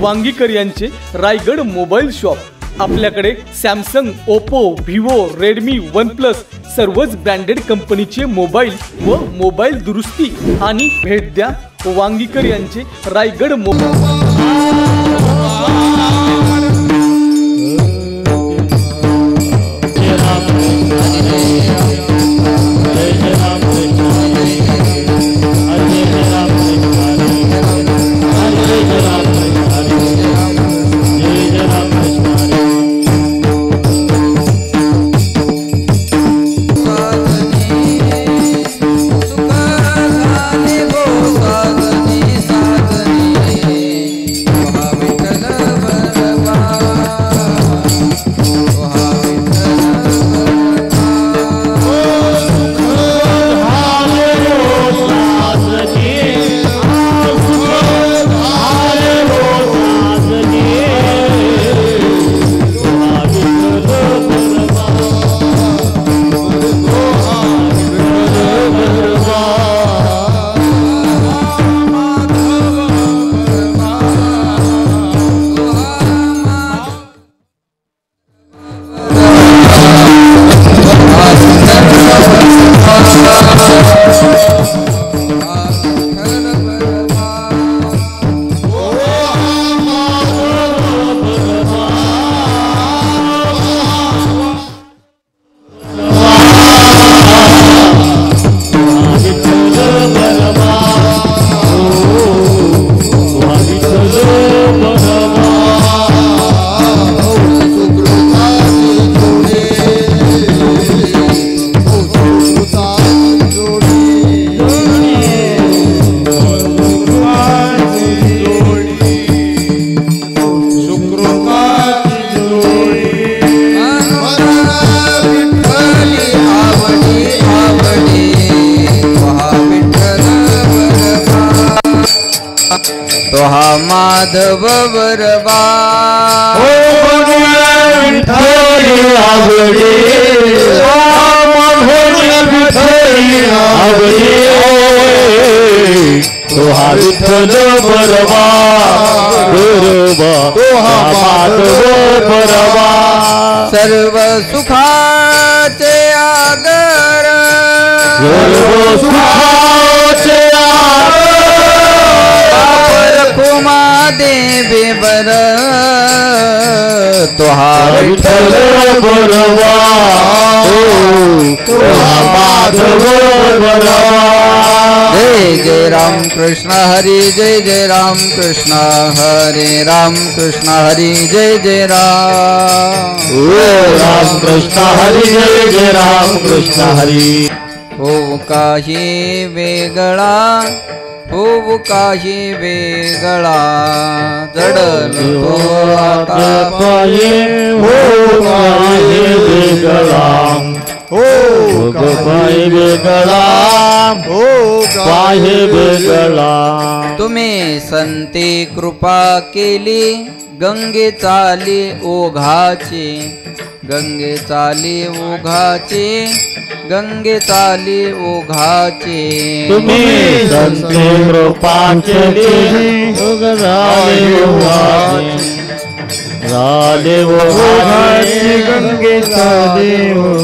वांगीकर यांचे Raigad mobile shop. आपल्याकडे Samsung Oppo Vivo Redmi one plus सर्वच ब्रँडेड कंपनीचे मोबाईल व मोबाईल दुरुस्ती आणि भेट द्या. वांगीकर यांचे रायगड मोबाईल हरी जय जय राम कृष्ण हरे राम कृष्ण हरी जय जय राम। राम कृष्ण हरी जय जय राम कृष्ण हरी। हो काही वेगळा हो काही वेगळा जडल हो वेगळा। हो वेगळा। तुम्ही संते कृपा केली गंगे चाली ओघाचे गंगे चाली ओघाचे गंगे चाली ओघाचे. तुम्ही संते कृपा केली झाले वाचे झाले गंगेचा देव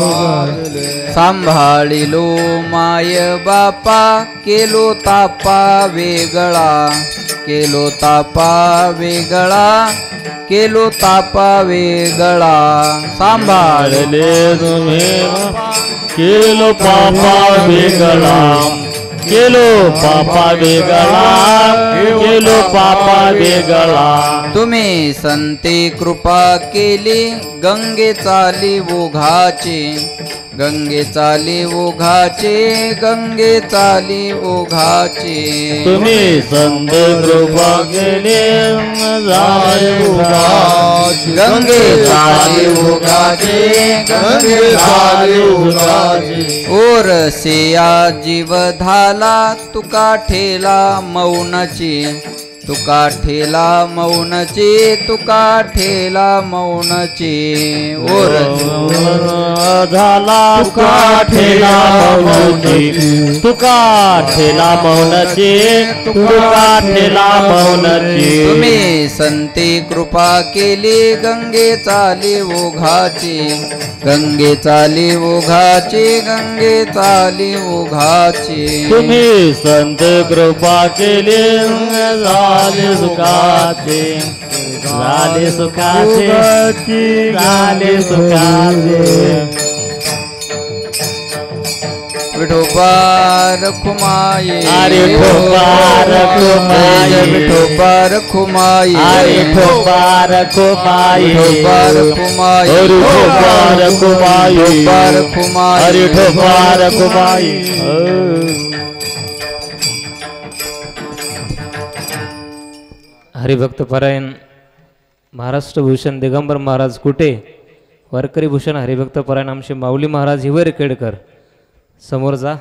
सांभाळिलो माय बापा केलो तापा वेगळा केलो तापा वेगळा केलो तापा वेगळा. सांभाळले तुम्ही केलो पापा वेगळा. केलो पापा वेगळा केलो पापा वेगळा तुम्ही संते कृपा केली गंगे चाली ओघाचे गंगे चाली ओघाचे गंगे चाली ओघाचे तुम्ही संत कृपा केले. गंगे चाली ओघाचे गंगे चाली उगाच. ओर सेया जीव झाला तुका ठेला मौनाची. तुका ठेला मौनचे तुका ठेला मौनचे ओर. झाला तुका ठेला मौनची तुका ठेला मौनची तुका ठेला मौनची. तुम्ही संते कृपा केली गंगे चाली ओघाची. गंगे चाली ओघाची गंगे चाली ओघाची. तुम्ही संत कृपा केली झाले सुखाचे झाले सुखाचे झाले सुखाचे विठोबा रखुमाये अरे विठोबा रखुमाये. जय विठोबा रखुमाये अरे ठोपार कुमाई विठोबा रखुमाये अरे ठोपार कुमाई विठोबा रखुमाये अरे ठोपार कुमाई हरिभक्तपरायण महाराष्ट्रभूषण दिगंबर महाराज कुटे वारकरी भूषण हरिभक्तपरायण आमचे माऊली महाराज हिवर केडकर. समोर जा.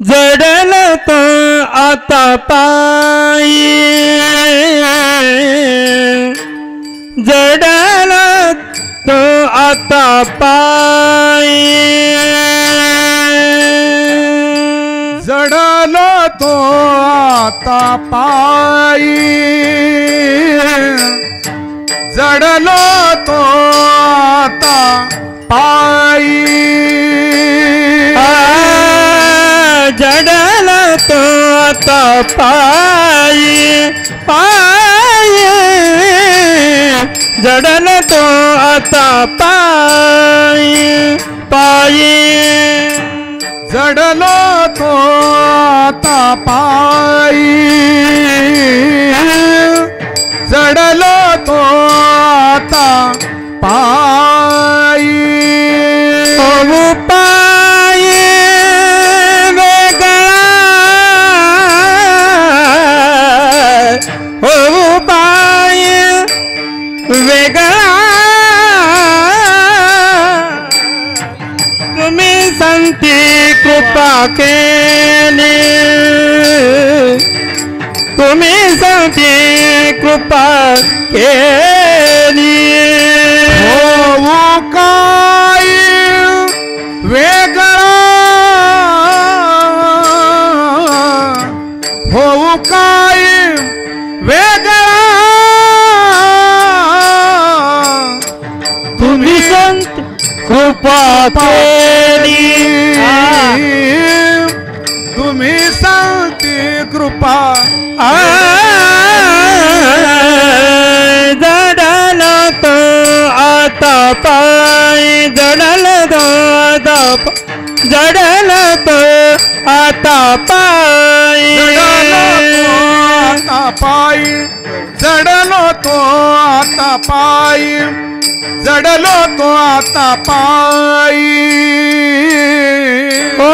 जडल तो आता पायी. जडल तो आता पायी. जडलो तो आता पायी. जडलो तो आता पायी. जडल तो आता पायी. पायी. जडल तो आता पाई पायी. जडलो तो आता पायी. जडलो तो आता पायी. केली तुम्ही संती कृपा केली। होऊ काय? वेगळा। होऊ काय? वेगळा। तुम्ही संत कृपा केली। सांगते कृपा. जडल तो आता पाय जडल प- जडल तो आता पाय. आता पायी जडलो तो आता पायी जडलो तो आता पायी. ओ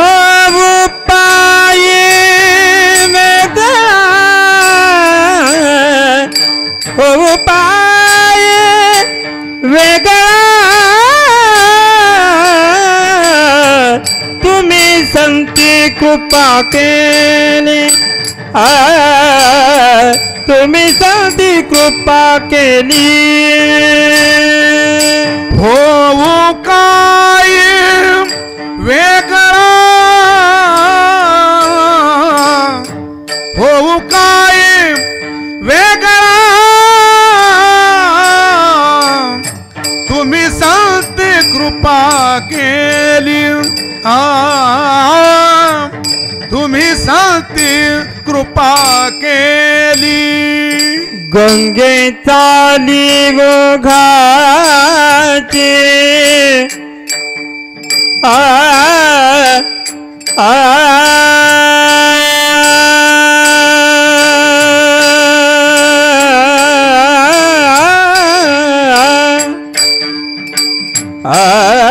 कृपा केली. तुम्ही संती कृपा केली. होऊ का केली. आ, तुम्ही सांगते कृपा केली. गंगे चाली घाचे आ. आ आ.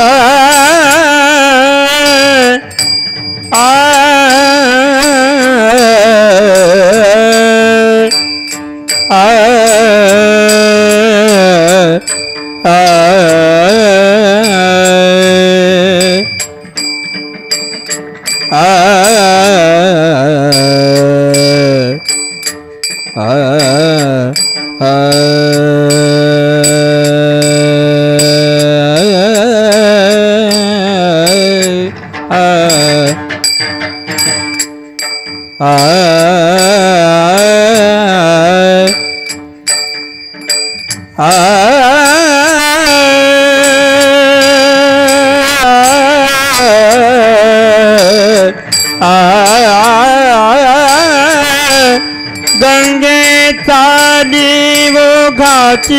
गंगे घाची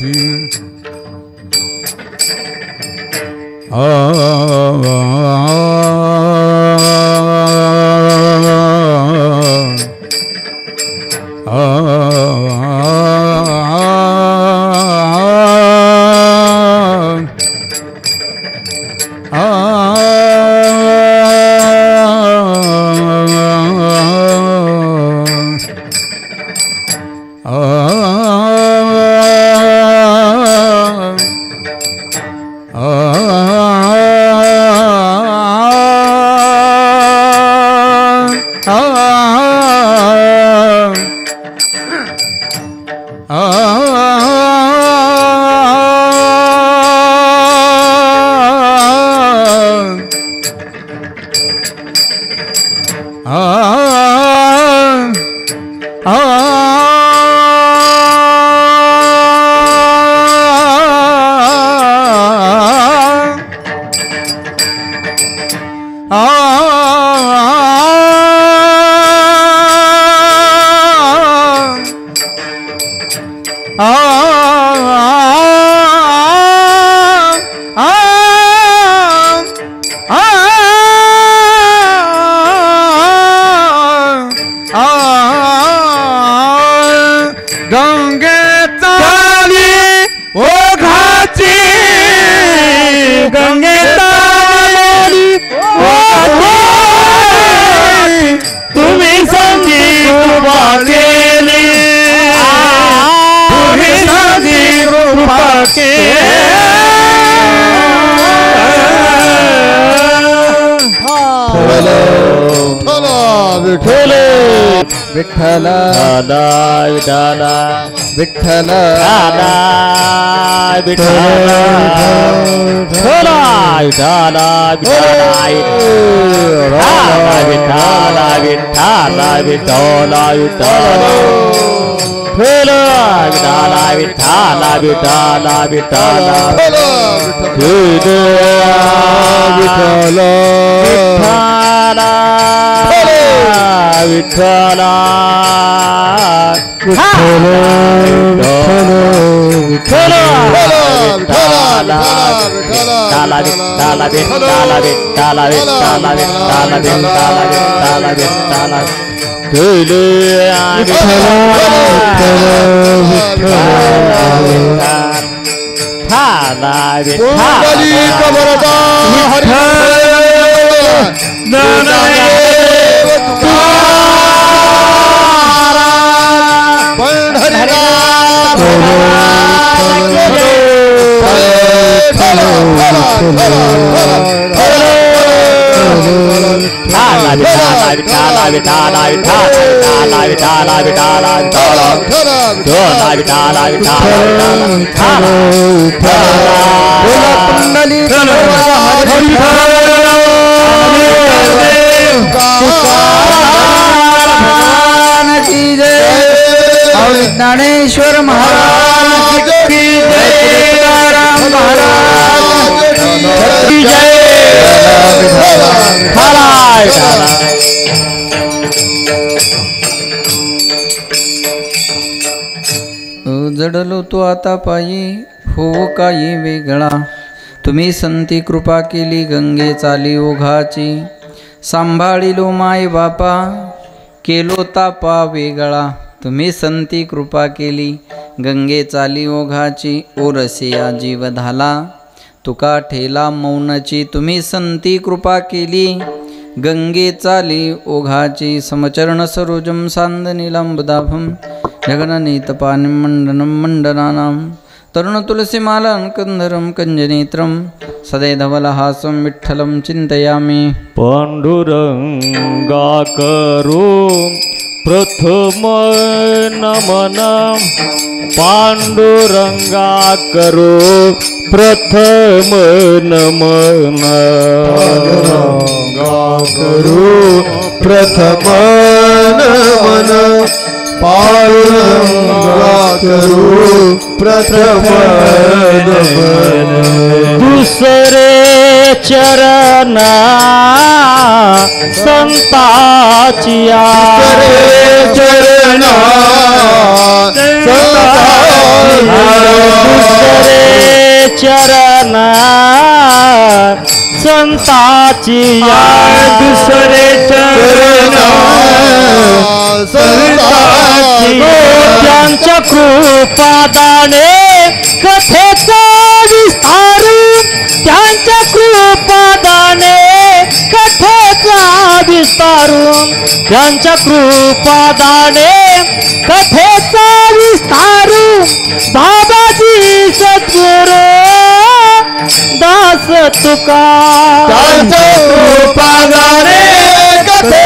ओघाची விட்டானாய் விட்டானாய் விட்டானாய் விட்டானாய் விட்டானாய் விட்டானாய் விட்டானாய் விட்டானாய் விட்டானாய் விட்டானா விட்டானா விட்டானா விட்டானா விட்டானா விட்டானா 위터나 위터나 위터나 위터나 위터나 위터나 그리야 위터나 위터나 위터나 위터나 나나의 ترى की जय। ज्ञानेश्वर महाराज की जय राम महाराज की जडलो तो आता पायी हो काही वेगळा। तुम्ही संती कृपा केली गंगे चाली ओघाची। सांभाळिलो माय बापा केलो तापा वेगळा. तुम्ही संती कृपा केली. गंगे चाली ओघाची ओरसिया जीव धाला. तुका ठेला मौनाची तुम्ही संती कृपा केली. गंगे चाली ओघाची समचरण सरोजम सांद निलांबदाभम जगननीतपानिं मंडनानां तरुणतुलसीमालाकन्धरं कञ्जनेत्रं सदैधवलहासं विठ्ठलं चिन्तयामि। पाण्डुरङ्गाकरो प्रथम नमन। पाण्डुरङ्गाकरो प्रथम नमन। पाण्डुरङ्गाकरो प्रथम नमन। पांडुरंगा करू प्रथम दुसरे चरणा संताचिया चरणा दुसरे चरणा संताचिया दुसरे चरणा त्यांच्या कृपादाने कथेचा विस्तार त्यांच्या कृपादाने कथेचा विस्तार त्यांच्या कृपादाने कथेचा विस्तार तुका. कथे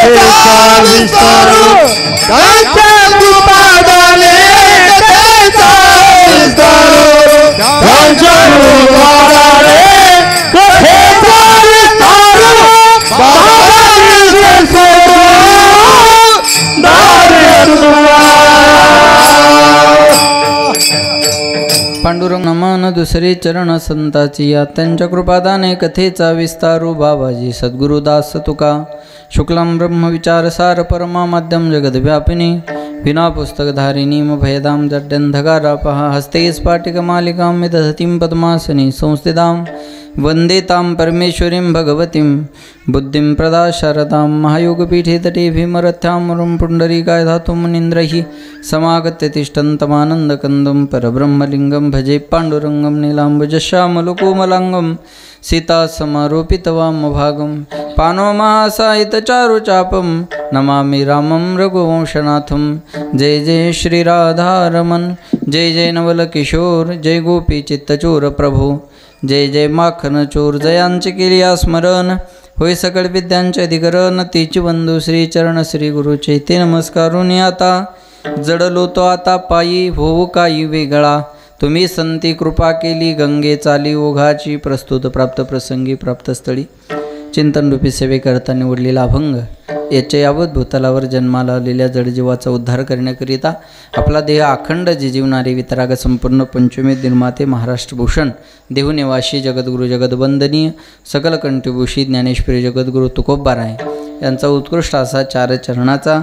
विसरू कृपा दुसरे चरण संताचिया त्यांच्या कृपादाने कथेचा विस्तारू बाबाजी सद्गुरुदास तुका। शुक्लम ब्रह्मविचार सार परमा माध्यम जगद्व्यापिनी विना पुस्तकधारिणी भयदां जड्यन्धकारापहा हस्ते स्फाटिकमालिकां विदधतीं पद्मासनी संस्थितां वन्दे तां परमेश्वरीं भगवतीं बुद्धिं प्रदा शरदां महायोगपीठे तटे भीमरथ्यामरुं पुण्डरीकाय धातुं मुनीन्द्रैः समागत्य तिष्ठन्तमानन्दकन्दं परब्रह्मलिङ्गं भजे पाण्डुरङ्गं नीलाम्बुजश्यामलुकोमलाङ्गं सीतासमारोपितवामभागं पानोमासायितचारुचापं नमामि रामं रघुवंशनाथं। जय जय श्रीराधारमन् जय जय नवलकिशोर जय गोपीचित्तचोरप्रभो। जय जय माखन चोर जयांचे केली स्मरण. होय सकळ विद्यांचे अधिकरण. तेची बंधू श्री चरण श्री गुरुचे ते नमस्कारून आता. जडलो तो आता पायी होऊ काही वेगळा. तुम्ही संती कृपा केली गंगे चाली ओघाची प्रस्तुत प्राप्त प्रसंगी प्राप्त स्थळी चिंतनरूपी सेवेकरता निवडलेला अभंग याच्या यावत भूतलावर जन्माला आलेल्या जडजीवाचा उद्धार करण्याकरिता आपला देह अखंड जिजीवणारे वितराग संपूर्ण पंचमी निर्माते महाराष्ट्र भूषण देहनिवासी जगद्गुरु जगदवंदनीय सकल कंठभूषी ज्ञानेश्वरी जगद्गुरु तुकोबाराय यांचा उत्कृष्ट असा चार चरणाचा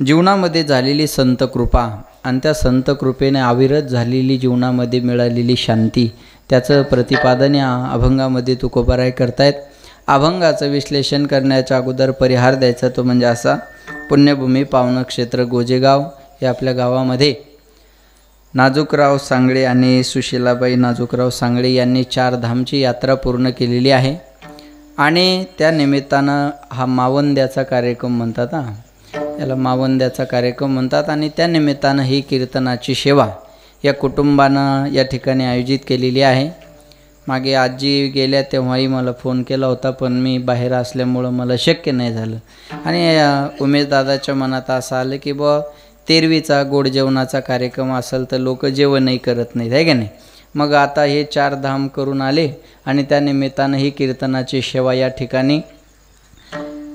जीवनामध्ये झालेली संत कृपा आणि त्या संत कृपेने अविरत झालेली जीवनामध्ये मिळालेली शांती त्याचं प्रतिपादन या अभंगामध्ये तुकोबाराय करतायत. अभंगाचं विश्लेषण करण्याच्या अगोदर परिहार द्यायचा तो म्हणजे असा पुण्यभूमी पावनक्षेत्र गोजेगाव हे आपल्या गावामध्ये. नाजूकराव सांगळे आणि सुशीलाबाई नाजूकराव सांगळे यांनी चार धामची यात्रा पूर्ण केलेली आहे. आणि त्या निमित्तानं हा मावंद्याचा कार्यक्रम म्हणतात हा. याला मावंद्याचा कार्यक्रम म्हणतात आणि त्या निमित्तानं ही कीर्तनाची सेवा या कुटुंबानं या ठिकाणी आयोजित केलेली आहे. मागे आजी गेल्या तेव्हाही मला फोन केला होता पण मी बाहेर असल्यामुळं मला शक्य नाही झालं. आणि उमेशदादाच्या मनात असं आलं की बुवा तेरवीचा गोड जेवणाचा कार्यक्रम असेल तर लोक जेवणही करत नाहीत आहे का नाही? मग आता हे चार धाम करून आले आणि त्या निमित्तानं ही कीर्तनाची सेवा या ठिकाणी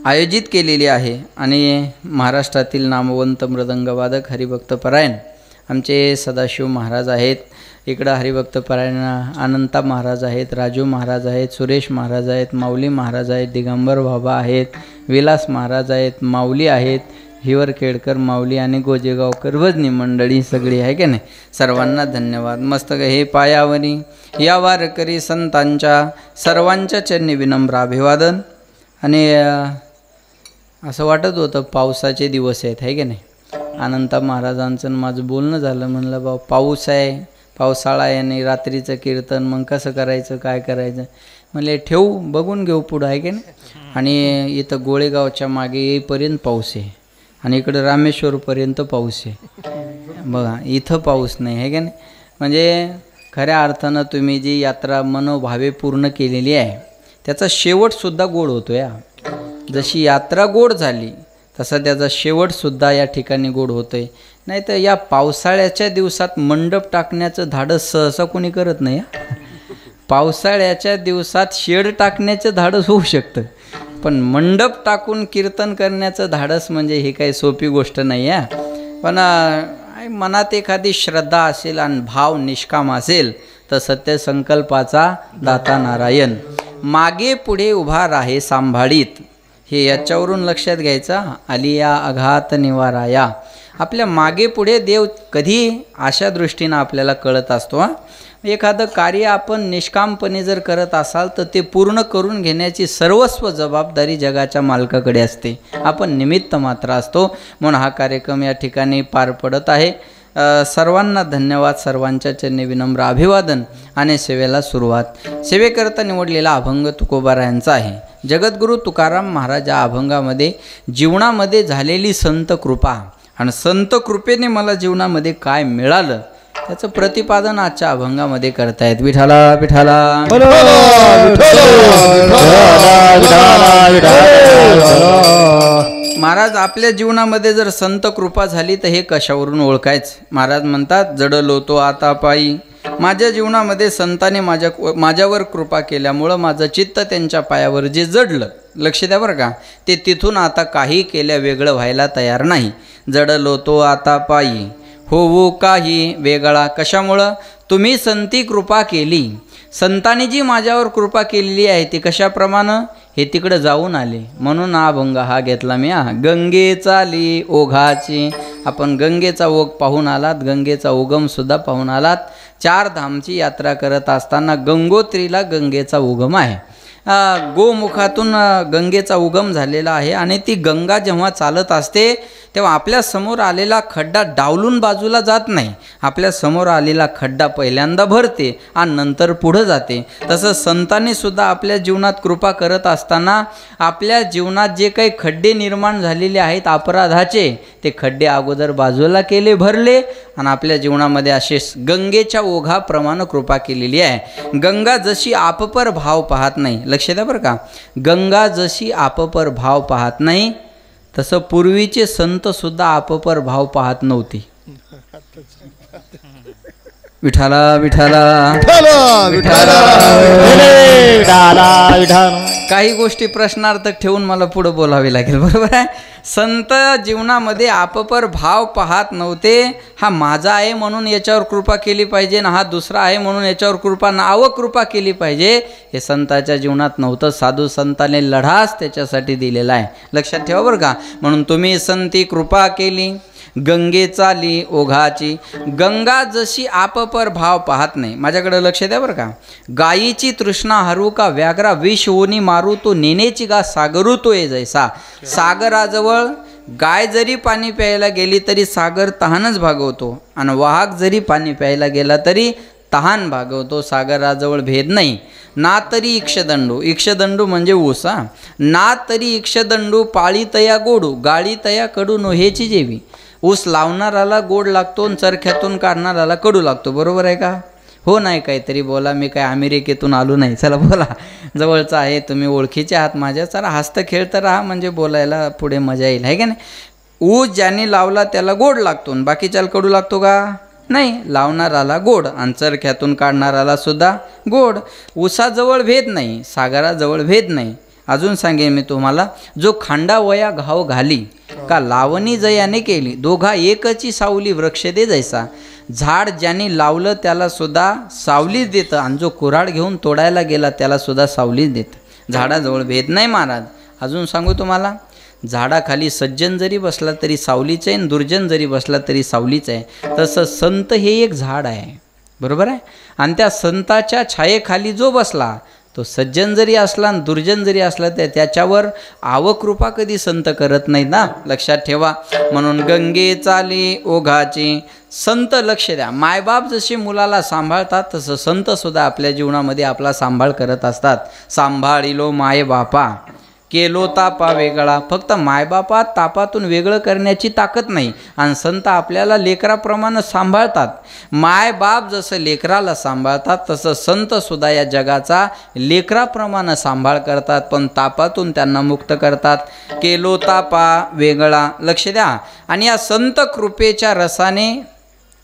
आयोजित केलेली आहे. आणि महाराष्ट्रातील नामवंत मृदंगवादक हरिभक्त परायण आमचे सदाशिव महाराज आहेत. इकडं हरिभक्त परायण अनंता महाराज आहेत राजू महाराज आहेत सुरेश महाराज आहेत माऊली महाराज आहेत दिगंबर बाबा आहेत विलास महाराज आहेत माऊली आहेत हिवर खेडकर माऊली आणि गोजेगावकर वजनी मंडळी सगळी आहे की नाही? सर्वांना धन्यवाद. मस्त हे पायावरी या वारकरी संतांच्या सर्वांच्या चरणी विनम्र अभिवादन. आणि असं वाटत होतं पावसाचे दिवस आहेत आहे की नाही? अनंता महाराजांचं माझं बोलणं झालं म्हणलं बा पाऊस आहे पावसाळा येणे रात्रीचं कीर्तन मग कसं करायचं काय करायचं? म्हणले ठेवू बघून घेऊ पुढं आहे की नाही? आणि इथं गोळेगावच्या मागे येईपर्यंत पाऊस आहे. आणि इकडं रामेश्वरपर्यंत पाऊस आहे. बघा इथं पाऊस नाही आहे की नाही? म्हणजे खऱ्या अर्थानं तुम्ही जी यात्रा मनोभावे पूर्ण केलेली आहे त्याचा शेवटसुद्धा गोड होतो या जशी यात्रा गोड झाली तसा त्याचा शेवटसुद्धा या ठिकाणी गोड होतोय. नाही तर या पावसाळ्याच्या दिवसात मंडप टाकण्याचं धाडस सहसा कोणी करत नाही पावसाळ्याच्या दिवसात शेड टाकण्याचं धाडस होऊ शकतं. पण मंडप टाकून कीर्तन करण्याचं धाडस म्हणजे ही काही सोपी गोष्ट नाही आहे पण मनात एखादी श्रद्धा असेल आणि भाव निष्काम असेल तर सत्य संकल्पाचा दाता नारायण. मागे पुढे उभा राहे सांभाळीत. हे याच्यावरून लक्षात घ्यायचा. आलिया अघात निवाराया. आपल्या मागे पुढे देव कधी अशा दृष्टीनं आपल्याला कळत असतो हां? एखादं कार्य आपण निष्कामपणे जर करत असाल तर ते पूर्ण करून घेण्याची सर्वस्व जबाबदारी जगाच्या मालकाकडे असते. आपण निमित्त मात्र असतो. म्हणून हा कार्यक्रम या ठिकाणी पार पडत आहे. सर्वांना धन्यवाद. सर्वांच्या चरणी विनम्र अभिवादन आणि सेवेला सुरुवात. सेवेकरता निवडलेला अभंग तुकोबारायांचा आहे. जगद्गुरू तुकाराम महाराज या अभंगामध्ये जीवनामध्ये झालेली संत कृपा आणि संत कृपेने मला जीवनामध्ये काय मिळालं त्याचं प्रतिपादन आजच्या अभंगामध्ये करतायत. विठाला विठाला महाराज आपल्या जीवनामध्ये जर संत कृपा झाली तर हे कशावरून ओळखायचं? महाराज म्हणतात जडलो तो आता पायी. माझ्या जीवनामध्ये संतांनी माझ्या माझ्यावर कृपा केल्यामुळं माझं चित्त त्यांच्या पायावर जे जडलं लक्ष द्या बरं का ते तिथून आता काही केल्या वेगळं व्हायला तयार नाही. जडलो तो आता पायी. होऊ काही वेगळा कशामुळं? तुम्ही संती कृपा केली. संतांनी जी माझ्यावर कृपा केलेली आहे ती कशाप्रमाणे? हे तिकडं जाऊन आले. म्हणून हा भंग हा घेतला मी. हा गंगे चाली ओघाची. आपण गंगेचा ओघ पाहून आलात गंगेचा उगमसुद्धा पाहून आलात. चार धामची यात्रा करत असताना गंगोत्रीला गंगेचा उगम आहे. गोमुखातून गंगेचा उगम झालेला आहे आणि ती गंगा जेव्हा चालत असते तेव्हा आपल्यासमोर आलेला खड्डा डावलून बाजूला जात नाही. आपल्यासमोर आलेला खड्डा पहिल्यांदा भरते आणि नंतर पुढं जाते. तसं संतांनी सुद्धा आपल्या जीवनात कृपा करत असताना आपल्या जीवनात जे काही खड्डे निर्माण झालेले आहेत अपराधाचे ते खड्डे अगोदर बाजूला केले भरले आणि आपल्या जीवनामध्ये असे गंगेच्या ओघाप्रमाणे कृपा केलेली आहे. गंगा जशी आपपर भाव पाहत नाही लक्ष द्या बरं का. गंगा जशी आपपर भाव पाहत नाही तसं पूर्वीचे संत सुद्धा आपपर भाव पाहत नव्हती. विठाला विठाला. विठाला विठाल. काही गोष्टी प्रश्नार्थक ठेवून मला पुढं बोलावे लागेल बरोबर आहे? संत जीवनामध्ये आपपर भाव पाहत नव्हते. हा माझा आहे म्हणून याच्यावर कृपा केली पाहिजे ना हा दुसरा आहे म्हणून याच्यावर कृपा नावं कृपा केली पाहिजे. हे संताच्या जीवनात नव्हतं. साधू संताने लढाच त्याच्यासाठी दिलेला आहे. लक्षात ठेवा बरं का? म्हणून तुम्ही संती कृपा केली. गंगे चाली ओघाची. गंगा जशी आपपर भाव पाहत नाही. माझ्याकडे लक्ष द्या बरं का. गायीची तृष्णा हरू का व्याघ्रा विष ओनी मारू तो नेनेची गा सागरू तो ये जैसा. सागराजवळ गाय जरी पाणी प्यायला गेली तरी सागर तहानच भागवतो. आणि वाहक जरी पाणी प्यायला गेला तरी तहान भागवतो. सागराजवळ भेद नाही. ना तरी इक्षदंडू. इक्षदंडू म्हणजे ऊस हा. ना तरी इक्षदंडू पाळी तया गोडू गाळी तया कडू नोहेची जेवी. ऊस लावणाराला गोड लागतो आणि चरख्यातून काढणाराला कडू लागतो. बरोबर आहे का? हो नाही काहीतरी बोला मी काय अमेरिकेतून आलो नाही. चला बोला. जवळचं आहे तुम्ही ओळखीचे आहात माझ्या. चला हस्त खेळत राहा म्हणजे बोलायला पुढे मजा येईल. आहे का नाही? ऊस ज्याने लावला त्याला गोड लागतो आणि बाकीच्याला कडू लागतो का? नाही लावणाराला गोड आणि चरख्यातून काढणाराला सुद्धा गोड. ऊसाजवळ भेद नाही सागराजवळ भेद नाही. अजून सांगेन मी तुम्हाला जो खांडावया घाव घाली का लावणी जयाने केली दोघा एकची सावली वृक्ष दे जायचा झाड ज्याने लावलं त्याला सुद्धा सावलीच देतं. आणि जो कुऱ्हाड घेऊन तोडायला गेला त्याला सुद्धा सावलीच देतं. झाडाजवळ भेद नाही महाराज. अजून सांगू तुम्हाला झाडाखाली सज्जन जरी बसला तरी सावलीच आहे आणि दुर्जन जरी बसला तरी सावलीच आहे. तसं संत हे एक झाड आहे. बरोबर आहे? आणि त्या संताच्या छायेखाली जो बसला तो सज्जन जरी असला आणि दुर्जन जरी असला तर त्याच्यावर आवकृपा कधी संत करत नाहीत ना? लक्षात ठेवा. म्हणून गंगे चाली ओघाची संत लक्ष द्या. मायबाप जसे मुलाला सांभाळतात तसं संतसुद्धा आपल्या जीवनामध्ये आपला सांभाळ करत असतात. सांभाळिलो मायबापा. केलो तापा वेगळा फक्त मायबापा तापातून वेगळं करण्याची ताकद नाही. आणि संत आपल्याला लेकराप्रमाणे सांभाळतात. मायबाप जसं लेकराला सांभाळतात तसं संतसुद्धा या जगाचा लेकराप्रमाणे सांभाळ करतात पण तापातून त्यांना मुक्त करतात. केलो तापा वेगळा लक्ष द्या. आणि या संत कृपेच्या रसाने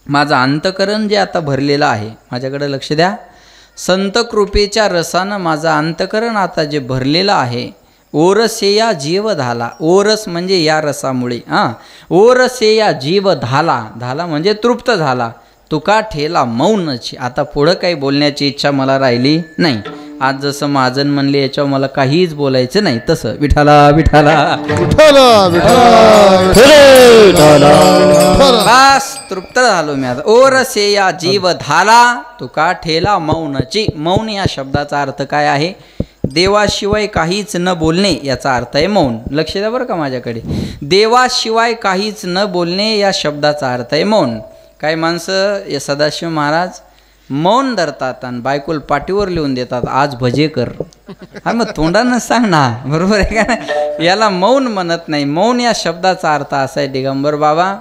माझं अंतकरण जे आता भरलेलं आहे माझ्याकडे लक्ष द्या. संत कृपेच्या रसानं माझं अंतकरण आता जे भरलेलं आहे ओरसेया जीव धाला ओरस म्हणजे या रसामुळे. हां. ओरसेया जीव धाला धाला म्हणजे तृप्त झाला. तुका ठेला मौनची. आता पुढं काही बोलण्याची इच्छा मला राहिली नाही. आज जसं महाजन म्हणले याच्यावर मला काहीच बोलायचं नाही. तसं. विठाला विठाला. बस तृप्त झालो मी आता. ओरसे या जीव धाला तुका ठेला मौनची. मौन या शब्दाचा अर्थ काय आहे? देवाशिवाय काहीच न बोलणे याचा अर्थ आहे मौन. लक्ष द्या बरं का माझ्याकडे. देवाशिवाय काहीच न बोलणे या शब्दाचा अर्थ आहे मौन. काही माणसं या सदाशिव महाराज मौन धरतात आणि बायकोल पाठीवर लिहून देतात आज भजे कर. हा मग तोंडानं सांग ना. बरोबर आहे का याला मौन म्हणत नाही. मौन या शब्दाचा अर्थ असा आहे दिगंबर बाबा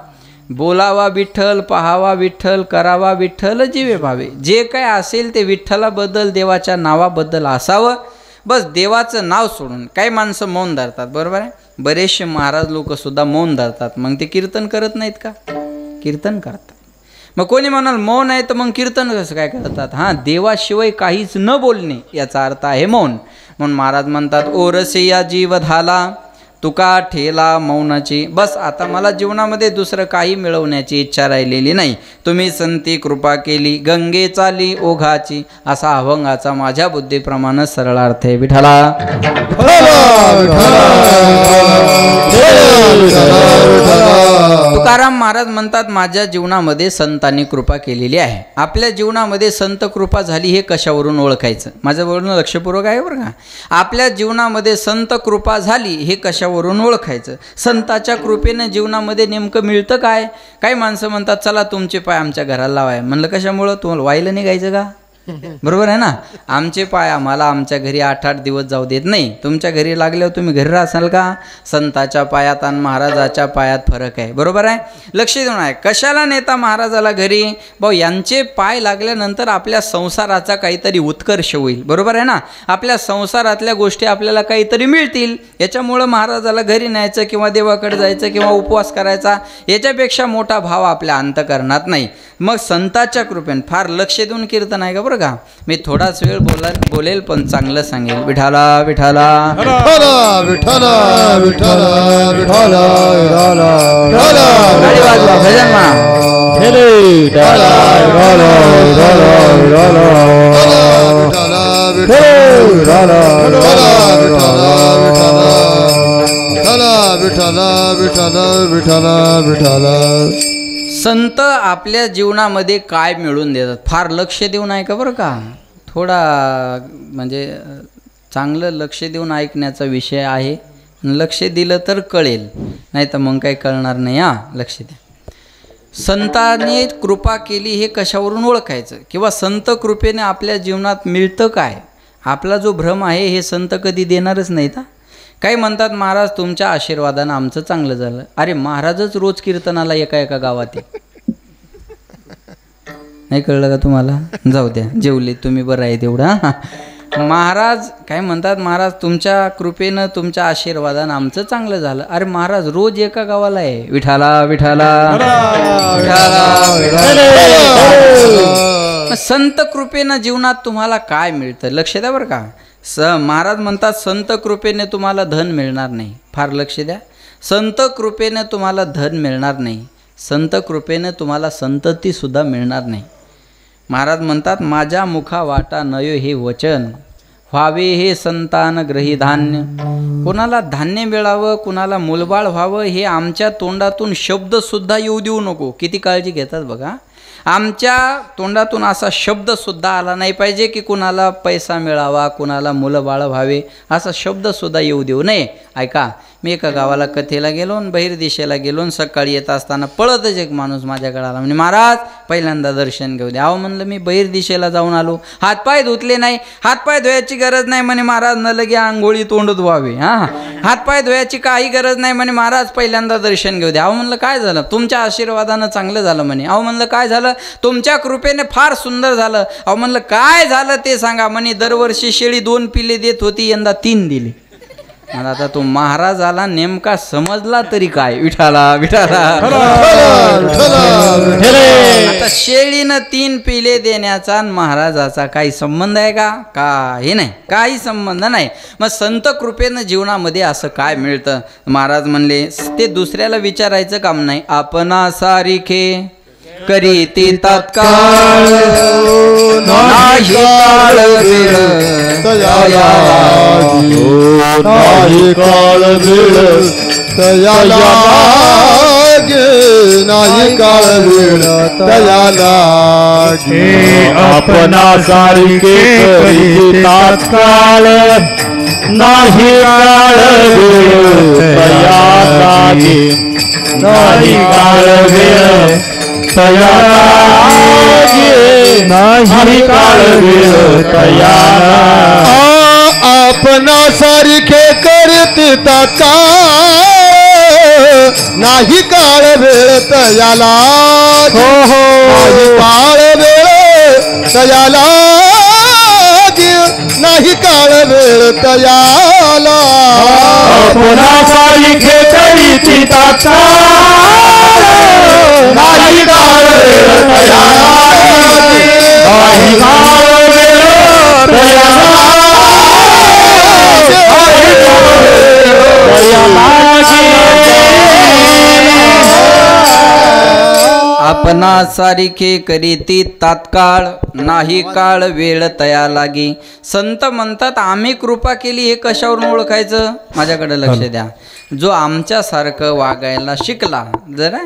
बोलावा विठ्ठल पहावा विठ्ठल करावा विठ्ठल जीवे भावे. जे काय असेल ते विठ्ठलाबद्दल देवाच्या नावाबद्दल असावं. बस देवाचं नाव सोडून. काही माणसं मौन धरतात बरोबर आहे? बरेचसे महाराज लोकसुद्धा मौन धरतात. मग ते कीर्तन करत नाहीत का? कीर्तन करतात. मग कोणी म्हणाल मौन आहे तर मग कीर्तन कसं काय करतात? हां देवाशिवाय काहीच न बोलणे याचा अर्थ आहे मौन. म्हणून महाराज म्हणतात ओरसे या जीव धाला तुका ठेला मौनाची. बस आता मला जीवनामध्ये दुसरं काही मिळवण्याची इच्छा राहिलेली नाही. तुम्ही संती कृपा केली गंगे चाली ओघाची. असा अभंगाचा माझ्या बुद्धीप्रमाणे सरळ अर्थ आहे विठाला तुकाराम महाराज म्हणतात माझ्या जीवनामध्ये संतांनी कृपा केलेली आहे. आपल्या जीवनामध्ये संत कृपा झाली हे कशावरून ओळखायचं? माझं बोलणं लक्षपूर्वक आहे बरं का? आपल्या जीवनामध्ये संत कृपा झाली हे कशावरून ओळखायचं. संताच्या कृपेनं जीवनामध्ये नेमकं मिळतं काय? काही माणसं म्हणतात चला तुमचे पाय आमच्या घराला लावाय. म्हणलं कशामुळं? तुम्हाला व्हायला निघायचं का? बरोबर आहे ना? आमचे पाय आम्हाला आमच्या घरी आठ आठ दिवस जाऊ देत नाही. तुमच्या घरी लागल्यावर तुम्ही घरी राहसाल का? संताच्या पायात आणि महाराजाच्या पायात फरक आहे. बरोबर आहे? लक्ष देऊन आहे कशाला नेता महाराजाला घरी? भाऊ यांचे पाय लागल्यानंतर आपल्या संसाराचा काहीतरी उत्कर्ष होईल. बरोबर आहे ना? आपल्या संसारातल्या गोष्टी आपल्याला काहीतरी मिळतील. याच्यामुळं महाराजाला घरी न्यायचं किंवा देवाकडे जायचं किंवा उपवास करायचा याच्यापेक्षा मोठा भाव आपल्या अंतकरणात नाही. मग संताच्या कृपेन फार लक्ष देऊन कीर्तन आहे का बरं का मी थोडाच वेळ बोला बोलेल पण चांगलं सांगेल विठाला विठाला विठ्ठल विठ्ठल विठ्ठल विठ्ठल विठ्ठल संत आपल्या जीवनामध्ये काय मिळून देतात? फार लक्ष देऊन ऐका बरं का. थोडा म्हणजे चांगलं लक्ष देऊन ऐकण्याचा विषय आहे. लक्ष दिलं तर कळेल. नाही तर मग काही कळणार नाही हां. लक्ष द्या. संतांनी कृपा केली हे कशावरून ओळखायचं? किंवा संत कृपेने आपल्या जीवनात मिळतं काय? आपला जो भ्रम आहे हे संत कधी देणारच नाही का काही म्हणतात महाराज तुमच्या आशीर्वादानं आमचं चांगलं झालं. अरे महाराजच रोज कीर्तनाला एका एका गावात आहे. नाही कळलं का तुम्हाला? जाऊ द्या जेवले तुम्ही बरं आहे तेवढा महाराज काय म्हणतात महाराज तुमच्या कृपेनं तुमच्या आशीर्वादानं आमचं चांगलं झालं. अरे महाराज रोज एका गावाला आहे. विठाला विठाला. विठाला संत कृपेनं जीवनात तुम्हाला काय मिळतं? लक्ष द्या बरं का. स महाराज म्हणतात संत कृपेने तुम्हाला धन मिळणार नाही. फार लक्ष द्या. संत कृपेने तुम्हाला धन मिळणार नाही. संत कृपेने तुम्हाला संततीसुद्धा मिळणार नाही. महाराज म्हणतात माझ्या मुखा वाटा नयो हे वचन. व्हावे हे संतान ग्रही धान्य. कोणाला धान्य मिळावं कुणाला मुलबाळ व्हावं हे आमच्या तोंडातून शब्दसुद्धा येऊ देऊ नको. किती काळजी घेतात बघा. आमच्या तोंडातून असा शब्दसुद्धा आला नाही पाहिजे की कुणाला पैसा मिळावा कुणाला मुलं बाळ व्हावे असा शब्दसुद्धा येऊ देऊ नये. ऐका मी एका गावाला कथेला गेलो आणि बहिर दिशेला गेलो आणि सकाळी येत असताना पळतच एक माणूस माझ्याकडे आला. म्हणजे महाराज पहिल्यांदा दर्शन घेऊ द्या. अहो म्हणलं मी बहिर दिशेला जाऊन आलो. हातपाय धुतले नाही. हातपाय धुवायची गरज नाही. म्हणे महाराज न लगे आंघोळी तोंड धुवावे हां हातपाय धुवायची काही गरज नाही. म्हणे महाराज पहिल्यांदा दर्शन घेऊ द्या. अहो म्हणलं काय झालं? तुमच्या आशीर्वादानं चांगलं झालं. म्हणे अहो म्हणलं काय झालं? तुमच्या कृपेने फार सुंदर झालं. अहो म्हणलं काय झालं ते सांगा. म्हणे दरवर्षी शेळी दोन पिले देत होती यंदा तीन दिले. मला आता तो महाराज आला नेमका समजला तरी काय? विठाला विठाला. आता शेळीनं तीन पिले देण्याचा महाराजाचा काही संबंध आहे का? काही नाही. काही संबंध नाही. मग संत कृपेनं जीवनामध्ये असं काय मिळतं? महाराज म्हणले ते दुसऱ्याला विचारायचं काम नाही. आपणा सारिखे करी ते तात्काळ नाही काळ वेळ तयाला नाही काळ वेळ तयाला गे नाही काळ वेळ तयाला गे आपणा सारखे करी तात्काळ नाही काळ वेळ तया लागे नाही काळ वेळ तया लागे नाही काळ वेळ तया आपणा सारखे करते तात्काळ नाही काळ वेळ तयाला हो हो नाही काळ वेळ तयाला नाही काळ वेळ तयाला। पुन्हा सारखे करीती तात्काळ नाही काळ नाही. आपणा सारिखे करीती तात्काळ नाही काळ वेळ तया लागी. संत म्हणतात आम्ही कृपा केली हे कशावरून ओळखायचं? माझ्याकडे लक्ष द्या. जो आमच्यासारखं वागायला शिकला जरा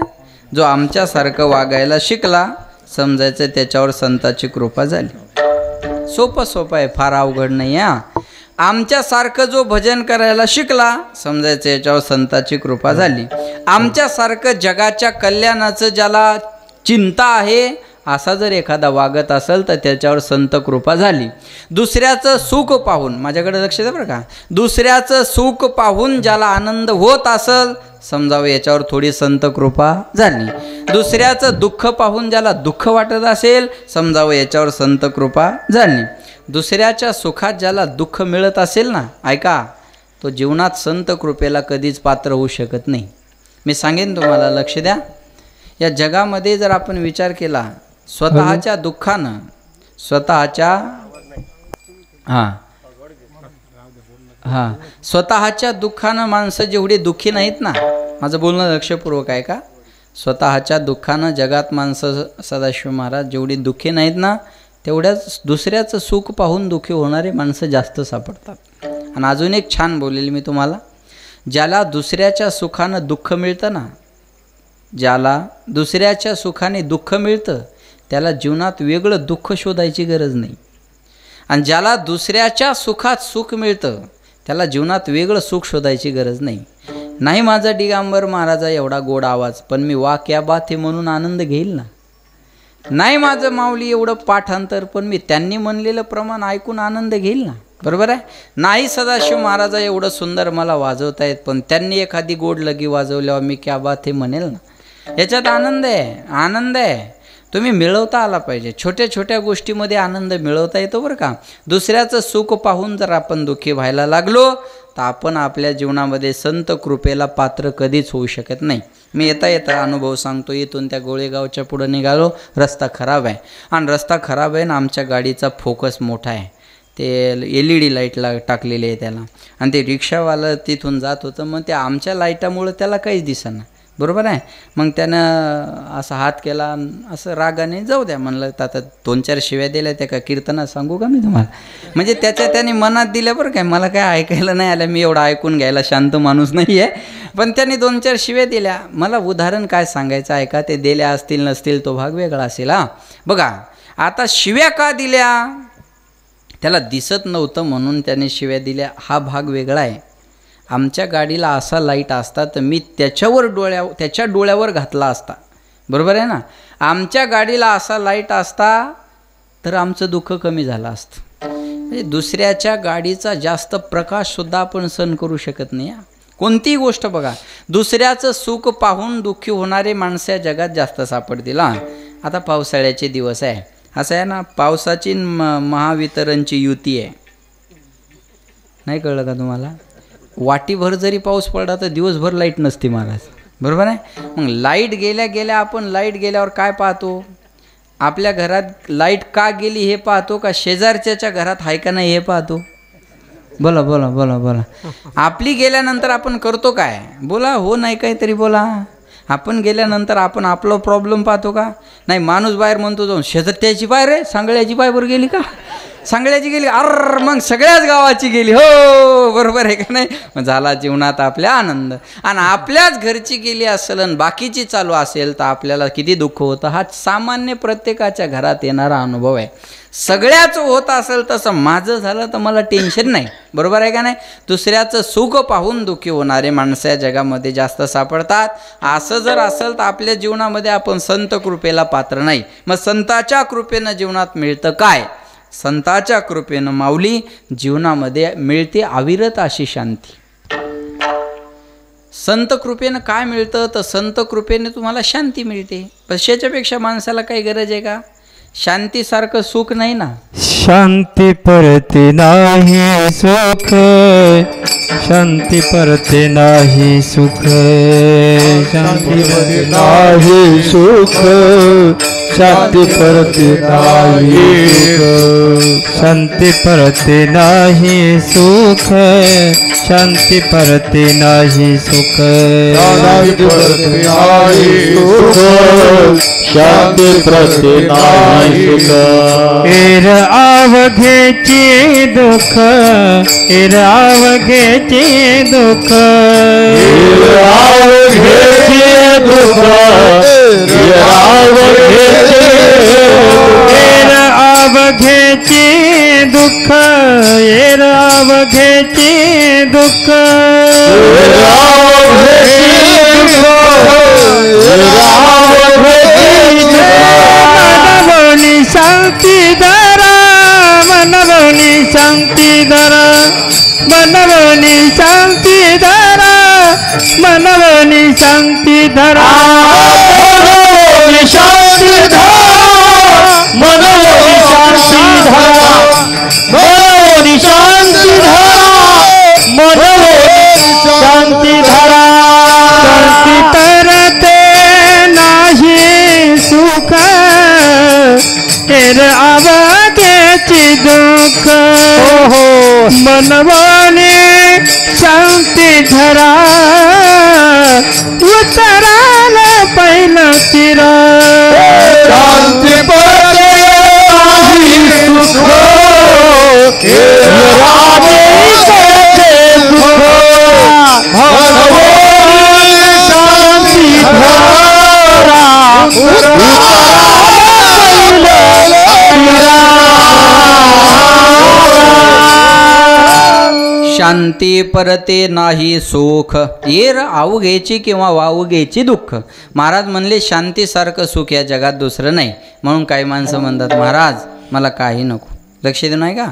जो आमच्यासारखं वागायला शिकला समजायचं त्याच्यावर संताची कृपा झाली. सोपं सोपं आहे फार अवघड नाही हा. आमच्यासारखं जो भजन करायला शिकला समजायचं याच्यावर संताची कृपा झाली. आमच्यासारखं जगाच्या कल्याणाचं ज्याला चिंता आहे असा जर एखादा वागत असेल तर त्याच्यावर संत कृपा झाली. दुसऱ्याचं सुख पाहून माझ्याकडे लक्ष द्या बरं का. दुसऱ्याचं सुख पाहून ज्याला आनंद होत असेल समजावं याच्यावर थोडी संत कृपा झाली. दुसऱ्याचं दुःख पाहून ज्याला दुःख वाटत असेल समजावं याच्यावर संत कृपा झाली. दुसऱ्याच्या सुखात ज्याला दुःख मिळत असेल ना ऐका तो जीवनात संत कृपेला कधीच पात्र होऊ शकत नाही. मी सांगेन तुम्हाला लक्ष द्या. या जगामध्ये जर आपण विचार केला स्वतःच्या दुःखानं स्वतःच्या हां हां. स्वतःच्या दुःखानं माणसं जेवढी दुःखी नाहीत ना माझं बोलणं लक्षपूर्वक आहे का स्वतःच्या दुःखानं जगात माणसं सदाशिव महाराज जेवढी दुःखी नाहीत ना तेवढ्याच दुसऱ्याचं सुख पाहून दुःखी होणारे माणसं जास्त सापडतात. आणि अजून एक छान बोलेल मी तुम्हाला. ज्याला दुसऱ्याच्या सुखानं दुःख मिळतं ना ज्याला दुसऱ्याच्या सुखाने दुःख मिळतं त्याला जीवनात वेगळं दुःख शोधायची गरज नाही. आणि ज्याला दुसऱ्याच्या सुखात सुख मिळतं त्याला जीवनात वेगळं सुख शोधायची गरज नाही. नाही माझा डिगांबर महाराजा एवढा गोड आवाज पण मी वा क्या बात हे म्हणून आनंद घेईल ना? नाही माझं माऊली एवढं पाठांतर पण मी त्यांनी म्हणलेलं प्रमाण ऐकून आनंद घेईल ना? बरोबर आहे? नाही सदाशिव महाराजा एवढं सुंदर मला वाजवता येत पण त्यांनी एखादी गोड लगी वाजवल्यावर मी क्या बात हे म्हणेल ना? याच्यात आनंद आहे आनंद आहे. तुम्ही मिळवता आला पाहिजे. छोट्या छोट्या गोष्टीमध्ये आनंद मिळवता येतो बरं का. दुसऱ्याचं सुख पाहून जर आपण दुःखी व्हायला लागलो तर आपण आपल्या जीवनामध्ये संत कृपेला पात्र कधीच होऊ शकत नाही. मी येता येता अनुभव सांगतो इथून त्या गोळेगावच्या पुढं निघालो रस्ता खराब आहे. आणि रस्ता खराब आहे ना आमच्या गाडीचा फोकस मोठा आहे. ते एल ई डी लाईटला टाकलेली आहे त्याला. आणि ते रिक्षावालं तिथून जात होतं मग ते आमच्या लाईटामुळं त्याला काहीच दिसेना. बरोबर आहे? मग त्यानं असा हात केला असं रागाने जाऊ द्या म्हणलं तर आता दोन चार शिव्या दिल्या त्या का कीर्तनात सांगू का मी तुम्हाला? म्हणजे त्याच्या त्याने मनात दिल्या बरं काय मला काय ऐकायला नाही आलं मी एवढं ऐकून घ्यायला शांत माणूस नाही आहे पण त्यांनी दोन चार शिव्या दिल्या. मला उदाहरण काय सांगायचं आहे का? ते दिल्या असतील नसतील तो भाग वेगळा असेल हा. बघा आता शिव्या का दिल्या? त्याला दिसत नव्हतं म्हणून त्याने शिव्या दिल्या. हा भाग वेगळा आहे. आमच्या गाडीला असा लाइट असता तर मी त्याच्यावर डोळ्या त्याच्या डोळ्यावर घातला असता. बरोबर आहे ना? आमच्या गाडीला असा लाइट असता तर आमचं दुःख कमी झालं असतं. म्हणजे दुसऱ्याच्या गाडीचा जास्त प्रकाशसुद्धा आपण सहन करू शकत नाही कोणतीही गोष्ट बघा दुसऱ्याचं सुख पाहून दुःखी होणारे माणसं या जगात जास्त सापडतील हा. आता पावसाळ्याचे दिवस आहे. असं आहे ना? पावसाची म महावितरणची युती आहे. नाही कळलं का तुम्हाला? वाटीभर जरी पाऊस पडला तर दिवसभर लाइट नसते महाराज बरोबर आहे? मग लाइट गेल्या गेल्या आपण लाइट गेल्यावर काय पाहतो? आपल्या घरात लाइट का गेली हे पाहतो का शेजारच्याच्या घरात आहे का नाही हे पाहतो? बोला बोला बोला बोला. आपली गेल्यानंतर आपण करतो काय? बोला हो नाही काहीतरी बोला. आपण गेल्यानंतर आपण आपला प्रॉब्लेम पाहतो का? नाही माणूस बाहेर म्हणतो जाऊन शेजत्याची बाहेर आहे सांगळ्याची बाहेर गेली का? सांगळ्याची गेली अर मग सगळ्याच गावाची गेली. हो बरोबर आहे का नाही? झाला जीवनात आपल्या आनंद. आणि आपल्याच घरची गेली असेल आणि बाकीची चालू असेल तर आपल्याला किती दुःख होतं? हा सामान्य प्रत्येकाच्या घरात येणारा अनुभव आहे. सगळ्याच होत असेल तसं माझं झालं तर मला टेन्शन नाही. बरोबर आहे का नाही? दुसऱ्याचं सुख पाहून दुःखी होणारे माणसं या जगामध्ये जास्त सापडतात. असं जर असेल तर आपल्या जीवनामध्ये आपण संत कृपेला पात्र नाही. मग संताच्या कृपेनं जीवनात मिळतं काय? संताच्या कृपेनं माऊली जीवनामध्ये मिळते अविरत अशी शांती. संत कृपेनं काय मिळतं? तर संत कृपेने तुम्हाला शांती मिळते. पण माणसाला काही गरज आहे का? शांतीसारखं सुख नाही ना? शांती परते नाही सुख. शांती परते नाही सुख शांती परते नाही सुख शांती परती नाही सुख शांती परते नाही सुख शांती परते नाही सुख शांती परती नाही सुख शांती परती नाही सुख. एर घ्यायचे दुःख. घ्यायचे दुःख. आव दुःख. राव घ्यायचे दुःख. मनवणी शांती दरा मनवणी शांती दरा मनवनी शांती धरा मनवनी शांती धरा. मनवनी शांती धरा मनवनी शांती धरा. मनोनी शांती शांती मनोनी शांती धरा. शांती तरते नाही सुख हेर आवाक्याची दुःख मनवाने शांती धरा। उतराला पहिलं तिरा शांती पडते नाही सुख। रामे करते दुःख मनोनी शांती धरा। शांती परते नाही सुख. येर अवघेची किंवा वावघेची दुःख. महाराज म्हणले शांतीसारखं सुख या जगात दुसरं नाही. म्हणून काही माणसं म्हणतात महाराज मला काही नको. लक्ष देऊ नाही का?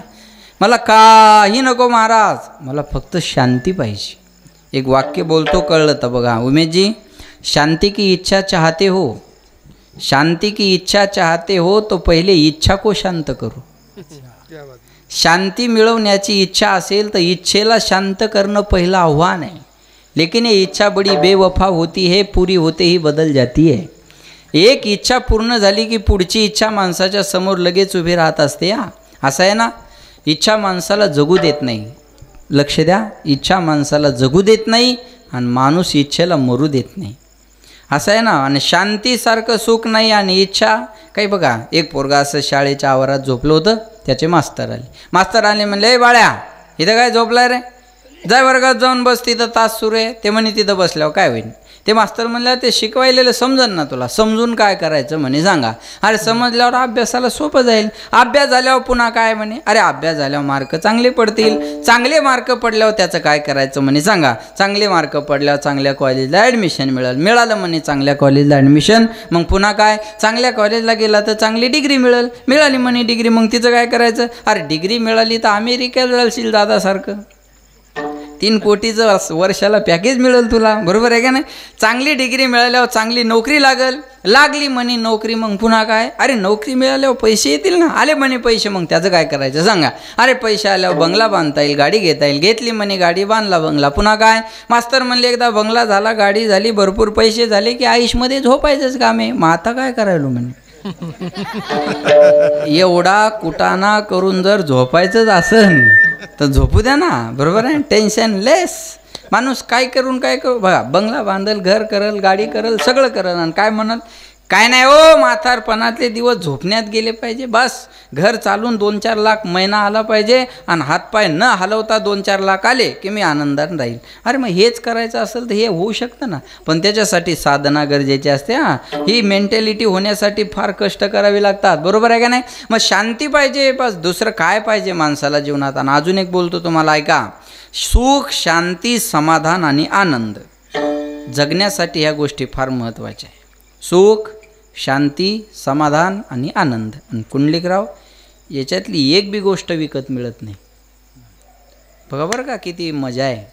मला काही नको महाराज. मला फक्त शांती पाहिजे. एक वाक्य बोलतो कळलं तर बघा. उमेशजी शांती की इच्छा चाहते हो. शांती की इच्छा चाहते हो तो पहिले इच्छा को शांत करू. शांती मिळवण्याची इच्छा असेल तर इच्छेला शांत करणं पहिलं आव्हान आहे. लेकिन ये इच्छा बड़ी बेवफा होती है पुरी होते ही बदल जाती है एक इच्छा पूर्ण झाली की पुढची इच्छा माणसाच्या समोर लगेच उभी राहत असते हा. असं आहे ना? इच्छा माणसाला जगू देत नाही. लक्ष द्या. इच्छा माणसाला जगू देत नाही आणि माणूस इच्छेला मरू देत नाही. असं आहे ना आणि शांतीसारखं सुख नाही आणि इच्छा. काही बघा एक पोरगा असं शाळेच्या आवारात झोपलं होतं त्याचे मास्तर आले. मास्तर आले म्हणले ए बाळ्या इथं काय झोपलाय रे? जाय वर्गात जाऊन बस तिथं तास सुरू आहे. ते म्हणे तिथं बसल्यावर काय होईल? ते मास्तर म्हणलं ते शिकवायलेलं समजन ना तुला. समजून काय करायचं म्हणे सांगा. अरे समजल्यावर अभ्यासाला सोपं जाईल. अभ्यास झाल्यावर पुन्हा काय म्हणे? अरे अभ्यास झाल्यावर मार्क चांगले पडतील. चांगले मार्क पडल्यावर त्याचं काय करायचं म्हणे सांगा. चांगले मार्क पडल्यावर चांगल्या कॉलेजला ॲडमिशन मिळेल. मिळालं म्हणे चांगल्या कॉलेजला ॲडमिशन मग पुन्हा काय? चांगल्या कॉलेजला गेला तर चांगली डिग्री मिळेल. मिळाली म्हणे डिग्री मग तिचं काय करायचं? अरे डिग्री मिळाली तर अमेरिकेला जाशील दादासारखं. तीन कोटीचं वर्षाला पॅकेज मिळेल तुला. बरोबर आहे का नाही? चांगली डिग्री मिळाल्यावर चांगली नोकरी लागल. लागली म्हणे नोकरी मग पुन्हा काय? अरे नोकरी मिळाल्यावर पैसे येतील ना. आले म्हणे पैसे मग त्याचं काय करायचं सांगा. अरे पैसे आल्यावर बंगला बांधता येईल गाडी घेता येईल. घेतली म्हणे गाडी बांधला बंगला. पुन्हा काय? मास्तर म्हणले एकदा बंगला झाला गाडी झाली भरपूर पैसे झाले की आयुषमध्ये झोपायचंच काम आहे. मग आता काय करायलो म्हणे? एवढा कुटाणा करून जर झोपायचंच असन तर झोपू द्या ना बरोबर आहे? टेन्शन लेस माणूस काय करून काय करू? बघा बंगला बांधल घर करल गाडी करल सगळं करल आणि काय म्हणल? काय नाही ओ म्हातारपणातले दिवस झोपण्यात गेले पाहिजे. बस घर चालून दोन चार लाख महिना आला पाहिजे आणि हातपाय न हलवता दोन चार लाख आले की मी आनंदानं राहील. अरे मग हेच करायचं असेल तर हे होऊ शकतं ना. पण त्याच्यासाठी साधना गरजेची असते हां. ही मेंटॅलिटी होण्यासाठी फार कष्ट करावे लागतात. बरोबर आहे का नाही? मग शांती पाहिजे बस. दुसरं काय पाहिजे माणसाला जीवनात? आणि अजून एक बोलतो तुम्हाला ऐका. सुख शांती समाधान आणि आनंद जगण्यासाठी ह्या गोष्टी फार महत्त्वाच्या आहे सुख शांती समाधान आणि आनंद. आणि कुंडलिकराव याच्यातली एक बी गोष्ट विकत मिळत नाही. बघा बरं का किती मजा आहे.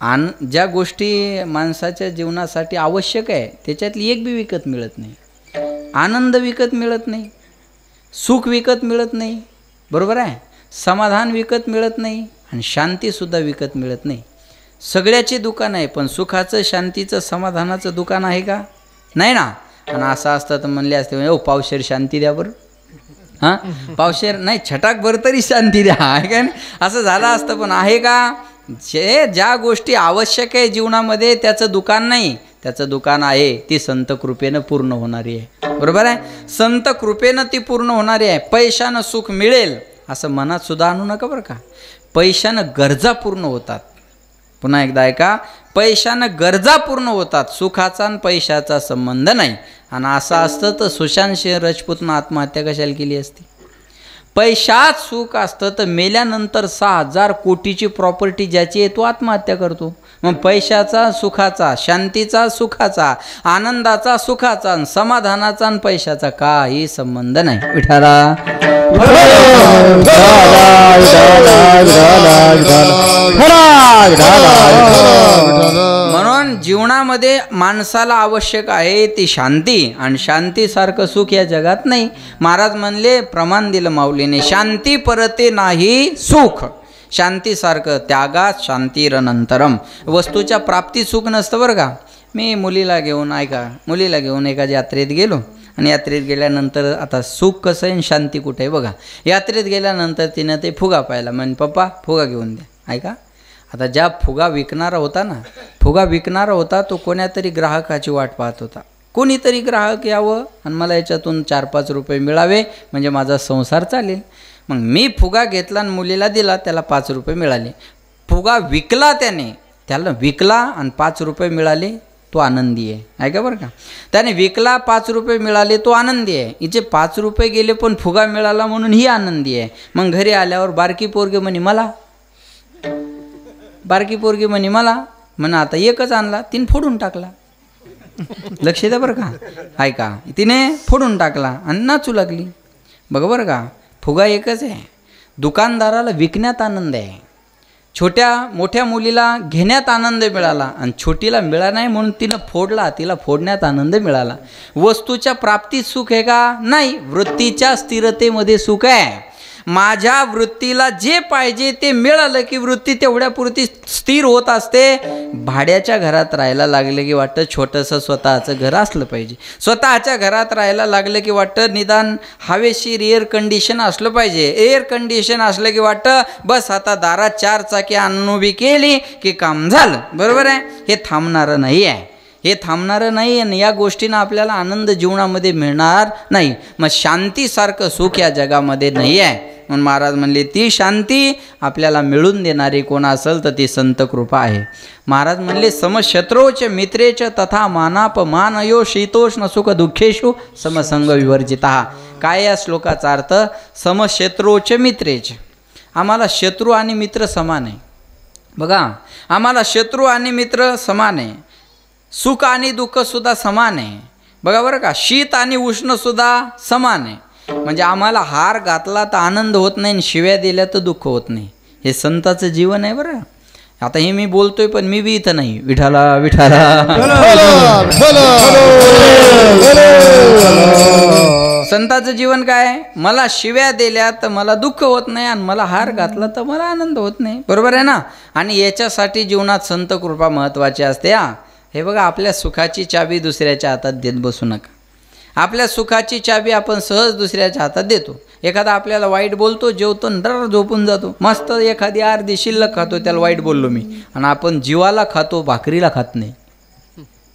आन ज्या गोष्टी माणसाच्या जीवनासाठी आवश्यक आहे त्याच्यातली एक बी विकत मिळत नाही. आनंद विकत मिळत नाही. सुख विकत मिळत नाही. बरोबर आहे? समाधान विकत मिळत नाही आणि शांतीसुद्धा विकत मिळत नाही. सगळ्याचे दुकान आहे पण सुखाचं शांतीचं समाधानाचं दुकान आहे का? नाही ना? आणि असं असतं तर म्हणले असते ओ पावशेर शांती द्या बरं. हां? पावशेर नाही छटाक भर तरी शांती द्या. आहे का नाही? असं झालं असतं पण आहे का? जे ज्या गोष्टी आवश्यक आहे जीवनामध्ये त्याचं दुकान नाही. त्याचं दुकान आहे ती संत कृपेनं पूर्ण होणारी आहे. बरोबर आहे? संत कृपेनं ती पूर्ण होणारी आहे. पैशानं सुख मिळेल असं मनात सुद्धा आणू नका बरं का. पैशानं गरजा पूर्ण होतात. पुन्हा एकदा ऐका. पैशानं गरजा पूर्ण होतात. सुखाचा आणि पैशाचा संबंध नाही. आणि असं असतं तर सुशांत सिंह राजपूतनं आत्महत्या कशाला केली असती? पैशात सुख असतं तर मेल्यानंतर सहा हजार कोटीची प्रॉपर्टी ज्याची आहे तो आत्महत्या करतो. मग पैशाचा सुखाचा शांतीचा सुखाचा आनंदाचा सुखाचा आणि समाधानाचा आणि पैशाचा काही संबंध नाही. विठाला म्हणून जीवनामध्ये माणसाला आवश्यक आहे ती शांती आणि शांतीसारखं सुख या जगात नाही. महाराज म्हणले प्रमाण दिलं माऊलीने शांती परते नाही सुख. शांतीसारखं त्यागात शांतीरनंतरम. वस्तूच्या प्राप्ती सुख नसतं बरं का? मी मुलीला घेऊन ऐका मुलीला घेऊन एका यात्रेत गेलो. आणि यात्रेत गेल्यानंतर आता सुख कसं आहे आणि शांती कुठे आहे बघा. यात्रेत गेल्यानंतर तिनं ते फुगा पाहिला. म्हण पप्पा फुगा घेऊन द्या ऐका आता ज्या फुगा विकणारा होता ना फुगा विकणारा होता तो कोण्यातरी ग्राहकाची वाट पाहत होता. कोणीतरी ग्राहक यावं आणि मला याच्यातून चार पाच रुपये मिळावे म्हणजे माझा संसार चालेल. मग मी फुगा घेतला आणि मुलीला दिला त्याला पाच रुपये मिळाले. फुगा विकला त्याने त्याला विकला आणि पाच रुपये मिळाले तो आनंदी आहे. ऐका बरं का? त्याने विकला पाच रुपये मिळाले तो आनंदी आहे. इथे पाच रुपये गेले पण फुगा मिळाला म्हणून ही आनंदी आहे. मग घरी आल्यावर बारकी पोरगे म्हणे मला. बारकी पोरगी म्हणे मला. म्हणा आता एकच आणला तिने फोडून टाकला. लक्ष द्या बरं का. ऐका तिने फोडून टाकला आणि नाचू लागली. बघा बरं का? फुगा एकच आहे. दुकानदाराला विकण्यात आनंद आहे. छोट्या मोठ्या मुलीला घेण्यात आनंद मिळाला आणि छोटीला मिळा नाही म्हणून तिनं फोडला तिला फोडण्यात आनंद मिळाला. वस्तूच्या प्राप्तीत सुख आहे का? नाही. वृत्तीच्या स्थिरतेमध्ये सुख आहे. माझ्या वृत्तीला जे पाहिजे ते मिळालं की वृत्ती तेवढ्यापुरती स्थिर होत असते. भाड्याच्या घरात राहायला लागलं की वाटतं छोटंसं स्वतःचं घर असलं पाहिजे. स्वतःच्या घरात राहायला लागलं की वाटतं निदान हवेशीर एअर कंडिशन असलं पाहिजे. एअर कंडिशन असलं की वाटतं बस आता दारात चार चाकी आणून उभी केली की काम झालं. बरोबर आहे? हे थांबणारं नाही आहे. हे थांबणारं नाही आणि या गोष्टीनं आपल्याला आनंद जीवनामध्ये मिळणार नाही. मग शांतीसारखं सुख या जगामध्ये नाही आहे. म्हणून महाराज म्हणले ती शांती आपल्याला मिळून देणारी कोण असेल तर ती संत कृपा आहे. महाराज म्हणले समशत्रोच मित्रेच तथा मानापमानयो शीतोष्ण सुख दुःखेशु समसंग विवर्जिता. काय या श्लोकाचा अर्थ? समशत्रोच मित्रेच. आम्हाला शत्रू आणि मित्र समान आहे. बघा आम्हाला शत्रू आणि मित्र समान आहे. सुख आणि दुःखसुद्धा समान आहे. बघा बरं का? शीत आणि उष्णसुद्धा समान आहे. म्हणजे आम्हाला हार घातला तर आनंद होत नाही आणि शिव्या दिल्या तर दुःख होत नाही. हे संताचं जीवन आहे बरं. आता हे मी बोलतोय पण मी बी इथं नाही. विठाला विठाला. संताचं जीवन काय? मला शिव्या दिल्या तर मला दुःख होत नाही आणि मला हार घातला तर मला आनंद होत नाही. बरोबर आहे ना? आणि याच्यासाठी जीवनात संत कृपा महत्त्वाची असते हा. हे बघा आपल्या सुखाची चाबी दुसऱ्याच्या हातात देत बसू नका. आपल्या सुखाची चाबी आपण सहज दुसऱ्याच्या हातात देतो. एखादा आपल्याला वाईट बोलतो जेवतो नर झोपून जातो. मस्त एखादी अर्धी शिल्लक खातो त्याला वाईट बोललो मी. आणि आपण जीवाला खातो भाकरीला खात नाही.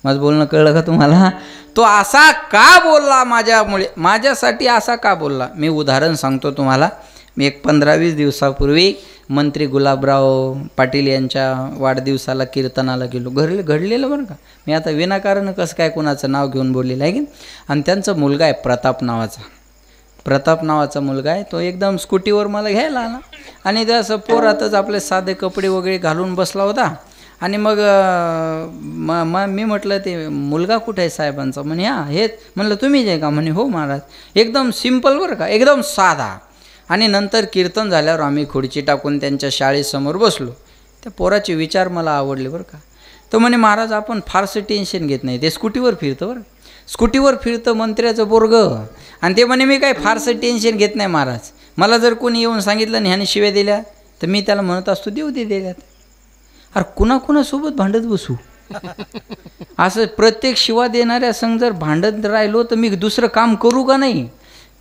माझं बोलणं कळलं का तुम्हाला? तो असा का बोलला माझ्यामुळे? माझ्यासाठी असा का बोलला? मी उदाहरण सांगतो तुम्हाला. मी एक पंधरा वीस दिवसापूर्वी मंत्री गुलाबराव पाटील यांच्या वाढदिवसाला कीर्तनाला गेलो. घडले घडलेलं बरं का. मी आता विनाकारण कसं काय कोणाचं नाव घेऊन बोललेलं आहे की आणि त्यांचा मुलगा आहे प्रताप नावाचा. प्रताप नावाचा मुलगा आहे तो एकदम स्कूटीवर मला घ्यायला आला. आणि ते असं पोरातच आपले साधे कपडे वगैरे घालून बसला होता. आणि मग म म मी म्हटलं ते मुलगा कुठे आहे साहेबांचा? म्हणे हा हेच. म्हणलं तुम्हीच आहे का? म्हणे हो महाराज. एकदम सिंपल बरं का एकदम साधा. आणि नंतर कीर्तन झाल्यावर आम्ही खुर्ची टाकून त्यांच्या शाळेसमोर बसलो. त्या पोराचे विचार मला आवडले बरं का. तो म्हणे महाराज आपण फारसं टेन्शन घेत नाही. ते स्कूटीवर फिरतं बरं. स्कूटीवर फिरतं मंत्र्याचं पोरग. आणि ते म्हणे मी काय फारसं टेन्शन घेत नाही महाराज. मला जर कोणी येऊन सांगितलं आणि ह्याने शिव्या दिल्या तर मी त्याला म्हणत असतो देऊ दे दिल्यात अरे कुणाकुणासोबत भांडत बसू? असं प्रत्येक शिवा देणाऱ्या संग जर भांडत राहिलो तर मी दुसरं काम करू का नाही?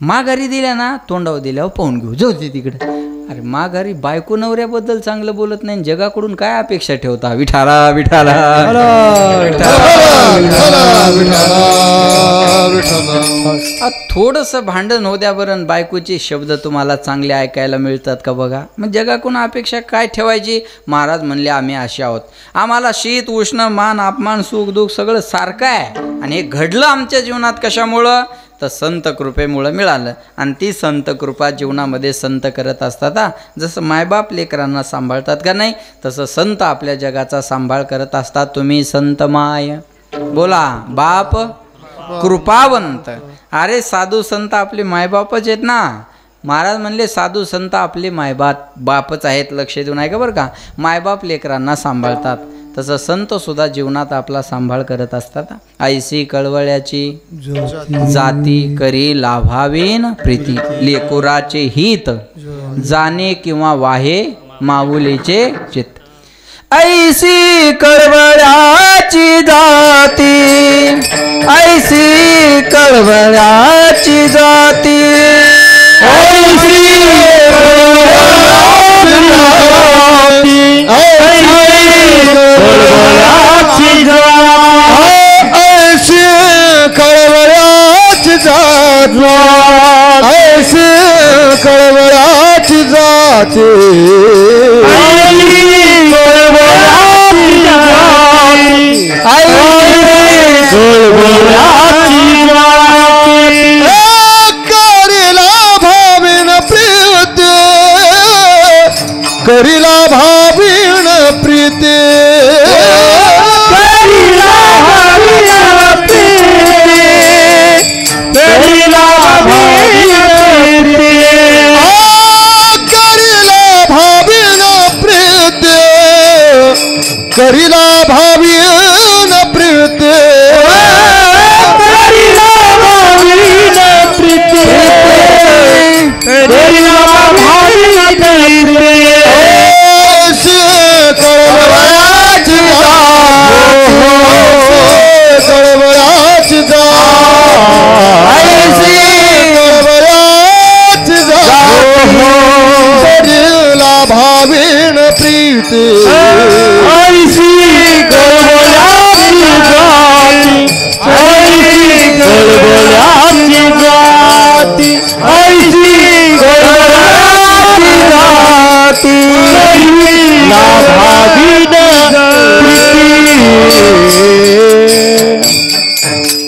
माघारी दिल्या ना तोंडावर दिल्यावर पाहून घेऊ. जाऊ दे तिकडे. अरे माघारी बायको नवऱ्याबद्दल चांगलं बोलत नाही जगाकडून काय अपेक्षा ठेवता? विठाला आ, थोडंसं भांडण होऊ द्या बरं बायकोचे शब्द तुम्हाला चांगले ऐकायला मिळतात का बघा? मग जगाकडून अपेक्षा काय ठेवायची? महाराज म्हणले आम्ही असे आहोत. आम्हाला शीत उष्ण मान अपमान सुख दुःख सगळं सारखं आहे. आणि हे घडलं आमच्या जीवनात कशामुळं? तर संत कृपेमुळं मिळालं. आणि ती संत कृपा जीवनामध्ये संत करत असतात हा जसं मायबाप लेकरांना सांभाळतात का नाही तसं संत आपल्या जगाचा सांभाळ करत असतात तुम्ही संत माय. बोला बाप कृपावंत. अरे साधू संत आपले मायबापच आहेत ना. महाराज म्हणले साधू संत आपले मायबाप बापच आहेत लक्ष देऊन आहे का बरं का. मायबाप लेकरांना सांभाळतात. तसं संतसुद्धा जीवनात आपला सांभाळ करत असतात. ऐसी कळवळ्याची जाती करी लाभावीन प्रीती. लेकुराचे हित जाणे किंवा वाहे माऊलीचे चित्त. ऐसी कळवळ्याची जाती. ऐसी कळवळ्याची जाती. ऐसी ऐशी कळवळ्याची जात ऐशी कळवळ्याची जाते करीला भावीन प्रीते। करीला करीला भावीन प्रीते। प्रीती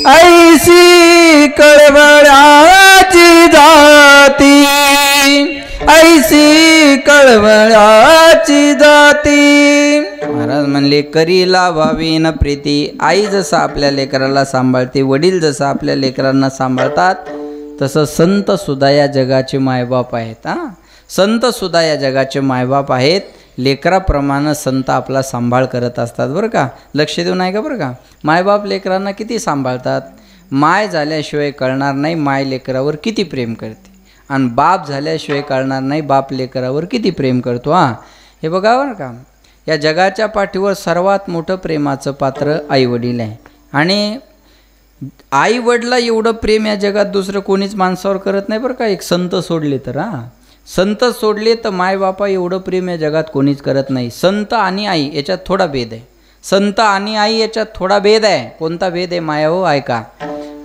ऐसी कळवळ्याची जाती ऐसी कळवळाची जाती. महाराज म्हणले करीला न प्रीती. आई जसं आपल्या लेकराला सांभाळते वडील जसं आपल्या लेकरांना सांभाळतात तसं संत सुद्धा या जगाचे मायबाप आहेत हां. संत सुद्धा या जगाचे मायबाप आहेत. लेकराप्रमाणे संत आपला सांभाळ करत असतात बरं का? लक्ष देऊन आहे का बरं का? मायबाप लेकरांना किती सांभाळतात? माय झाल्याशिवाय कळणार नाही माय लेकरावर किती प्रेम करते. आणि बाप झाल्याशिवाय कळणार नाही बाप लेकरावर किती प्रेम करतो हां? हे बघा बरं का. या जगाच्या पाठीवर सर्वात मोठं प्रेमाचं पात्र आईवडील आहे. आणि आईवडिला एवढं प्रेम या जगात दुसरं कोणीच माणसावर करत नाही बरं का. एक संत सोडले तर हां? संत सोडले तर मायबापा एवढं प्रेम या जगात कोणीच करत नाही. संत आणि आई याच्यात थोडा भेद आहे. संत आणि आई याच्यात थोडा भेद आहे. कोणता भेद आहे माया हो? ऐका.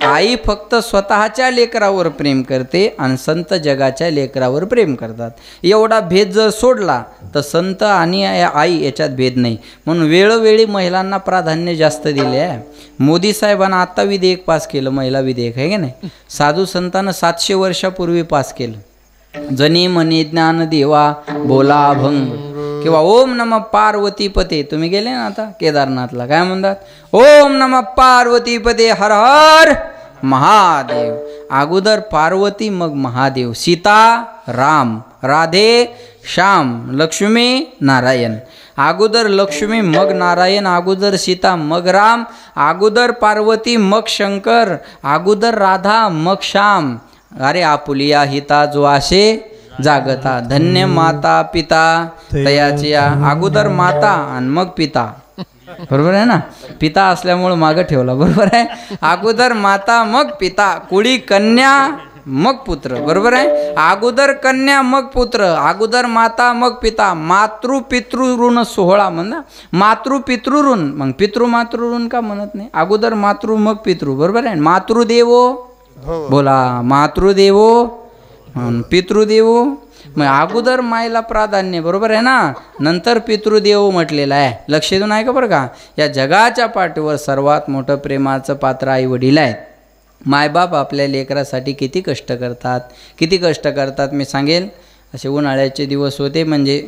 आई फक्त स्वतःच्या लेकरावर प्रेम करते आणि संत जगाच्या लेकरावर प्रेम करतात. एवढा भेद जर सोडला तर संत आणि आई याच्यात भेद नाही. म्हणून वेळोवेळी महिलांना प्राधान्य जास्त दिले आहे. मोदी साहेबांना आत्ता विधेयक पास केलं महिला विधेयक आहे की नाही? साधू संतानं सातशे वर्षापूर्वी पास केलं. जनी मनी ज्ञान देवा बोला अभंग किंवा ओम नम पार्वती पते. तुम्ही गेले ना आता? केदारनाथला. काय म्हणतात? ओम नम पार्वती पते. हर हर महादेव. अगोदर पार्वती मग महादेव. सीता राम. राधे श्याम. लक्ष्मी नारायण. अगोदर लक्ष्मी मग नारायण. अगोदर सीता मग राम. अगोदर पार्वती मग शंकर. अगोदर राधा मग श्याम. अरे आपुलिया हिता जो आशे जागता धन्य माता पिता तयाची अगोदर माता आणि मग पिता. बरोबर आहे ना? पिता असल्यामुळं मागं ठेवला बरोबर आहे? अगोदर माता मग पिता कुळी कन्या मग पुत्र बरोबर आहे? अगोदर कन्या मग पुत्र अगोदर माता मग पिता मातृ पितृ ऋण सोहळा म्हणा मातृ पितृ ऋण मग पितृ मातृ ऋण का म्हणत नाही? अगोदर मातृ मग पितृ बरोबर आहे? मातृदेवो हो. बोला मातृदेवो पितृदेवो मग अगोदर मायला प्राधान्य बरोबर आहे ना? नंतर पितृदेव म्हटलेला आहे. लक्ष देऊन आहे का बरं का. या जगाच्या पाठीवर सर्वात मोठं प्रेमाचं पात्र आई वडील आहेत. मायबाप आपल्या लेकरासाठी किती कष्ट करतात. किती कष्ट करतात मी सांगेल. असे उन्हाळ्याचे दिवस होते म्हणजे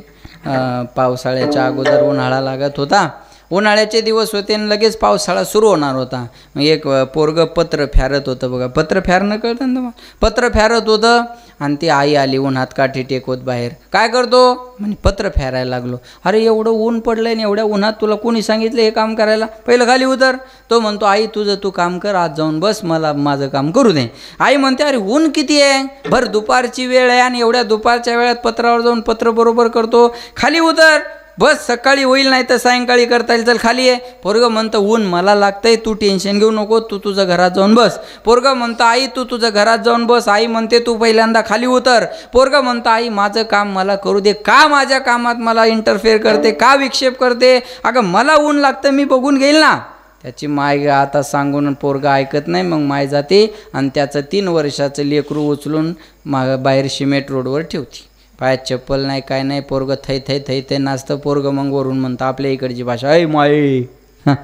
पावसाळ्याच्या अगोदर उन्हाळा लागत होता. उन्हाळ्याचे दिवस होते आणि लगेच पावसाळा सुरू होणार होता. मग एक पोरगं पत्र फॅरत होतं बघा. पत्र फॅरणं कळतं ना पत्र फॅरत होतं आणि ती आई आली उन्हात काठी टेकवत बाहेर. काय करतो? म्हणजे पत्र फेरायला लागलो. अरे एवढं ऊन पडलंय आणि एवढ्या उन्हात तुला कोणी सांगितलं हे काम करायला? पहिलं खाली उतर. तो म्हणतो आई तुझं तू काम कर आज जाऊन बस मला माझं काम करू दे. आई म्हणते अरे ऊन किती आहे? भर दुपारची वेळ आहे आणि एवढ्या दुपारच्या वेळात पत्रावर जाऊन पत्र बरोबर करतो. खाली उतर. बस सकाळी होईल नाही तर सायंकाळी करता येईल. चल खाली आहे पोरगं म्हणतं ऊन मला लागतंय तू टेन्शन घेऊ नको तू तुझं घरात जाऊन बस. पोरगं म्हणतं आई तू तुझं घरात जाऊन बस. आई म्हणते तू पहिल्यांदा खाली उतर. पोरगं म्हणतं आई माझं काम मला करू दे. का माझ्या कामात मला इंटरफेअर करते? का विक्षेप करते? अगं मला ऊन लागतं मी बघून घेईल ना. त्याची माय आता सांगून पोरगा ऐकत नाही मग माय जाते आणि त्याचं तीन वर्षाचं लेकरू उचलून मा बाहेर शिमेट रोडवर ठेवते. पायात चप्पल नाही काय नाही पोरगं थै थै थै थै नाचतं पोरगं मग वरून म्हणतं आपल्या इकडची भाषा अय माये.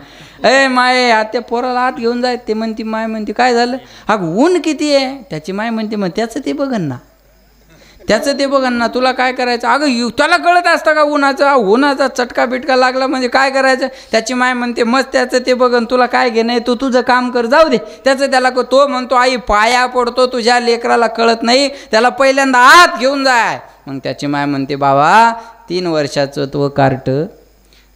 अय माये आ त्या पोराला आत घेऊन जाय. ते म्हणते माय म्हणते काय झालं? अगं ऊन किती आहे. त्याची माय म्हणते मग त्याचं ते बघन ना. त्याचं ते बघन ना तुला काय करायचं? अगं यु त्याला कळत असतं का उन्हाचा? उन्हाचा चटका बिटका लागला म्हणजे काय करायचं? त्याची माय म्हणते मस्त त्याचं ते बघन तुला काय घेणं तू तुझं काम कर जाऊ दे. त्याचं त्याला क- तो म्हणतो आई पाया पडतो तुझ्या लेकराला कळत नाही त्याला पहिल्यांदा आत घेऊन जाय. मग त्याची माय म्हणते बाबा तीन वर्षाचं तो कार्ट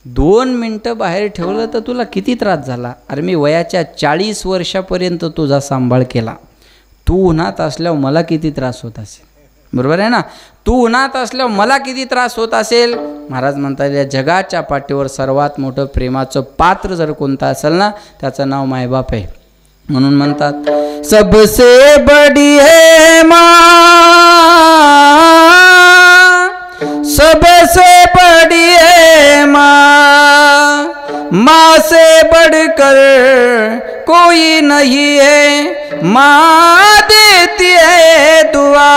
दोन मिनटं बाहेर ठेवलं तर तुला किती त्रास झाला? अरे मी वयाच्या चाळीस वर्षापर्यंत तुझा सांभाळ केला. तू उन्हात असल्यावर मला किती त्रास होत असेल? बरोबर आहे ना? तू उन्हात असल्यावर मला किती त्रास होत असेल? महाराज म्हणतात या जगाच्या पाठीवर सर्वात मोठं प्रेमाचं पात्र जर कोणतं असेल ना त्याचं नाव मायबाप आहे. म्हणून म्हणतात सबसे बडी है माँ सबसे बड़ी है माँ। माँ से बढ़कर कोई नहीं है। माँ देती है दुआ।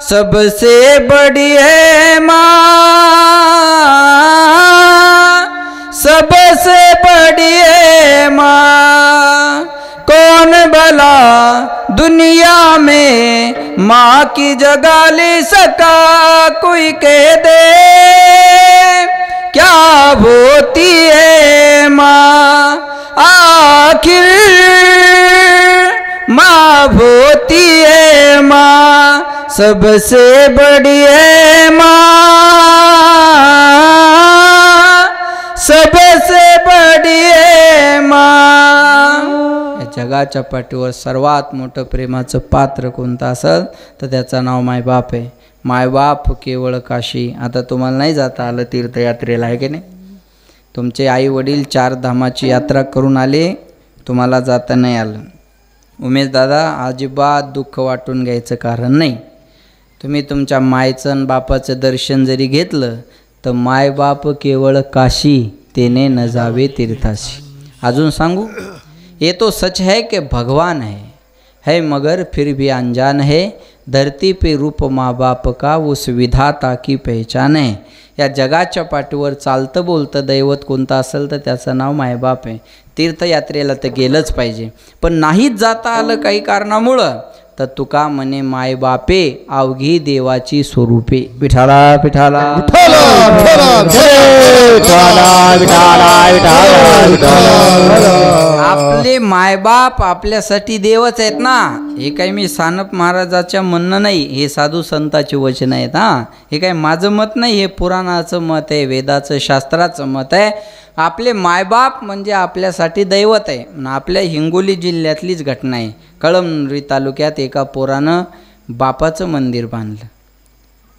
सबसे बड़ी है माँ। सबसे बड़ी है माँ। कौन भला दुनिया में माँ की जगह ले सका? कोई कह दे, क्या होती है माँ? आखिर माँ होती है माँ, सबसे बड़ी है माँ, सबसे बड़ी है माँ। जगाच्या पाठीवर सर्वात मोठं प्रेमाचं पात्र कोणतं असेल तर त्याचं नाव मायबाप आहे. मायबाप केवळ काशी. आता तुम्हाला नाही जाता आलं तीर्थयात्रेला आहे की नाही? तुमचे आई वडील चार धामाची यात्रा करून आले तुम्हाला जाता नाही आलं. उमेश दादा अजिबात दुःख वाटून घ्यायचं कारण नाही. तुम्ही तुमच्या मायचं आणि बापाचं दर्शन जरी घेतलं तर मायबाप केवळ काशी तेने न जावे तीर्थाशी. अजून सांगू? ये तो सच है कि भगवान है। है मगर फिर भी अनजान है। धरती पे रूप माँ बाप का उस विधाता की पहचान है। या जगाच्या पाठीवर चालतं बोलतं दैवत कोणतं असेल तर त्याचं नाव मायबाप आहे। तीर्थयात्रेला तर गेलंच पाहिजे। पण नाहीच जाता आलं काही कारणामुळं तर तुका म्हणे मायबापे अवघी देवाची स्वरूपे. विठाला पिठाला आपले मायबाप आपल्यासाठी देवच आहेत ना. हे काही मी सानप महाराजाच्या म्हणणं नाही हे साधू संताचे वचन आहेत हां. हे काय माझं मत नाही हे पुराणाचं मत आहे वेदाचं शास्त्राचं मत आहे. आपले मायबाप म्हणजे आपल्यासाठी दैवत आहे. आपल्या हिंगोली जिल्ह्यातलीच घटना आहे. कळमनुरी तालुक्यात एका पोरानं बापाचं मंदिर बांधलं.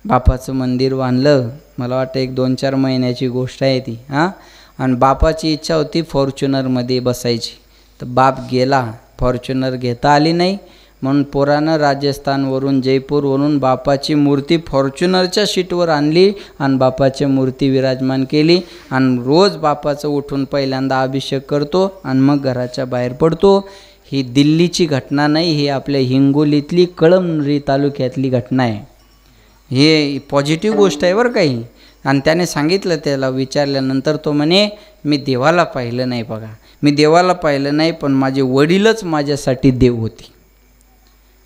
बापाचं मंदिर बांधलं. मला वाटतं एक दोन चार महिन्याची गोष्ट आहे ती हां. आणि बापाची इच्छा होती फॉर्च्युनरमध्ये बसायची. तर बाप गेला. फॉर्च्युनर घेता आली नाही. म्हणून पोरानं राजस्थानवरून जयपूरवरून बापाची मूर्ती फॉर्च्युनरच्या शीटवर आणली आणि बापाची मूर्ती विराजमान केली आणि रोज बापाचं उठून पहिल्यांदा अभिषेक करतो आणि मग घराच्या बाहेर पडतो. ही दिल्लीची घटना नाही ही आपल्या हिंगोलीतली कळमनुरी तालुक्यातली घटना आहे. हे पॉझिटिव्ह गोष्ट आहे बरं काही आणि त्याने सांगितलं त्याला विचारल्यानंतर तो म्हणे मी देवाला पाहिलं नाही बघा. मी देवाला पाहिलं नाही पण माझे वडीलच माझ्यासाठी देव होते.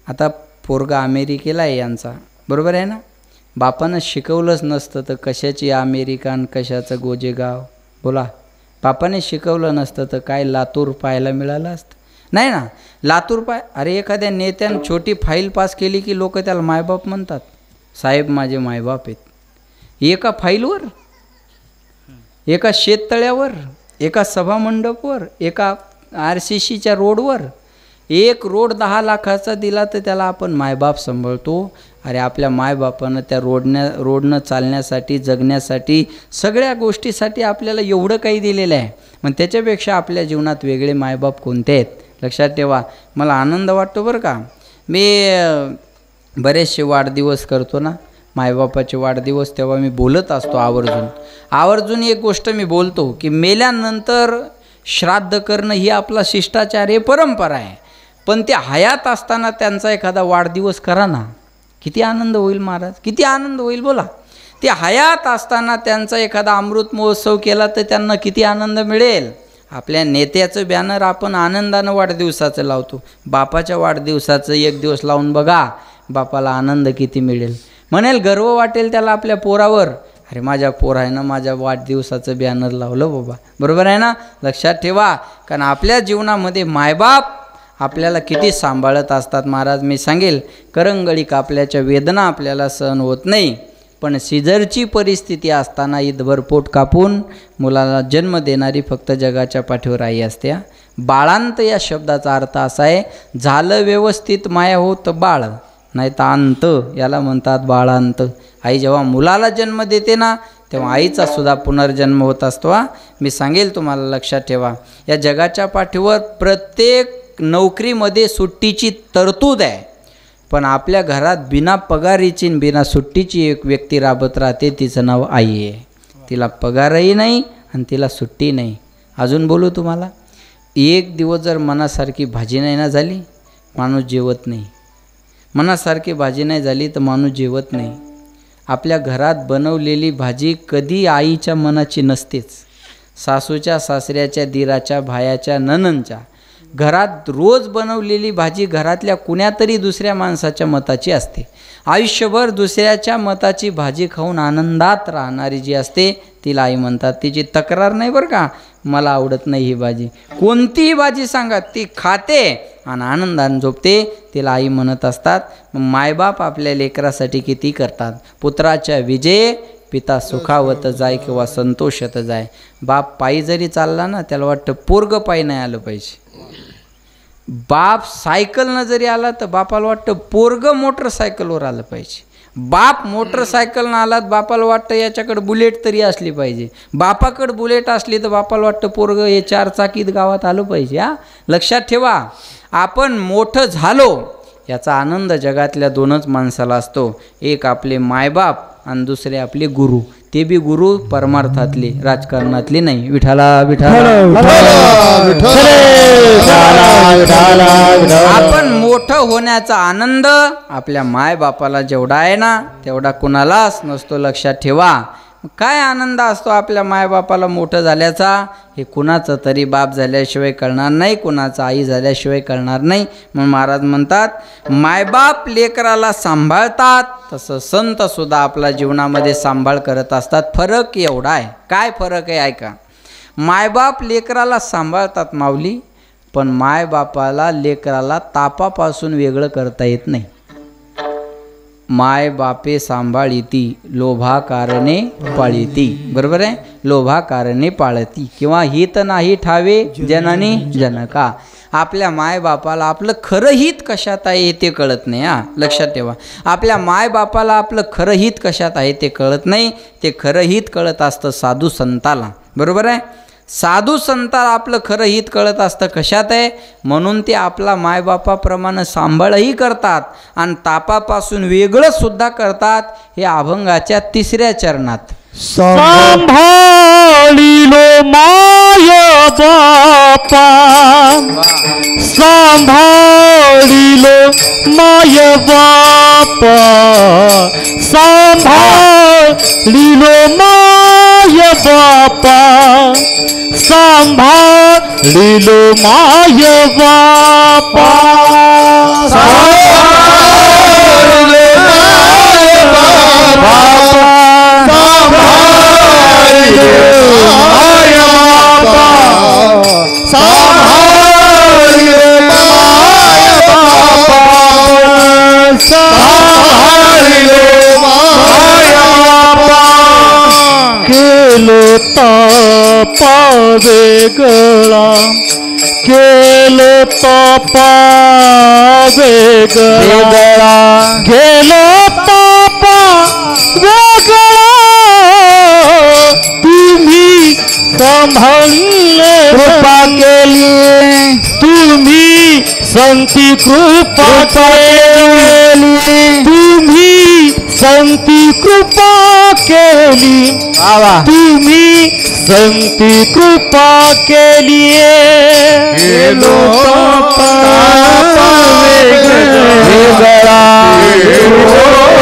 आता पोरगा अमेरिकेला आहे यांचा. बरोबर आहे ना? बापानं शिकवलंच नसतं तर कशाची अमेरिका आणि कशाचं गोजेगाव? बोला. बापाने शिकवलं नसतं तर काय लातूर पाहायला मिळालं असतं? नाही ना? लातूर पाय अरे एखाद्या नेत्यानं छोटी फाईल पास केली की लोक त्याला मायबाप म्हणतात. साहेब माझे मायबाप आहेत. एका फाईलवर? एका शेततळ्यावर? एका सभामंडपवर? एका आर सी सीच्या रोडवर? एक रोड दहा लाखाचा दिला तर त्याला आपण मायबाप सांभाळतो. अरे आपल्या मायबापानं त्या रोडण्या रोडनं चालण्यासाठी जगण्यासाठी सगळ्या गोष्टीसाठी आपल्याला एवढं काही दिलेलं आहे. मग त्याच्यापेक्षा आपल्या जीवनात वेगळे मायबाप कोणते आहेत? लक्षात ठेवा. मला आनंद वाटतो बरं का? मी बरेचसे वाढदिवस करतो ना. मायबापाचे वाढदिवस तेव्हा मी बोलत असतो आवर्जून. आवर्जून एक गोष्ट मी बोलतो की मेल्यानंतर श्राद्ध करणं ही आपला शिष्टाचार आहे परंपरा आहे. पण ते हयात असताना त्यांचा एखादा वाढदिवस करा ना. किती आनंद होईल महाराज. किती आनंद होईल बोला. ते हयात असताना त्यांचा एखादा अमृत महोत्सव केला तर त्यांना किती आनंद मिळेल? आपल्या नेत्याचं बॅनर आपण आनंदानं वाढदिवसाचं लावतो. बापाच्या वाढदिवसाचं एक दिवस लावून बघा. बापाला आनंद किती मिळेल? म्हणेल गर्व वाटेल त्याला आपल्या पोरावर. अरे माझ्या पोरानं माझ्या वाढदिवसाचं बॅनर लावलं बाबा. बरोबर आहे ना? लक्षात ठेवा. कारण आपल्या जीवनामध्ये मायबाप आपल्याला किती सांभाळत असतात महाराज? मी सांगेल करंगळी कापल्याच्या वेदना आपल्याला सहन होत नाही. पण सिझरची परिस्थिती असताना ईदभर पोट कापून मुलाला जन्म देणारी फक्त जगाच्या पाठीवर आई असते. बाळांत या शब्दाचा अर्थ असा आहे झालं व्यवस्थित माया होत बाळ. नाही तर अंत याला म्हणतात बाळांत. आई जेव्हा मुलाला जन्म देते ना तेव्हा आईचा सुद्धा पुनर्जन्म होत असतो. मी सांगेल तुम्हाला लक्षात ठेवा. या जगाच्या पाठीवर प्रत्येक नोकरीमध्ये सुट्टीची तरतूद आहे. पण आपल्या घरात बिना पगारीची बिना सुट्टीची एक व्यक्ती राबत राहते तिचं नाव आई आहे. तिला पगारही नाही आणि तिला सुट्टी नाही. अजून बोलू तुम्हाला? एक दिवस जर मनासारखी भाजी नाही ना झाली माणूस जेवत नाही. मनासारखी भाजी नाही झाली तर माणूस जेवत नाही. आपल्या घरात बनवलेली भाजी कधी आईच्या मनाची नसतेच. सासूच्या सासऱ्याच्या दिराच्या भायाच्या ननंच्या घरात रोज बनवलेली भाजी घरातल्या कुण्यातरी दुसऱ्या माणसाच्या मताची असते. आयुष्यभर दुसऱ्याच्या मताची भाजी खाऊन आनंदात राहणारी जी असते तिला आई म्हणतात तिची तक्रार नाही बरं का? मला आवडत नाही ही भाजी. कोणतीही भाजी सांगा ती खाते आणि आनंदाने झोपते. तिला आई म्हणत असतात मायबाप आपल्या लेकरासाठी किती करतात? पुत्राच्या विजय पिता सुखावत जाय किंवा संतोषत जाय. बाप पायी जरी चालला ना त्याला वाटतं पोरग पायी नाही आलं पाहिजे. बाप सायकलनं जरी आला तर बापाला वाटतं पोरग मोटरसायकलवर आलं पाहिजे. बाप मोटरसायकलनं आलात बापाला वाटतं याच्याकडं बुलेट तरी असली पाहिजे. बापाकडं बुलेट असली तर बापाला वाटतं पोरग हे चार चाकीत गावात आलं पाहिजे हा? लक्षात ठेवा. आपण मोठं झालो याचा आनंद जगातल्या दोनच माणसाला असतो. एक आपले मायबाप आणि दुसरे आपले गुरु. ते बी गुरु परमार्थातले राजकारणातले नाही. विठाला विठाला आपण मोठं होण्याचा आनंद आपल्या मायबापाला जेवढा आहे ना तेवढा कुणालाच नसतो लक्षात ठेवा. काय आनंद असतो आपल्या मायबापाला मोठं झाल्याचा? हे कुणाचं तरी बाप झाल्याशिवाय कळणार नाही कुणाचं आई झाल्याशिवाय कळणार नाही. मग महाराज म्हणतात मायबाप लेकराला सांभाळतात तसं संतसुद्धा आपल्या जीवनामध्ये सांभाळ करत असतात. फरक एवढा आहे. काय फरक आहे ऐका. मायबाप लेकराला सांभाळतात माऊली पण मायबापाला लेकराला तापापासून वेगळं करता येत नाही. माय बापे सांभाळीती लोभाकारणे पाळीती. बरोबर आहे? लोभाकारणे पाळती. किंवा हित नाही ठावे जननी जनका. आपल्या मायबापाला आपलं खरं हित कशात आहे ते कळत नाही हा. लक्षात ठेवा. आपल्या मायबापाला आपलं खरं हित कशात आहे ते कळत नाही. ते खरं हित कळत असतं साधू संताला. बरोबर आहे? साधू संताला आपलं खरं हित कळत असतं कशात आहे? म्हणून ते आपला मायबापाप्रमाणे सांभाळही करतात आणि तापापासून वेगळंसुद्धा करतात हे अभंगाच्या तिसऱ्या चरणात. सांभाळिलो माय बापा. सांभाळिलो माय बापा. सांभाळिलो माय बापा. सांभाळिलो माय बापा. केलो तापा वेगळा केलो तापा वेगळा. गेलो तापा तुम्ही संभाळले कृपा केली तुम्ही संती कृपा केली तुम्ही संती कृपा केली तुम्ही संती कृपा केली गेलो वेगळा कृपा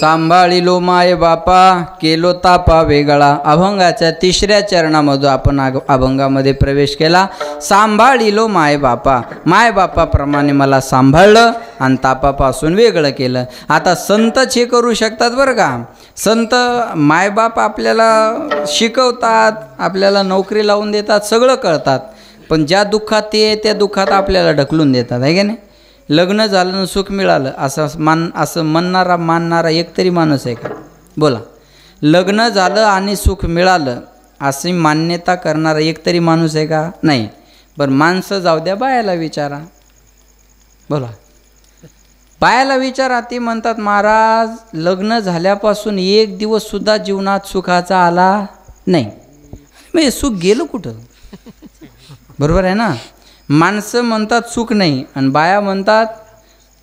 सांभाळिलो माय बापा केलो तापा वेगळा. अभंगाच्या तिसऱ्या चरणामधून आपण अभंगामध्ये प्रवेश केला. सांभाळिलो माय बापा. माय बापाप्रमाणे मला सांभाळलं आणि तापापासून वेगळं केलं. आता संतच हे करू शकतात बरं का? संत मायबाप आपल्याला शिकवतात आपल्याला नोकरी लावून देतात सगळं कळतात. पण ज्या दुःखात ते त्या दुःखात आपल्याला ढकलून देतात आहे की नाही? लग्न झालं आणि सुख मिळालं असं मान असं म्हणणारा मानणारा एक तरी माणूस आहे का? बोला. लग्न झालं आणि सुख मिळालं अशी मान्यता करणारा एक तरी माणूस आहे का? नाही. बरं माणसं जाऊ द्या बायाला विचारा. बोला. बायाला विचारा ते म्हणतात महाराज लग्न झाल्यापासून एक दिवससुद्धा जीवनात सुखाचा आला नाही. म्हणजे सुख गेलं कुठं? बरोबर आहे ना? माणसं म्हणतात सुख नाही आणि बाया म्हणतात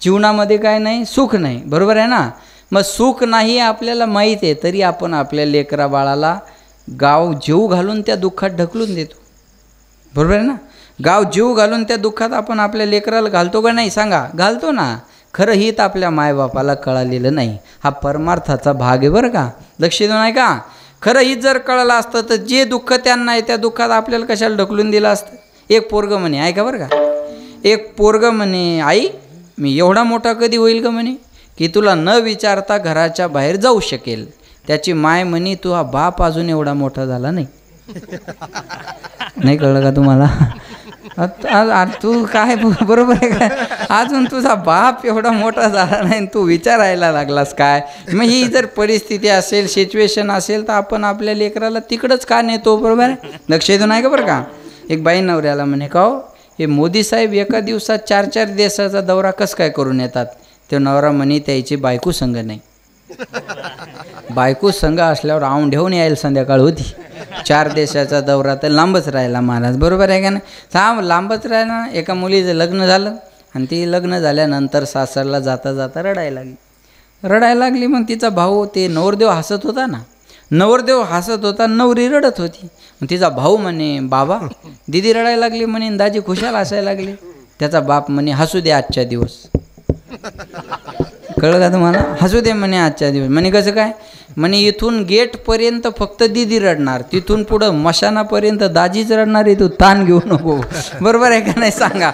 जीवनामध्ये काय नाही सुख नाही. बरोबर आहे ना? मग सुख नाही आपल्याला माहीत आहे तरी आपण आपल्या लेकरा बाळाला गाव जीव घालून त्या दुःखात ढकलून देतो. बरोबर आहे ना? गाव जीव घालून त्या दुःखात आपण आपल्या लेकराला घालतो का नाही सांगा? घालतो ना. खरं हित आपल्या मायबापाला कळालेलं नाही. हा परमार्थाचा भाग आहे बरं का? लक्ष देऊ नाही का खरं हित जर कळलं असतं तर जे दुःख त्यांना आहे त्या दुःखात आपल्याला कशाला ढकलून दिलं असतं? एक पोरग म्हणे ऐका बरं का. एक पोरग म्हणे आई मी एवढा मोठा कधी होईल का म्हणे? की तुला न विचारता घराच्या बाहेर जाऊ शकेल. त्याची माय म्हणे तू हा बाप अजून एवढा मोठा झाला नाही. नाही कळलं का तुम्हाला? तू काय बरोबर आहे काय अजून तुझा बाप एवढा मोठा झाला नाही तू विचारायला लागलास काय? मग ही जर परिस्थिती असेल सिच्युएशन असेल तर आपण आपल्या लेकराला तिकडंच का नेतो बरोबर आहे? लक्ष देतो नाही का बरं का? एक बाई नवऱ्याला म्हणे का हो हे मोदी साहेब एका दिवसात चार चार देशाचा दौरा कसं काय करून येतात? तो नवरा म्हणे त्याची बायको संघ नाही. बायको संघ असल्यावर आऊन ठेवून यायला संध्याकाळ होती. चार देशाचा दौरा तर लांबच राहिला महाराज बरोबर आहे का ना थांब लांबच राहिला एका मुलीचं लग्न झालं आणि ती लग्न झाल्यानंतर सासरला जाता जाता रडायला लागली. रडायला लागली मग तिचा भाऊ ते नवरदेव हसत होता ना? नवरदेव हसत होता नवरी रडत होती. तिचा भाऊ म्हणे बाबा दिदी रडायला लागली म्हणे आणि दाजी खुशाल असायला लागली. त्याचा बाप म्हणे हसू दे आजच्या दिवस. कळलं का तुम्हाला? हसू दे म्हणे आजच्या दिवस. म्हणे कसं काय? म्हणे इथून गेटपर्यंत फक्त दिदी रडणार. तिथून पुढं मशानापर्यंत दाजीच रडणार आहे. तू ताण घेऊ नको. बरोबर आहे का नाही? सांगा.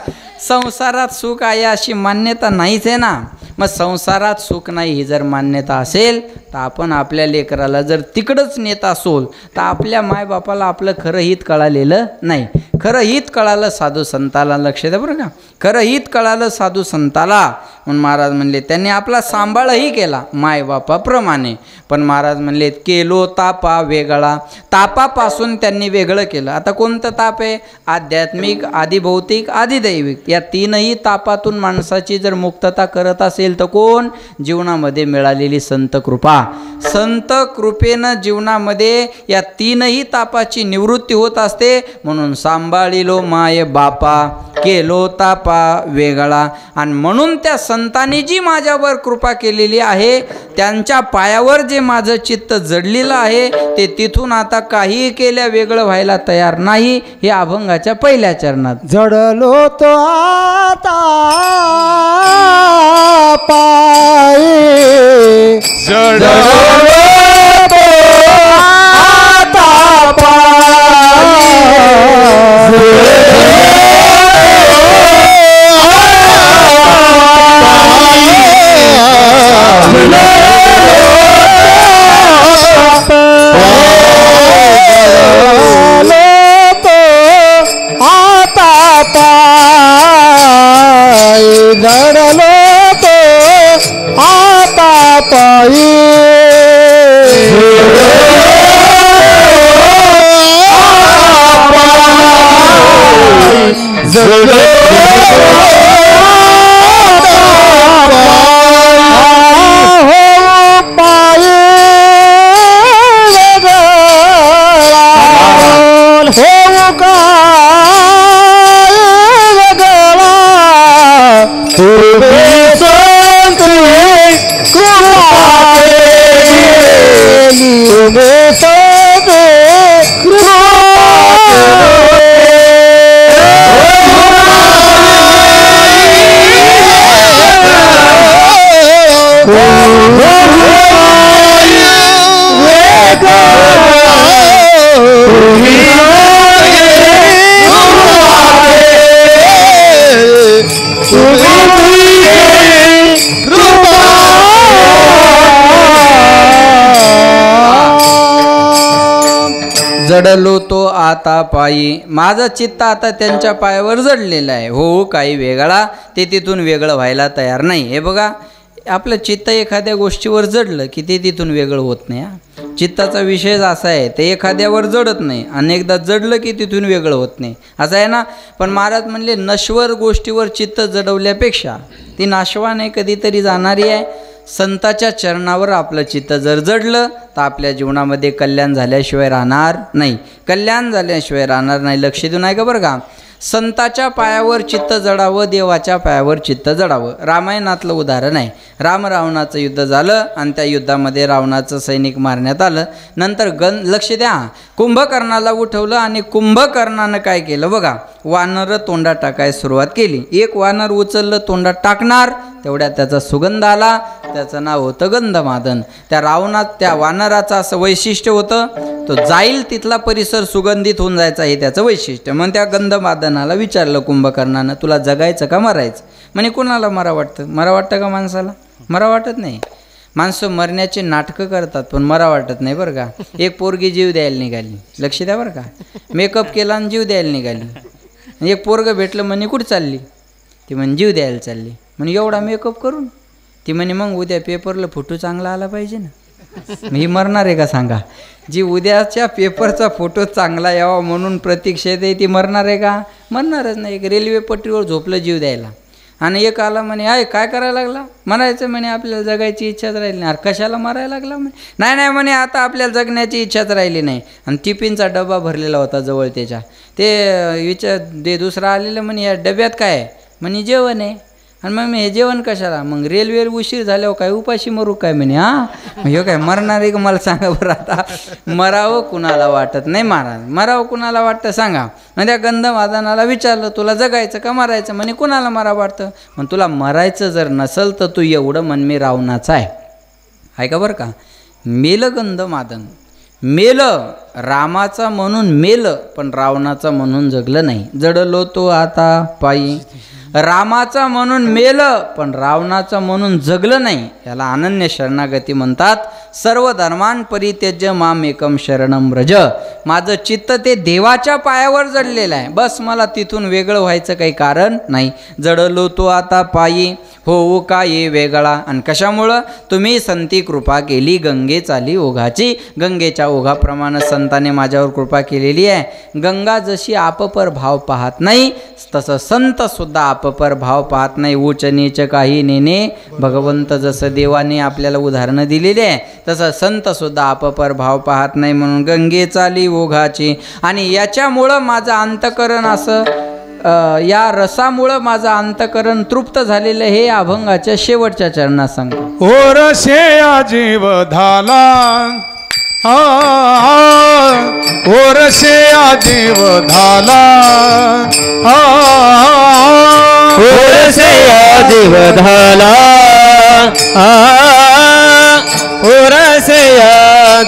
संसारात सुख आहे अशी मान्यता नाहीच आहे ना. मग संसारात सुख नाही ही जर मान्यता असेल तर आपण आपल्या लेकराला जर तिकडंच नेत असोल तर आपल्या मायबापाला आपलं खरं हित कळालेलं नाही. खरं हित कळालं साधू संताला लक्ष द्या बरं का. खरं हित कळालं साधू संताला. म्हणून महाराज म्हणले त्यांनी आपला सांभाळही केला मायबापाप्रमाणे. पण महाराज म्हणले केलो तापा वेगळा. तापापासून त्यांनी वेगळं केलं. आता कोणतं ताप आहे? आध्यात्मिक आधी भौतिक आधी दैविक या तीनही तापातून माणसाची जर मुक्तता करत असेल तर कोण? जीवनामध्ये मिळालेली संत कृपा. संत कृपेनं जीवनामध्ये या तीनही तापाची निवृत्ती होत असते. म्हणून सांभाळिलो माय बापा केलो तापा वेगळा. आणि म्हणून त्या संतांनी जी माझ्यावर कृपा केलेली आहे त्यांच्या पायावर जे माझं चित्त जडलेलं आहे ते तिथून आता काहीही केल्या वेगळं व्हायला तयार नाही हे अभंगाच्या पहिल्या चरणात. जडलो तो माता पाई आता पायी. माझं चित्त आता त्यांच्या पायावर जडलेलं आहे. हो काही वेगळा ते तिथून वेगळं व्हायला तयार नाही. हे बघा आपलं चित्त एखाद्या गोष्टीवर जडलं की ते तिथून वेगळं होत नाही हा. चित्ताचा विषयच असा आहे ते एखाद्यावर जडत नाही. अनेकदा जडलं की तिथून वेगळं होत नाही. असं आहे ना? पण महाराज म्हणले नश्वर गोष्टीवर चित्त जडवल्यापेक्षा ती नाशवान कधीतरी जाणारी आहे. संताच्या चरणावर आपलं चित्त जर जडलं तर आपल्या जीवनामध्ये कल्याण झाल्याशिवाय राहणार नाही. कल्याण झाल्याशिवाय राहणार नाही. लक्ष देऊन नाही का बरं का. संताच्या पायावर चित्त जडावं देवाच्या पायावर चित्त जडावं. रामायणातलं उदाहरण आहे. राम रावणाचं युद्ध झालं आणि त्या युद्धामध्ये रावणाचं सैनिक मारण्यात आलं. नंतर गण लक्ष द्या. कुंभकर्णाला उठवलं आणि कुंभकर्णानं काय केलं बघा? वानरं तोंडात टाकायला सुरुवात केली. एक वानर उचललं तोंडात टाकणार तेवढ्यात त्याचा सुगंध आला त्याचं नाव होतं गंधमादन. त्या रावणात त्या वानराचं असं वैशिष्ट्य होतं तो जाईल तिथला परिसर सुगंधित होऊन जायचा हे त्याचं वैशिष्ट्य. मग त्या गंधमादनाला विचारलं कुंभकर्णानं तुला जगायचं का मरायचं? म्हणे कुणाला मरा वाटतं? मरा वाटतं का माणसाला? मरा वाटत नाही. माणसं मरण्याचे नाटकं करतात पण मरा वाटत नाही बरं का? एक पोरगी जीव द्यायला निघाली. लक्ष द्या बरं का? मेकअप केला आणि जीव द्यायला निघाली. एक पोरगं भेटलं म्हणे कुठं चालली? ती म्हणे जीव द्यायला चालली. म्हणे एवढा मेकअप करून? ती म्हणे मग उद्या पेपरला फोटो चांगला आला पाहिजे ना. मी ही मरणार आहे का सांगा? जी उद्याच्या पेपरचा फोटो चांगला यावा म्हणून प्रतीक्षेत आहे ती मरणार आहे का? मरणारच नाही एक रेल्वे पट्टीवर झोपलं जीव द्यायला. आणि एक आला म्हणे आय काय करायला लागला? मरायचं म्हणे आपल्याला जगायची इच्छाच राहिली नाही. अरे कशाला मारायला लागला म्हणे? नाही नाही म्हणे आता आपल्याला जगण्याची इच्छाच राहिली नाही. आणि टिफिनचा डबा भरलेला होता जवळ त्याच्या. ते विचार ते दुसरा आलेलं म्हणे या डब्यात काय आहे? म्हणे जेवण आहे. आणि मग मी हे जेवण कशाला? मग रेल्वे उशीर झाल्यावर काय उपाशी मरू काय म्हणे हा? मग हे काय मरणार आहे का मला सांगा बरं आता? मरावं कुणाला वाटत नाही महाराज. मरावं कुणाला वाटतं सांगा. मग त्या गंधमादानाला विचारलं तुला जगायचं का मरायचं? म्हणे कुणाला मरा वाटतं? मग तुला मरायचं जर नसल तर तू एवढं मन मी रावणाचं आहे. आहे का बरं का? मेलं गंधमादन. मेलं रामाचा म्हणून मेलं पण रावणाचा म्हणून जगलं नाही. जडलो तो आता पायी. रामाचा म्हणून मेलं पण रावणाचं म्हणून जगलं नाही याला अनन्य शरणागती म्हणतात. सर्व धर्मान परित्यज्य माम एकम शरणम रज माझं चित्त ते देवाच्या पायावर जडलेलं आहे. बस मला तिथून वेगळं व्हायचं काही कारण नाही. जडलो तो आता पायी. हो का ये वेगळा. आणि कशामुळं? तुम्ही संती कृपा केली गंगे चाली ओघाची. गंगेच्या ओघाप्रमाणे संताने माझ्यावर कृपा केलेली आहे. गंगा जशी आपपर भाव पाहत नाही तसं संतसुद्धा आप पापपर भाव पाहत नाही उच नीच काही नेणे. भगवंत जसं देवाने आपल्याला उदाहरणं दिलेली आहे तसं संतसुद्धा आपपर भाव पाहत नाही म्हणून गंगे चाली ओघाची. आणि याच्यामुळं माझं अंतकरण असं या रसामुळं माझं अंतकरण तृप्त झालेलं हे अभंगाच्या शेवटच्या चरणात सांगतो. ओरशे जीव धाला. आ, आ, ओरशे जीव धाला. आ, आ, ओरसे जीव धाला। ओरसे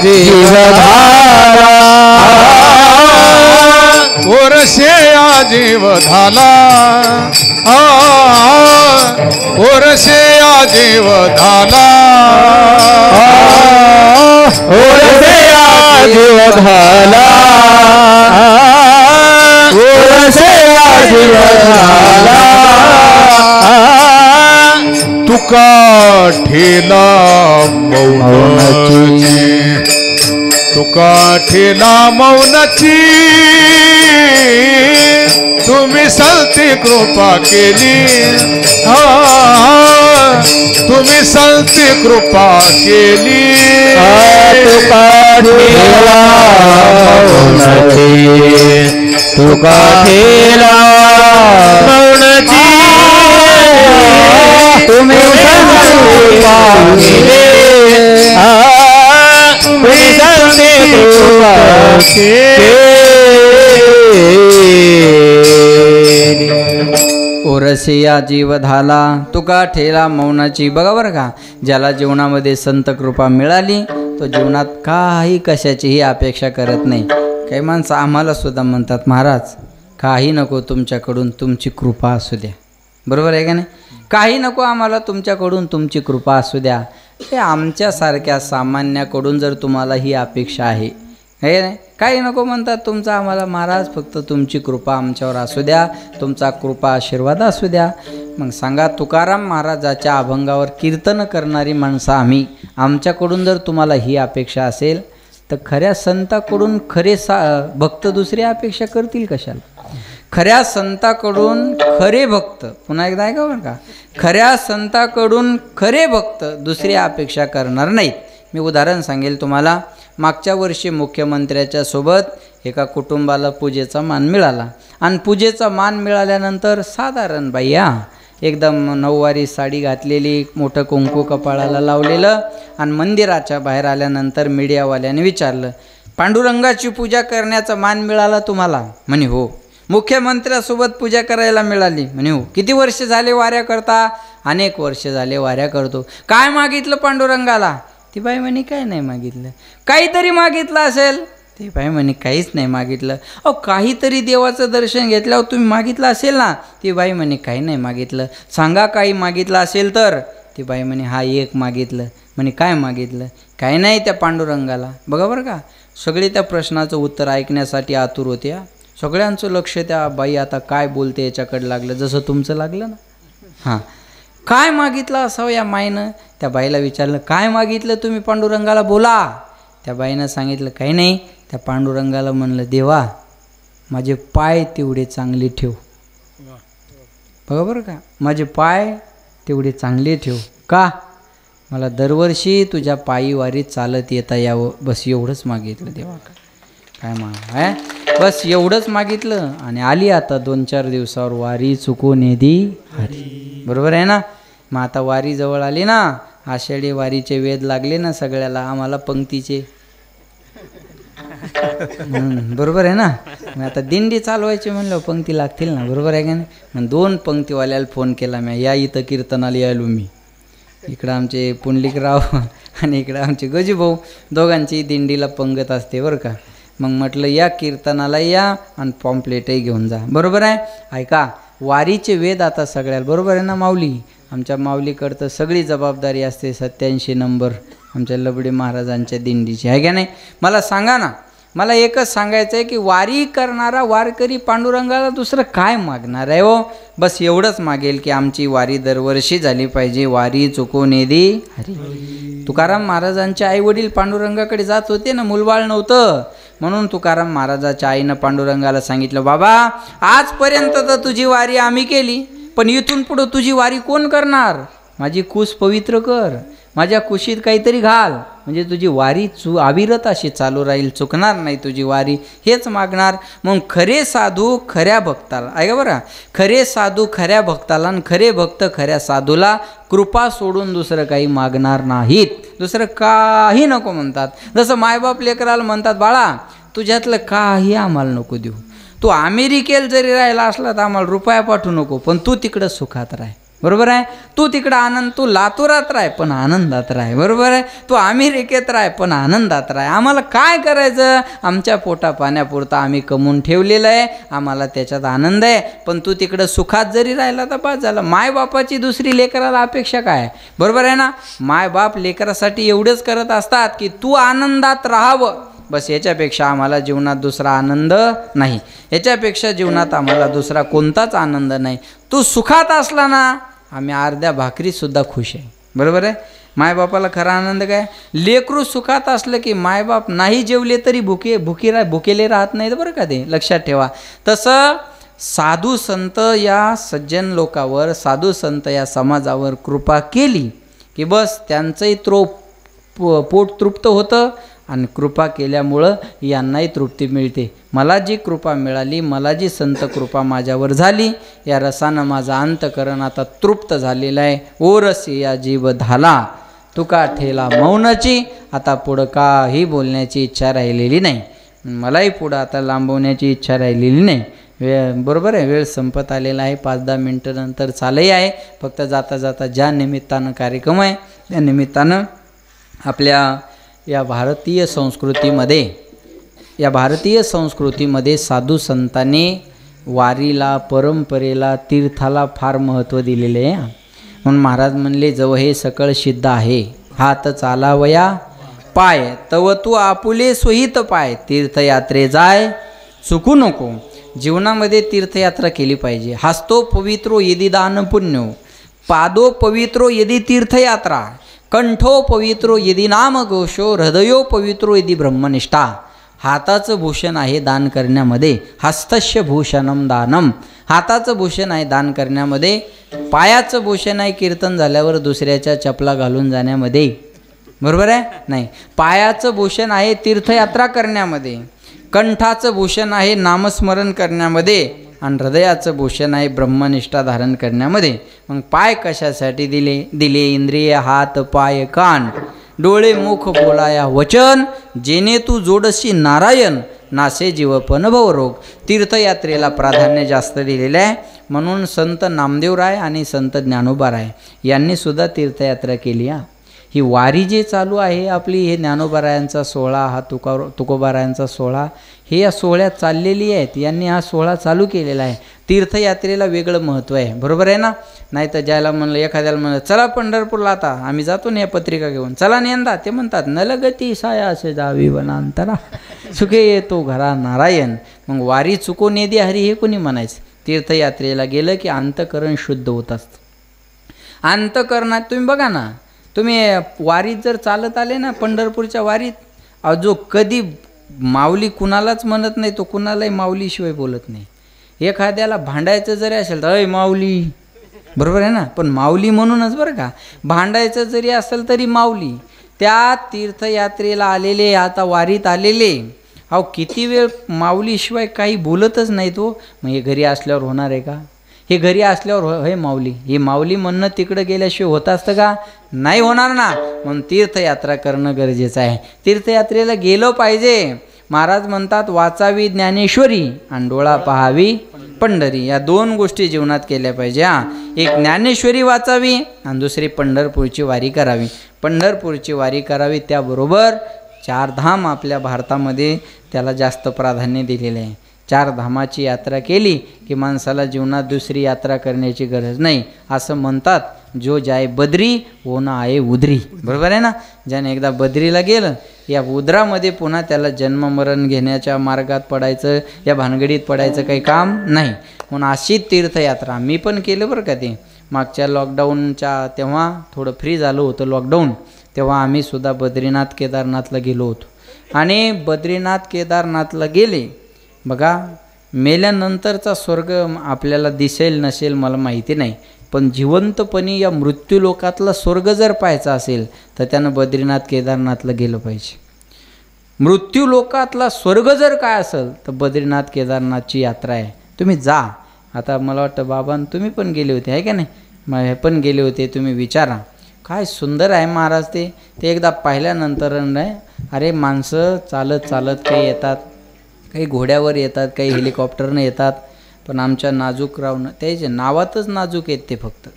जीव धाला ओरशे जीव धाला ओरशे जीव धाला। ओरसे जीव धाला। ओरसे जीव धाला तुका ठेला मौनाची. तुका ठेला मौनाची. तुम्ही संती कृपा केली. हा तुम्ही संती कृपा केली. तुका ठेला तुका ठेला मौनाची तुम्ही संकल्पा केले. ओरसिया जीव धाला तुका ठेला मौनाची बघा बरं का. ज्याला जीवनामध्ये संत कृपा मिळाली तो जीवनात काही कशाचीही अपेक्षा करत नाही. काही माणसं आम्हाला सुद्धा म्हणतात महाराज काही नको तुमच्याकडून तुमची कृपा असू द्या. बरोबर आहे का नाही? काही नको आम्हाला तुमच्याकडून तुमची कृपा असू द्या. हे आमच्यासारख्या सामान्याकडून जर तुम्हाला ही अपेक्षा आहे हे नाही. काही नको म्हणतात तुमचा आम्हाला महाराज फक्त तुमची कृपा आमच्यावर असू द्या तुमचा कृपा आशीर्वाद असू द्या. मग सांगा तुकाराम महाराजाच्या अभंगावर कीर्तन करणारी माणसं आम्ही. आमच्याकडून जर तुम्हाला ही अपेक्षा असेल तर खऱ्या संताकडून खरे सा भक्त दुसरी अपेक्षा करतील कशाला? खऱ्या संताकडून खरे भक्त पुन्हा एकदा ऐका बरं का. खऱ्या संताकडून खरे भक्त दुसरी अपेक्षा करणार नाहीत. मी उदाहरण सांगेल तुम्हाला. मागच्या वर्षी मुख्यमंत्र्याच्या सोबत एका कुटुंबाला पूजेचा मान मिळाला. आणि पूजेचा मान मिळाल्यानंतर साधारण बाया हा एकदम नऊवारी साडी घातलेली मोठं कुंकू कपाळाला लावलेलं आणि मंदिराच्या बाहेर आल्यानंतर मीडियावाल्याने विचारलं पांडुरंगाची पूजा करण्याचा मान मिळाला तुम्हाला? म्हणे हो. मुख्यमंत्र्यासोबत पूजा करायला मिळाली. म्हणे हो. किती वर्ष झाले वाऱ्या करता? अनेक वर्ष झाले वाऱ्या करतो. काय मागितलं पांडुरंगाला? ती बाई म्हणे काय नाही मागितलं. काहीतरी मागितलं असेल ती बाई म्हणे काहीच नाही मागितलं. अहो काहीतरी देवाचं दर्शन घेतल्यावर तुम्ही मागितलं असेल ना ती बाई म्हणे काही नाही मागितलं. सांगा काही मागितलं असेल तर ती बाई म्हणे हा एक मागितलं. म्हणे काय मागितलं? काही नाही त्या पांडुरंगाला. बघा बरं का सगळे त्या प्रश्नाचं उत्तर ऐकण्यासाठी आतुर होते हा. सगळ्यांचं लक्ष त्या बाई आता काय बोलते याच्याकडे लागलं जसं तुमचं लागलं ना. हां. काय मागितलं असावं या माईनं? त्या बाईला विचारलं काय मागितलं तुम्ही पांडुरंगाला? बोला. त्या बाईनं सांगितलं काही नाही. त्या पांडुरंगाला म्हणलं देवा माझे पाय तेवढे चांगले ठेव. बघा बरं का? माझे पाय तेवढे चांगले ठेव. का? मला दरवर्षी तुझ्या पायीवारी चालत येता यावं. बस एवढंच मागितलं देवा का काय माग आहे बस एवढंच मागितलं आणि आली आता दोन चार दिवसावर वारी चुकून येदी. हरी. बरोबर आहे ना? मग आता वारी जवळ आली ना आषाढी वारीचे वेध लागले ना सगळ्याला आम्हाला पंक्तीचे. बरोबर आहे ना? मग आता दिंडी चालवायची म्हणलं पंक्ती लागतील ना बरोबर आहे का नाही? मग दोन पंक्तीवाल्याला फोन केला मी या इथं कीर्तनाला यायलो मी. इकडं आमचे पुंडलिकराव आणि इकडं आमचे गजूभाऊ दोघांची दिंडीला पंगत असते बरं का? मग म्हटलं या कीर्तनाला या आणि पॉम्पलेटही घेऊन जा. बरोबर आहे? ऐका वारीचे वेद आता सगळ्याला बरोबर आहे ना माऊली? आमच्या माऊलीकडतं सगळी जबाबदारी असते सत्याऐंशी नंबर आमच्या लबडे महाराजांच्या दिंडीची आहे का नाही? मला सांगा ना मला एकच सांगायचं आहे की वारी करणारा वारकरी पांडुरंगाला दुसरं काय मागणार आहे हो? बस एवढंच मागेल की आमची वारी दरवर्षी झाली पाहिजे. वारी चुकून येदी. हरी. तुकाराम महाराजांचे आई वडील पांडुरंगाकडे जात होते ना मुलबाळ नव्हतं. म्हणून तुकाराम महाराजाच्या आईनं पांडुरंगाला सांगितलं बाबा आजपर्यंत तर तुझी वारी आम्ही केली पण इथून पुढं तुझी वारी कोण करणार? माझी कुस पवित्र कर. माझ्या कुशीत काहीतरी घाल. म्हणजे तुझी वारी चु अविरत अशी चालू राहील चुकणार नाही तुझी वारी. हेच मागणार. मग खरे साधू खऱ्या भक्ताला ऐका बरं. खरे साधू खऱ्या भक्ताला आणि खरे भक्त खऱ्या साधूला कृपा सोडून दुसरं काही मागणार नाहीत. दुसरं काही नको म्हणतात. जसं मायबाप लेकराला म्हणतात बाळा तुझ्यातलं काही आम्हाला नको देऊ. तू अमेरिकेला जरी राहिला असला तर आम्हाला रुपया पाठवू नको पण तू तिकडं सुखात राह. बरोबर आहे? तू तिकडं आनंद तू लातुरात राह पण आनंदात राह. बरोबर आहे? तू अमेरिकेत राह पण आनंदात राह. आम्हाला काय करायचं? आमच्या पोटा पाण्यापुरता आम्ही कमवून ठेवलेलं आहे. आम्हाला त्याच्यात आनंद आहे. पण तू तिकडं सुखात जरी राहिला तर बस झालं. मायबापाची दुसरी लेकराला अपेक्षा काय? बरोबर आहे ना? मायबाप लेकरासाठी एवढंच करत असतात की तू आनंदात राहावं. बस याच्यापेक्षा आम्हाला जीवनात दुसरा आनंद नाही. याच्यापेक्षा जीवनात आम्हाला दुसरा कोणताच आनंद नाही. तू सुखात असला ना आम्ही अर्ध्या भाकरीसुद्धा खुश आहे. बरोबर आहे? मायबापाला खरा आनंद काय? लेकरू सुखात असलं की मायबाप नाही जेवले तरी भुके भुके रा भुकेले राहत नाहीत बरं का ते? लक्षात ठेवा. तसं साधू संत या सज्जन लोकावर साधू संत या समाजावर कृपा केली की बस त्यांचंही त्रो पो पोट तृप्त होतं. आणि कृपा केल्यामुळं यांनाही तृप्ती मिळते. मला जी कृपा मिळाली मला जी संत कृपा माझ्यावर झाली या रसानं माझं अंतकरण आता तृप्त झालेलं आहे. ओ रसी या जीव धाला तुका ठेला मौनाची? आता पुढं काही बोलण्याची इच्छा राहिलेली नाही. मलाही पुढं आता लांबवण्याची इच्छा राहिलेली नाही. वेळ बरोबर आहे वेळ संपत आलेला आहे. पाच दहा मिनटं नंतर चालही आहे. फक्त जाता जाता ज्या निमित्तानं कार्यक्रम आहे त्या निमित्तानं आपल्या या भारतीय संस्कृतीमध्ये या भारतीय संस्कृतीमध्ये साधू संतांनी वारीला परंपरेला तीर्थाला फार महत्त्व दिलेले आहे. म्हणून महाराज म्हणले जव हे सकळ सिद्ध आहे. हात चालावया पाय तव तू आपुले सोहित पाय. तीर्थयात्रे जाय चुकू नको. जीवनामध्ये तीर्थयात्रा केली पाहिजे. हस्तो पवित्रो यदि दान पुण्य. पादो पवित्रो यदि तीर्थयात्रा. कंठो पवित्रो यदि नाम घोषो हृदयो पवित्रो यदि ब्रह्मनिष्ठा. हाताचं भूषण आहे दान करण्यामध्ये हस्तस्य भूषणम दानम. हाताचं भूषण आहे दान करण्यामध्ये पायाचं भूषण आहे कीर्तन झाल्यावर दुसऱ्याच्या चपला घालून जाण्यामध्ये. बरोबर आहे? नाही. पायाचं भूषण आहे तीर्थयात्रा करण्यामध्ये. कंठाचं भूषण आहे नामस्मरण करण्यामध्ये. आणि हृदयाचं भूषण आहे ब्रह्मनिष्ठा धारण करण्यामध्ये. मग पाय कशासाठी दिले? दिले इंद्रिय हात पाय कान. डोळे मुख बोलाया वचन. जेणे तू जोडशी नारायण नासे जीवपन भवरोग तीर्थयात्रेला प्राधान्य जास्त दिलेलं आहे. म्हणून संत नामदेवराय आणि संत ज्ञानोबाराय राय यांनीसुद्धा तीर्थयात्रा केली हा. ही वारी जे चालू आहे आपली हे ज्ञानोबारायांचा सोहळा हा तुका तुकोबारायांचा सोहळा हे या सोहळ्यात चाललेली आहेत यांनी हा सोहळा चालू केलेला आहे. तीर्थयात्रेला वेगळं महत्त्व आहे. बरोबर आहे ना? नाही तर ज्याला म्हणलं एखाद्याला म्हणलं चला पंढरपूरला आता आम्ही जातो ना या पत्रिका घेऊन. चला नेंदा ते म्हणतात नलगती साया असे जावी वनांतरा. सुखे येतो घरा नारायण. मग वारी चुको नेदी हरी हे कोणी म्हणायचं? तीर्थयात्रेला गेलं की अंतकरण शुद्ध होत असतं. अंतकरणात तुम्ही बघा ना तुम्ही वारीत जर चालत आले ना पंढरपूरच्या वारीत जो कधी माऊली कुणालाच म्हणत नाही तो कुणालाही माऊलीशिवाय बोलत नाही. एखाद्याला भांडायचं जरी असेल तर अय माऊली. बरोबर आहे ना? पण माऊली म्हणूनच बरं का? भांडायचं जरी असेल तरी माऊली. त्या तीर्थयात्रेला आलेले आता वारीत आलेले. अहो किती वेळ माऊलीशिवाय काही बोलतच नाही तो. मग हे घरी असल्यावर होणार आहे का? हे घरी असल्यावर हो हे माऊली हे माऊली म्हणणं तिकडं गेल्याशिवाय होत असतं का? नाही होणार ना. म्हणून तीर्थयात्रा करणं गरजेचं आहे. तीर्थयात्रेला गेलो पाहिजे. महाराज म्हणतात वाचावी ज्ञानेश्वरी आणि डोळा पहावी पंढरी. या दोन गोष्टी जीवनात केल्या पाहिजे हा. एक ज्ञानेश्वरी वाचावी आणि दुसरी पंढरपूरची वारी करावी. पंढरपूरची वारी करावी त्याबरोबर चार धाम आपल्या भारतामध्ये त्याला जास्त प्राधान्य दिलेलं आहे. चार धामाची यात्रा केली की माणसाला जीवनात दुसरी यात्रा करण्याची गरज नाही. असं म्हणतात जो जाय बद्री वो ना आहे उदरी. बरोबर आहे ना? ज्याने एकदा बद्रीला गेलं या उदरामध्ये पुन्हा त्याला जन्ममरण घेण्याच्या मार्गात पडायचं या भानगडीत पडायचं काही काम नाही. म्हणून अशी तीर्थयात्रा मी पण केलं बरं का ते. मागच्या लॉकडाऊनच्या तेव्हा थोडं फ्री झालं होतं लॉकडाऊन तेव्हा आम्ही सुद्धा बद्रीनाथ केदारनाथला गेलो होतो. आणि बद्रीनाथ केदारनाथला गेले बघा मेल्यानंतरचा स्वर्ग आपल्याला दिसेल नसेल मला माहिती नाही. पण जिवंतपणी या मृत्यूलोकातला स्वर्ग जर पाहायचा असेल तर त्यानं बद्रीनाथ केदारनाथला गेलं पाहिजे. मृत्यूलोकातला स्वर्ग जर काय असेल तर बद्रीनाथ केदारनाथची यात्रा आहे. तुम्ही जा. आता मला वाटतं बाबा तुम्ही पण गेले होते आहे का नाही? मग हे पण गेले होते तुम्ही विचारा. काय सुंदर आहे महाराज ते. ते एकदा पाहिल्यानंतर नाही अरे माणसं चालत चालत ते येतात. काही घोड्यावर येतात काही हेलिकॉप्टरनं येतात पण आमच्या नाजूक रावनं त्याचे नावातच नाजूक आहेत ते फक्त.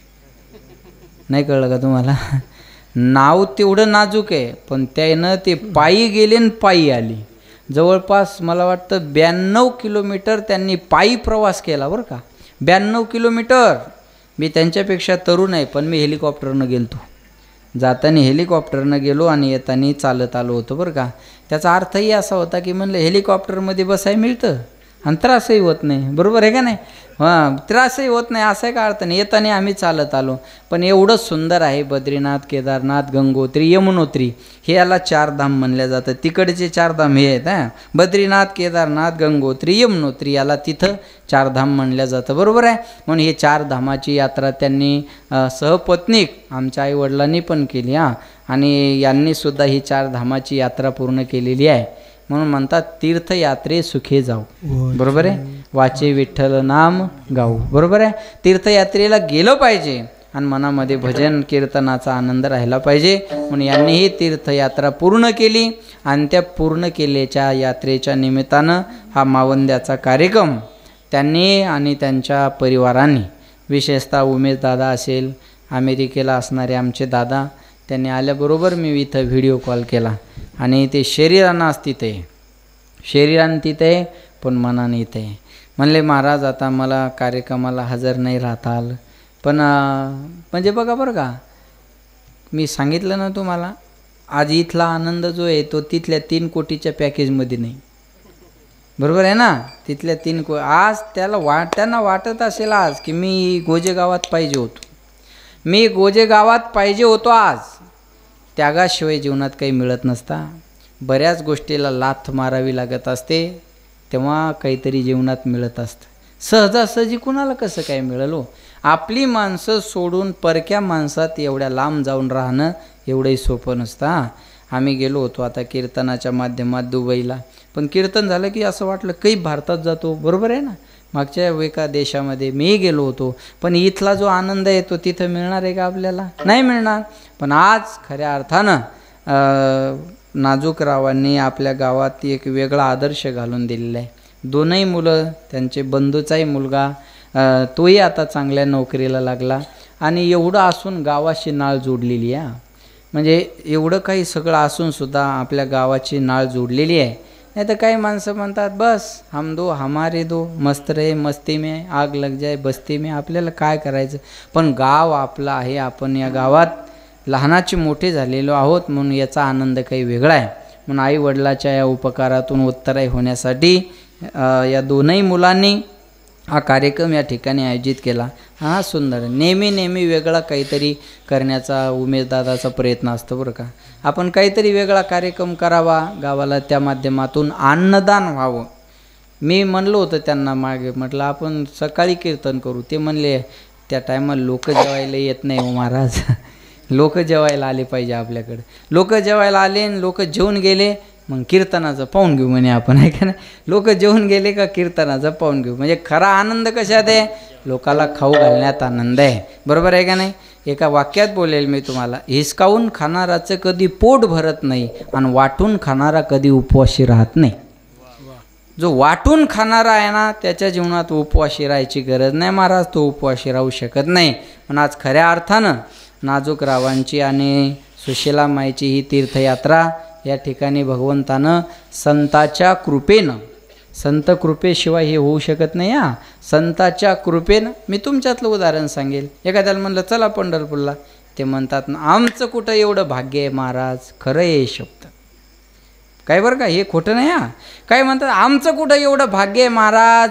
नाही कळलं का तुम्हाला? नाव तेवढं नाजूक आहे पण त्यानं ते पायी गेले आणि पायी आली. जवळपास मला वाटतं ब्याण्णव किलोमीटर त्यांनी पायी प्रवास केला बरं का. ब्याण्णव किलोमीटर. मी त्यांच्यापेक्षा तरुण आहे पण मी हेलिकॉप्टरनं गेलतो. जाताना हेलिकॉप्टरनं गेलो आणि येताना चालत आलो होतो बरं का. त्याचा अर्थही असा होता की म्हणलं हेलिकॉप्टरमध्ये बसाय मिळतं आणि त्रासही होत नाही. बरोबर आहे का नाही? हां त्रासही होत नाही असा का अर्थ नाही. येताना आम्ही चालत आलो. पण एवढं सुंदर आहे बद्रीनाथ केदारनाथ गंगोत्री यमुनोत्री. हे याला चार धाम म्हणल्या जातं तिकडचे चार धाम हे आहेत हां. बद्रीनाथ केदारनाथ गंगोत्री यमुनोत्री याला तिथं चार धाम म्हणल्या जातं. बरोबर आहे? म्हणून हे चार धामाची यात्रा त्यांनी सहपत्नीक आमच्या आईवडिलांनी पण केली हां. आणि यांनीसुद्धा ही चार धामाची यात्रा पूर्ण केलेली आहे. म्हणून म्हणतात तीर्थयात्रे सुखे जाऊ. बरोबर आहे? वाचे विठ्ठल नाम गाऊ. बरोबर आहे? तीर्थयात्रेला गेलं पाहिजे आणि मनामध्ये भजन कीर्तनाचा आनंद राहिला पाहिजे. म्हणून यांनी ही तीर्थयात्रा पूर्ण केली आणि त्या पूर्ण केलेच्या यात्रेच्या निमित्तानं हा मावंद्याचा कार्यक्रम त्यांनी आणि त्यांच्या परिवारांनी विशेषतः उमेश दादा असेल अमेरिकेला असणारे आमचे दादा त्यांनी आल्याबरोबर मी इथं व्हिडिओ कॉल केला. आणि ते शरीरानं तिथे आहे शरीरानं तिथे आहे पण मनाने इथे. आहे म्हणले महाराज आता मला कार्यक्रमाला हजर नाही राहता आलं पण म्हणजे बघा बरं का मी सांगितलं ना तुम्हाला आज इथला आनंद जो आहे तो तिथल्या तीन कोटीच्या पॅकेजमध्ये नाही. बरोबर आहे ना? तिथल्या तीन को आज त्याला वाट त्यांना वाटत असेल आज की मी गोजेगावात पाहिजे होतो. मी गोजेगावात पाहिजे होतो आज. त्यागाशिवाय जीवनात काही मिळत नसता. बऱ्याच गोष्टीला लाथ मारावी लागत असते. तेव्हा काहीतरी जीवनात मिळत असतं. सहजासहजी कुणाला कसं काय मिळालो हो? आपली माणसं सोडून परक्या माणसात एवढ्या लांब जाऊन राहणं एवढंही सोपं नसतं हां. आम्ही गेलो होतो आता कीर्तनाच्या माध्यमात दुबईला. पण कीर्तन झालं की असं वाटलं काही भारतात जातो. बरोबर आहे ना? मागच्या एका देशामध्ये मी गेलो होतो. पण इथला जो आनंद आहे तो तिथं मिळणार आहे का आपल्याला? नाही मिळणार. पण आज खऱ्या अर्थानं नाजूकरावांनी आपल्या गावात एक वेगळा आदर्श घालून दिलेला आहे. दोनही मुलं त्यांचे बंधूचाही मुलगा तोही आता चांगल्या नोकरीला लागला आणि एवढं असून गावाशी नाळ जोडलेली आहे. म्हणजे एवढं काही सगळं असूनसुद्धा आपल्या गावाची नाळ जोडलेली आहे. नाही तर काही माणसं म्हणतात बस हम दो हमारे दो मस्त रे मस्ती में आग लग जाय बस्ती में आपल्याला काय करायचं? पण गाव आपलं आहे आपण या गावात लहानाचे मोठे झालेलो आहोत म्हणून याचा आनंद काही वेगळा आहे. म्हणून आई वडिलाच्या या उपकारातून उत्तराई होण्यासाठी या दोनही मुलांनी हा कार्यक्रम या ठिकाणी आयोजित केला. हा सुंदर नेहमी नेहमी वेगळा काहीतरी करण्याचा उमेददादाचा प्रयत्न असतो बरं का. आपण काहीतरी वेगळा कार्यक्रम करावा गावाला त्या माध्यमातून अन्नदान व्हावं. मी म्हणलो होतं त्यांना मागे म्हटलं आपण सकाळी कीर्तन करू. ते म्हणले त्या टायमाला लोक जेवायला येत नाही हो महाराज. लोक जेवायला आले पाहिजे आपल्याकडे. लोक जेवायला आले आणि लोक जेवून गेले मग कीर्तनाचं पाहून घेऊ म्हणे आपण आहे का नाही लोक जेवून गेले का कीर्तनाचं पाहून घेऊ. म्हणजे खरा आनंद कशात आहे? लोकाला खाऊ घालण्यात आनंद आहे. बरोबर आहे का नाही? एका वाक्यात बोलेल मी तुम्हाला हिसकावून खाणाराचं कधी पोट भरत नाही आणि वाटून खाणारा कधी उपवाशी राहत नाही. जो वाटून खाणारा आहे ना त्याच्या जीवनात उपवाशी राहायची गरज नाही महाराज तो उपवाशी राहू शकत नाही. पण आज खऱ्या अर्थानं नाजूक रावांची आणि सुशीला माईची ही तीर्थयात्रा या ठिकाणी भगवंतानं संताच्या कृपेनं संत कृपेशिवाय हे होऊ शकत नाही हा. संताच्या कृपेनं मी तुमच्यातलं उदाहरण सांगेल. एखाद्याला म्हणलं चला पंढरपूरला. ते म्हणतात ना आमचं कुठं एवढं भाग्य आहे महाराज? खरं आहे शब्द. काय बरं का हे खोटं नाही हा. काय म्हणतात आमचं कुठं एवढं भाग्य आहे महाराज?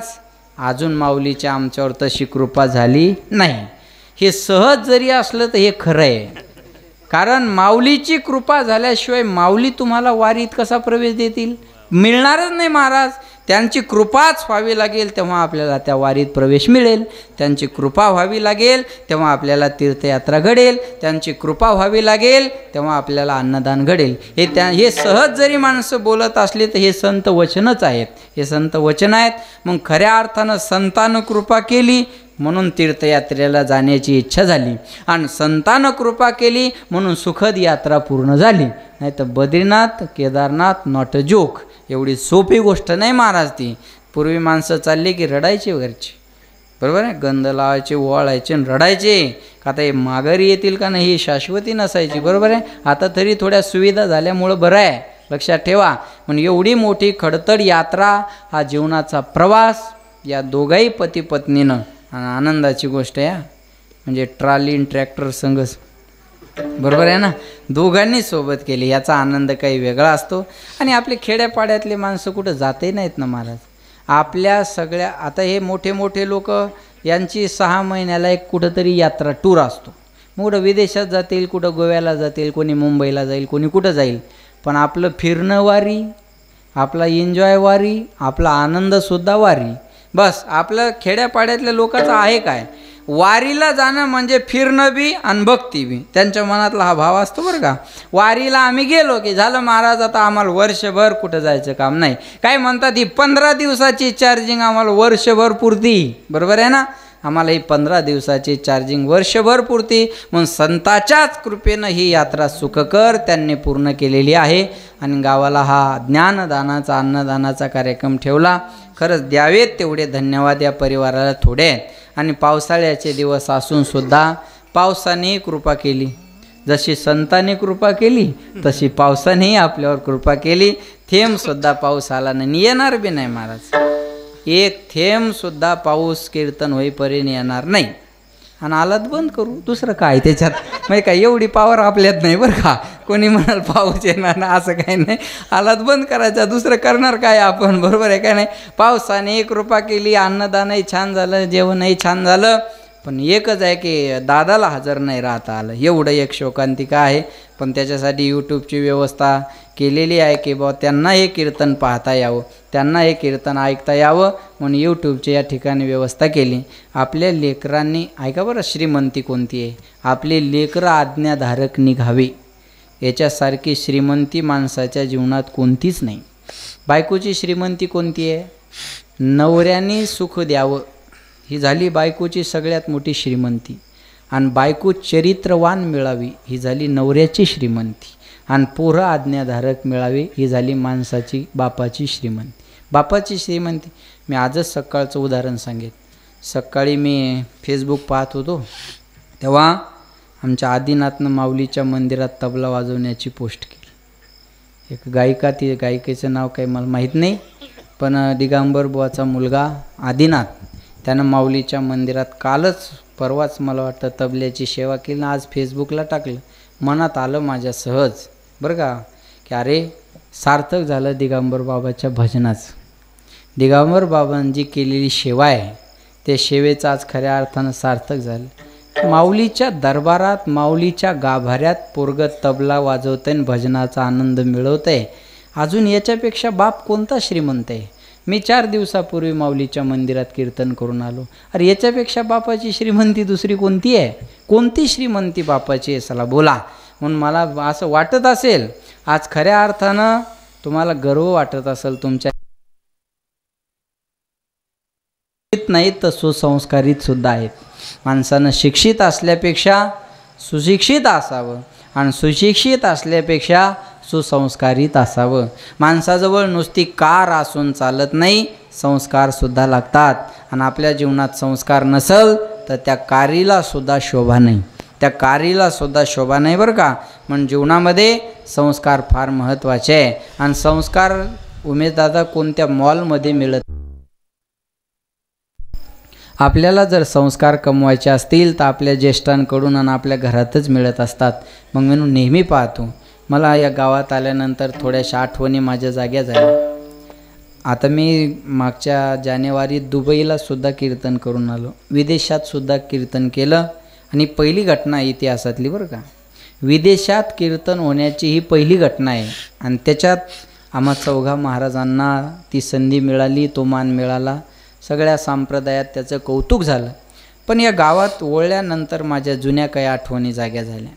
अजून माऊलीच्या आमच्यावर तशी कृपा झाली नाही. हे सहज जरी असलं तर हे खरं आहे. कारण माऊलीची कृपा झाल्याशिवाय माऊली तुम्हाला वारीत कसा प्रवेश देतील? मिळणारच नाही महाराज. त्यांची कृपाच व्हावी लागेल तेव्हा आपल्याला त्या वारीत प्रवेश मिळेल. त्यांची कृपा व्हावी लागेल तेव्हा आपल्याला तीर्थयात्रा घडेल. त्यांची कृपा व्हावी लागेल तेव्हा आपल्याला अन्नदान घडेल. हे त्या हे सहज जरी माणसं बोलत असले तर हे संत वचनच आहेत. हे संत वचन आहेत. मग खऱ्या अर्थानं संतानं कृपा केली म्हणून तीर्थयात्रेला जाण्याची इच्छा झाली. आणि संतानं कृपा केली म्हणून सुखद यात्रा पूर्ण झाली. नाही तर Badrinath Kedarnath not a joke. एवढी सोपी गोष्ट नाही महाराज ती. पूर्वी माणसं चालली की रडायची वगैरेची. बरोबर आहे? गंध लावायचे ओवाळायचे आणि रडायचे. का आता हे माघारी येतील का नाही ही शाश्वती नसायची. बरोबर आहे? आता तरी थोड्या सुविधा झाल्यामुळं बरं आहे. लक्षात ठेवा. पण एवढी मोठी खडतड यात्रा हा जीवनाचा प्रवास या दोघाही पती पत्नीनं आणि आनंदाची गोष्ट आहे म्हणजे ट्रॉली ट्रॅक्टर संघ बरोबर आहे ना? दोघांनी सोबत केली याचा आनंद काही वेगळा असतो. आणि आपले खेड्यापाड्यातले माणसं कुठं जातही नाहीत ना महाराज? आपल्या सगळ्या आता हे मोठे मोठे लोक यांची सहा महिन्याला एक कुठंतरी यात्रा टूर असतो. मग कुठं विदेशात जातील कुठं गोव्याला जातील कोणी मुंबईला जाईल कोणी कुठं जाईल. पण आपलं फिरणं वारी आपला एन्जॉय वारी आपला आनंदसुद्धा वारी. बस आपलं खेड्यापाड्यातल्या लोकांचं आहे काय? वारीला जाणं म्हणजे फिरणं बी आणि भक्ती बी. त्यांच्या मनातला हा भाव असतो बरं का. वारीला आम्ही गेलो की झालं महाराज आता आम्हाला वर्षभर कुठं जायचं काम नाही. काय म्हणतात ही पंधरा दिवसाची चार्जिंग आम्हाला वर्षभर पुरती. बरोबर आहे ना? आम्हाला ही पंधरा दिवसाची चार्जिंग वर्षभर पुरती. म्हणून संताच्याच कृपेनं ही यात्रा सुखकर त्यांनी पूर्ण केलेली आहे. आणि गावाला हा ज्ञानदानाचा अन्नदानाचा कार्यक्रम ठेवला. खरंच द्यावेत तेवढे धन्यवाद या परिवाराला थोडे. आहेत आणि पावसाळ्याचे दिवस असूनसुद्धा पावसानेही कृपा केली. जशी संतांनी कृपा केली तशी पावसानेही आपल्यावर कृपा केली. थेंबसुद्धा पाऊस आला नाही. येणार बी नाही महाराज. एक थेंबसुद्धा पाऊस कीर्तन होईपर्यंत येणार नाही. आणि आलात बंद करू. दुसरं काय त्याच्यात? म्हणजे काय एवढी पावर आपल्यात नाही बरं का? कोणी म्हणाल पाऊस येणार ना असं काही नाही. आलात बंद करायचा दुसरं करणार काय आपण? बरोबर आहे का नाही? पावसाने एक कृपा केली अन्नदानही छान झालं जेवणही छान झालं. पण एकच आहे की दादाला हजर नाही राहता आलं. एवढं एक शोकांतिका आहे. पण त्याच्यासाठी यूट्यूबची व्यवस्था केलेली आहे की बा त्यांना हे कीर्तन पाहता यावं. त्यांना हे कीर्तन ऐकता यावं म्हणून यूट्यूबची या ठिकाणी व्यवस्था केली. आपल्या लेकरांनी ऐका बरं श्रीमंती कोणती आहे? आपले लेकरं आज्ञाधारक निघावे. याच्यासारखी श्रीमंती माणसाच्या जीवनात कोणतीच नाही. बायकोची श्रीमंती कोणती आहे? नवऱ्याने सुख द्यावं. ही झाली बायकोची सगळ्यात मोठी श्रीमंती. आणि बायको चरित्रवान मिळावी ही झाली नवऱ्याची श्रीमंती. आणि पोरं आज्ञाधारक मिळावी ही झाली माणसाची बापाची श्रीमंती. बापाची श्रीमंती. मी आजच सकाळचं उदाहरण सांगेन. सकाळी मी फेसबुक पाहत होतो. तेव्हा आमच्या आदिनाथनं माऊलीच्या मंदिरात तबला वाजवण्याची पोस्ट केली. एक गायिका ती गायिकेचं नाव काही मला माहीत नाही पण दिगांबर बुवाचा मुलगा आदिनाथ त्यानं माऊलीच्या मंदिरात कालच परवाच मला वाटतं तबल्याची सेवा केली आणि आज फेसबुकला टाकलं. मनात आलं माझ्या सहज बरं का? की अरे सार्थक झालं दिगांबर बाबाच्या भजनाचं. दिगांबर बाबांची केलेली सेवा आहे त्या सेवेचं आज खऱ्या अर्थानं सार्थक झालं. माऊलीच्या दरबारात माऊलीच्या गाभाऱ्यात पोरगत तबला वाजवते आणि भजनाचा आनंद मिळवतंय. अजून याच्यापेक्षा बाप कोणता श्रीमंत आहे? मी चार दिवसापूर्वी माऊलीच्या मंदिरात कीर्तन करून आलो. अरे याच्यापेक्षा बापाची श्रीमंती दुसरी कोणती आहे? कोणती श्रीमंती बापाची आहे? सला बोला. म्हणून मला असं वाटत असेल आज खऱ्या अर्थानं तुम्हाला गर्व वाटत असेल तुमच्या नाहीत तर सुसंस्कारित सुद्धा आहेत. माणसानं शिक्षित असल्यापेक्षा सुशिक्षित असावं आणि सुशिक्षित असल्यापेक्षा सुसंस्कारित असावं. माणसाजवळ नुसती कार असून चालत नाही संस्कारसुद्धा लागतात. आणि आपल्या जीवनात संस्कार नसल तर त्या कारीलासुद्धा शोभा नाही. त्या कारीलासुद्धा शोभा नाही बरं का? पण जीवनामध्ये संस्कार फार महत्त्वाचे आहे. आणि संस्कार उमेशदादा कोणत्या मॉलमध्ये मिळत आपल्याला जर संस्कार कमवायचे असतील तर आपल्या ज्येष्ठांकडून आणि आपल्या घरातच मिळत असतात. मग मी नेहमी पाहतो. मला या गावात आल्यानंतर थोड्याशा आठवणी माझ्या जाग्या झाल्या. आता मी मागच्या जानेवारीत दुबईला सुद्धा कीर्तन करून आलो. विदेशात सुद्धा कीर्तन केलं. आणि पहिली घटना इतिहासातली बरं का. विदेशात कीर्तन होण्याची ही पहिली घटना आहे. आणि त्याच्यात आम्हा चौघा महाराजांना ती संधी मिळाली तो मान मिळाला. सगळ्या संप्रदायात त्याचं कौतुक झालं. पण या गावात वळल्यानंतर माझ्या जुन्या काही आठवणी जाग्या झाल्या.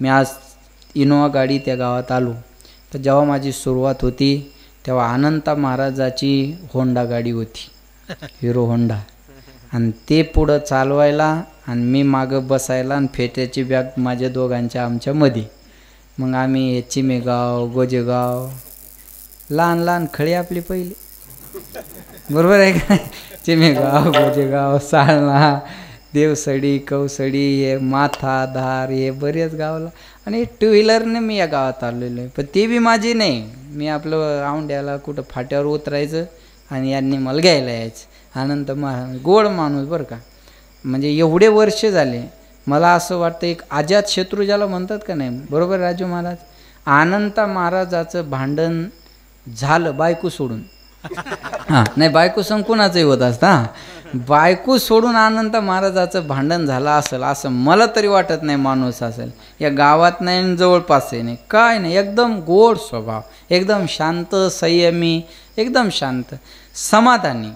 मी आज इनोवा गाडी त्या गावात आलो. तर जेव्हा माझी सुरुवात होती तेव्हा अनंता महाराजाची होंडा गाडी होती. Hero Honda. आणि ते पुढं चालवायला आणि मी मागं बसायला आणि फेट्याची बॅग माझ्या दोघांच्या आमच्या मध्ये मग आम्ही चिमेगाव गोजेगाव लहान लहान खळी आपली पहिली. बरोबर आहे का चिमेगाव गोजेगाव साळणा देवसडी कवसडी हे माथा धार हे बरेच गावला. आणि टू व्हीलरने मी या गावात आलेलो आहे. पण ते बी माझी नाही. मी आपलं औंड्याला कुठं फाट्यावर उतरायचं आणि यांनी मला घ्यायला यायचं. आनंद मा गोड माणूस बरं का. म्हणजे एवढे वर्ष झाले. मला असं वाटतं एक आजाद शत्रू ज्याला म्हणतात का नाही? बरोबर राजू महाराज? अनंता महाराजाचं भांडण झालं बायको सोडून. हां नाही बायको संग कुणाचंही होत असतं हां. बायको सोडून आनंद महाराजाचं भांडण झालं असेल असं मला तरी वाटत नाही माणूस असेल. या गावात नाही आणि जवळपासही नाही काय नाही एकदम गोड स्वभाव एकदम शांत संयमी एकदम शांत. समाधानी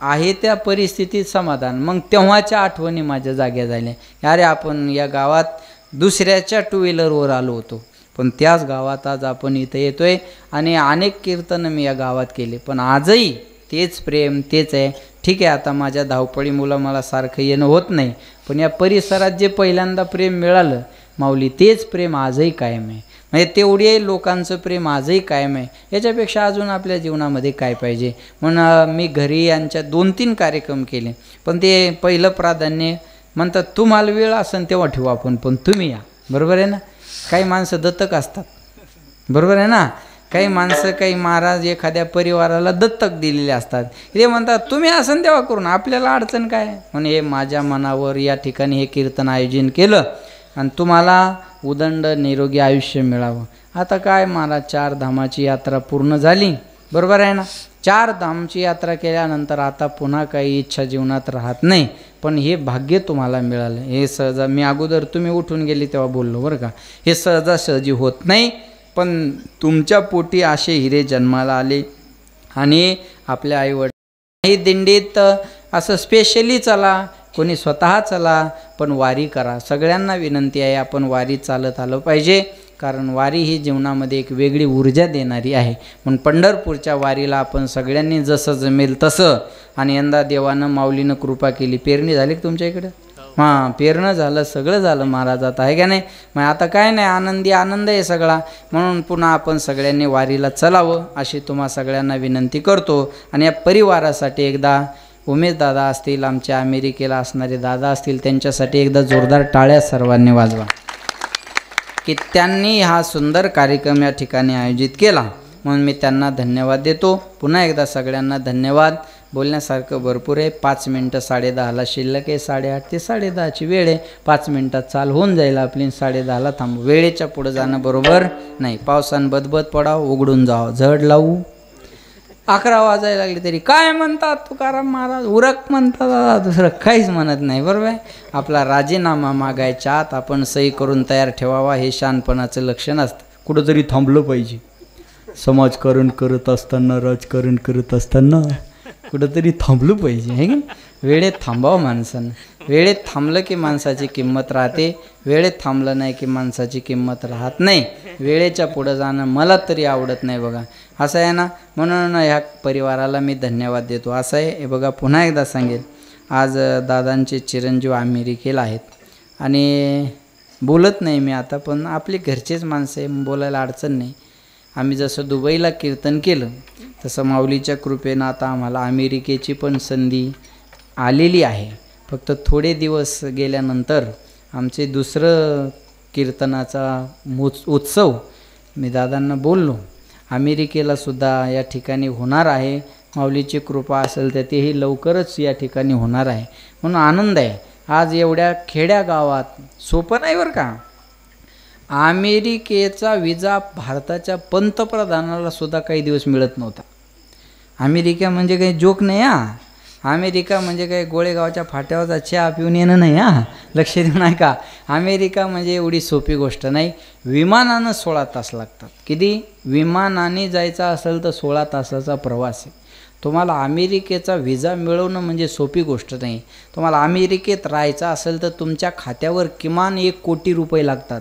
आहे त्या परिस्थितीत समाधान. मग तेव्हाच्या आठवणी माझ्या जाग्या झाल्या. अरे आपण या गावात दुसऱ्याच्या टू व्हीलरवर आलो होतो. पण त्याच गावात आज आपण इथं येतोय आणि अनेक कीर्तन मी या गावात केले. पण आजही तेच प्रेम तेच आहे. ठीक आहे आता माझ्या धावपळीमुळं मला सारखं येणं होत नाही पण या परिसरात जे पहिल्यांदा प्रेम मिळालं माऊली तेच प्रेम आजही कायम आहे. म्हणजे तेवढे लोकांचं प्रेम आजही कायम आहे. याच्यापेक्षा अजून आपल्या जीवनामध्ये काय पाहिजे? म्हणून मी घरी यांच्या दोन तीन कार्यक्रम केले. पण ते पहिलं प्राधान्य म्हणतात तुम्हाला वेळ असेल तेव्हा ठेवू आपण पण तुम्ही या. बरोबर आहे ना? काही माणसं दत्तक असतात. बरोबर आहे ना? काही माणसं काही महाराज एखाद्या परिवाराला दत्तक दिलेले असतात. ते म्हणतात तुम्ही असं तेव्हा करून आपल्याला अडचण काय? म्हणून हे माझ्या मनावर या ठिकाणी हे कीर्तन आयोजन केलं आणि तुम्हाला उदंड निरोगी आयुष्य मिळावं. आता काय महाराज चार धामाची यात्रा पूर्ण झाली. बरोबर आहे ना? चार धामची यात्रा केल्यानंतर आता पुन्हा काही इच्छा जीवनात राहत नाही. पण हे भाग्य तुम्हाला मिळालं. हे सहजा मी अगोदर तुम्ही उठून गेली तेव्हा बोललो बरं का. हे सहजासहजी होत नाही पण तुमच्या पोटी असे हिरे जन्माला आले. आणि आपल्या आईवडील ही दिंडीत असं स्पेशली चला कोणी स्वतः चला पण वारी करा. सगळ्यांना विनंती आहे आपण वारी चालत आलं पाहिजे. कारण वारी ही जीवनामध्ये एक वेगळी ऊर्जा देणारी आहे. पण पंढरपूरच्या वारीला आपण सगळ्यांनी जसं जमेल तसं आणि यंदा देवानं माऊलीनं कृपा केली. पेरणी झाली की तुमच्या इकडं? हां पेरणं झालं सगळं झालं महाराजात आहे का नाही? मग आता काय नाही आनंदी आनंद आहे सगळा. म्हणून पुन्हा आपण सगळ्यांनी वारीला चलावं अशी तुम्हा सगळ्यांना विनंती करतो. आणि या परिवारासाठी एकदा उमेश दादा असतील आमच्या अमेरिकेला असणारे दादा असतील त्यांच्यासाठी एकदा जोरदार टाळ्या सर्वांनी वाजवा. की त्यांनी हा सुंदर कार्यक्रम या ठिकाणी आयोजित केला. म्हणून मी त्यांना धन्यवाद देतो. पुन्हा एकदा सगळ्यांना धन्यवाद. बोलण्यासारखं भरपूर आहे. पाच मिनटं साडेदहाला शिल्लक आहे. साडेआठ ते साडेदहाची वेळ आहे. पाच मिनटात चाल होऊन जाईल आपली साडेदहाला थांबू. वेळेच्या पुढं जाणं बरोबर नाही. पावसानं बदबद पडाव उघडून जावं. झड लावू. अकरा वाजायला लागले तरी. काय म्हणतात तुकाराम महाराज? उरक म्हणतात दादा दुसरं काहीच म्हणत नाही बरोबर आहे? आपला राजीनामा मागायच्या आत आपण सही करून तयार ठेवावा हे शानपणाचं लक्षण असतं. कुठंतरी थांबलं पाहिजे. समाजकारण करत असताना राजकारण करत असताना कुठंतरी थांबलं पाहिजे हे की वेळेत थांबावं माणसानं. वेळेत थांबलं की माणसाची किंमत राहते वेळेत थांबलं नाही की माणसाची किंमत राहत नाही. वेळेच्या पुढं जाणं मला तरी आवडत नाही बघा. असं आहे ना? म्हणून ह्या परिवाराला मी धन्यवाद देतो. असं आहे. हे बघा पुन्हा एकदा सांगेल आज दादांचे चिरंजीव अमेरिकेला आहेत. आणि बोलत नाही मी आता पण आपली घरचेच माणसं आहे बोलायला अडचण नाही. आम्ही जसं दुबईला कीर्तन केलं तसं माऊलीच्या कृपेनं आता आम्हाला अमेरिकेची पण संधी आलेली आहे. फक्त थोडे दिवस गेल्यानंतर आमचे दुसरं कीर्तनाचा मोच उत्सव मी दादांना बोललो. अमेरिकेला सुद्धा या ठिकाणी होणार आहे. माऊलीची कृपा असेल तर तेही लवकरच या ठिकाणी होणार आहे. म्हणून आनंद आहे. आज एवढ्या खेड्या गावात सोपं नाही बरं का? अमेरिकेचा विजा भारताच्या पंतप्रधानाला सुद्धा काही दिवस मिळत नव्हता. अमेरिका म्हणजे काही जोक नाही हा. अमेरिका म्हणजे काय गोळेगावच्या फाट्यावरचा चहा पिऊन येणं नाही हां? लक्ष देऊ नाही का अमेरिका म्हणजे एवढी सोपी गोष्ट नाही. विमानानं सोळा तास लागतात. किती? विमानाने जायचं असेल तर सोळा तासाचा प्रवास आहे. तुम्हाला अमेरिकेचा व्हिजा मिळवणं म्हणजे सोपी गोष्ट नाही. तुम्हाला अमेरिकेत राहायचं असेल तर तुमच्या खात्यावर किमान एक कोटी रुपये लागतात.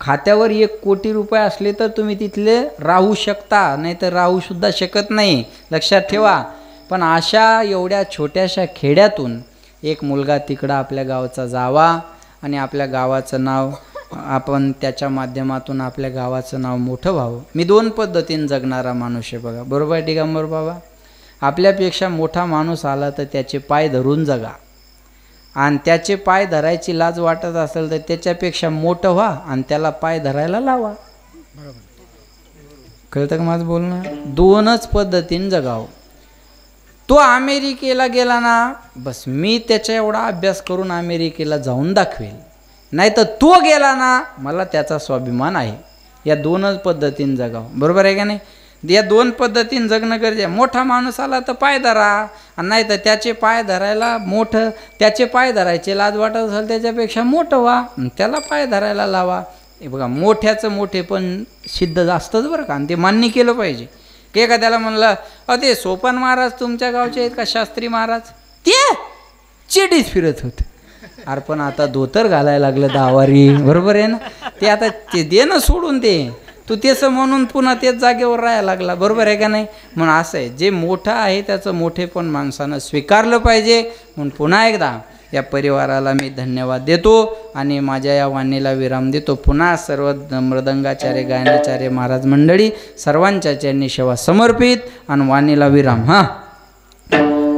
खात्यावर एक कोटी रुपये असले तर तुम्ही तिथले राहू शकता नाही तर राहूसुद्धा शकत नाही. लक्षात ठेवा. पण अशा एवढ्या छोट्याशा खेड्यातून एक मुलगा तिकडं आपल्या गावाचा जावा आणि आपल्या गावाचं नाव आपण त्याच्या माध्यमातून आपल्या गावाचं नाव मोठं व्हावं. मी दोन पद्धतीने जगणारा माणूस आहे बघा. बरोबर आहे दिगंबर बाबा? आपल्यापेक्षा मोठा माणूस आला तर त्याचे पाय धरून जगा. आणि त्याचे पाय धरायची लाज वाटत असेल तर त्याच्यापेक्षा मोठं व्हा आणि त्याला पाय धरायला लावा. कळतं का माझं बोलणं? दोनच पद्धतीने जगावं. तो अमेरिकेला गेला ना बस मी त्याच्या एवढा अभ्यास करून अमेरिकेला जाऊन दाखवेल. नाही तर तो गेला ना मला त्याचा स्वाभिमान आहे. या दोनच पद्धतीनं जगावं. बरोबर आहे का नाही? या दोन पद्धतीनं जगणं गरजे मोठा माणूस आला तर पाय धरा. आणि नाही तर त्याचे पाय धरायला मोठं त्याचे पाय धरायचे लाज वाटत असेल त्याच्यापेक्षा मोठं व्हा. आणि त्याला पाय धरायला लावा. हे बघा मोठ्याचं मोठे पण सिद्ध असतंच बरं का. आणि ते मान्य केलं पाहिजे. के का त्याला म्हणलं अ ते सोपन महाराज तुमच्या गावचे आहेत का शास्त्री महाराज? ते चिडीच फिरत होते. अरे पण आता धोतर घालायला लागलं दहावारी बरोबर आहे ना? ते आता ते दे ना सोडून ते तू तेच म्हणून पुन्हा तेच जागेवर राहायला लागला बरोबर आहे का नाही? म्हणून असं आहे जे मोठं आहे त्याचं मोठे पण माणसानं स्वीकारलं पाहिजे. म्हणून पुन्हा एकदा या परिवाराला मी धन्यवाद देतो आणि माझ्या या वाणीला विराम देतो. पुन्हा सर्व मृदंगाचार्य गायनाचार्य महाराज मंडळी सर्वांच्या चरणी सेवा समर्पित आणि वाणीला विराम हां.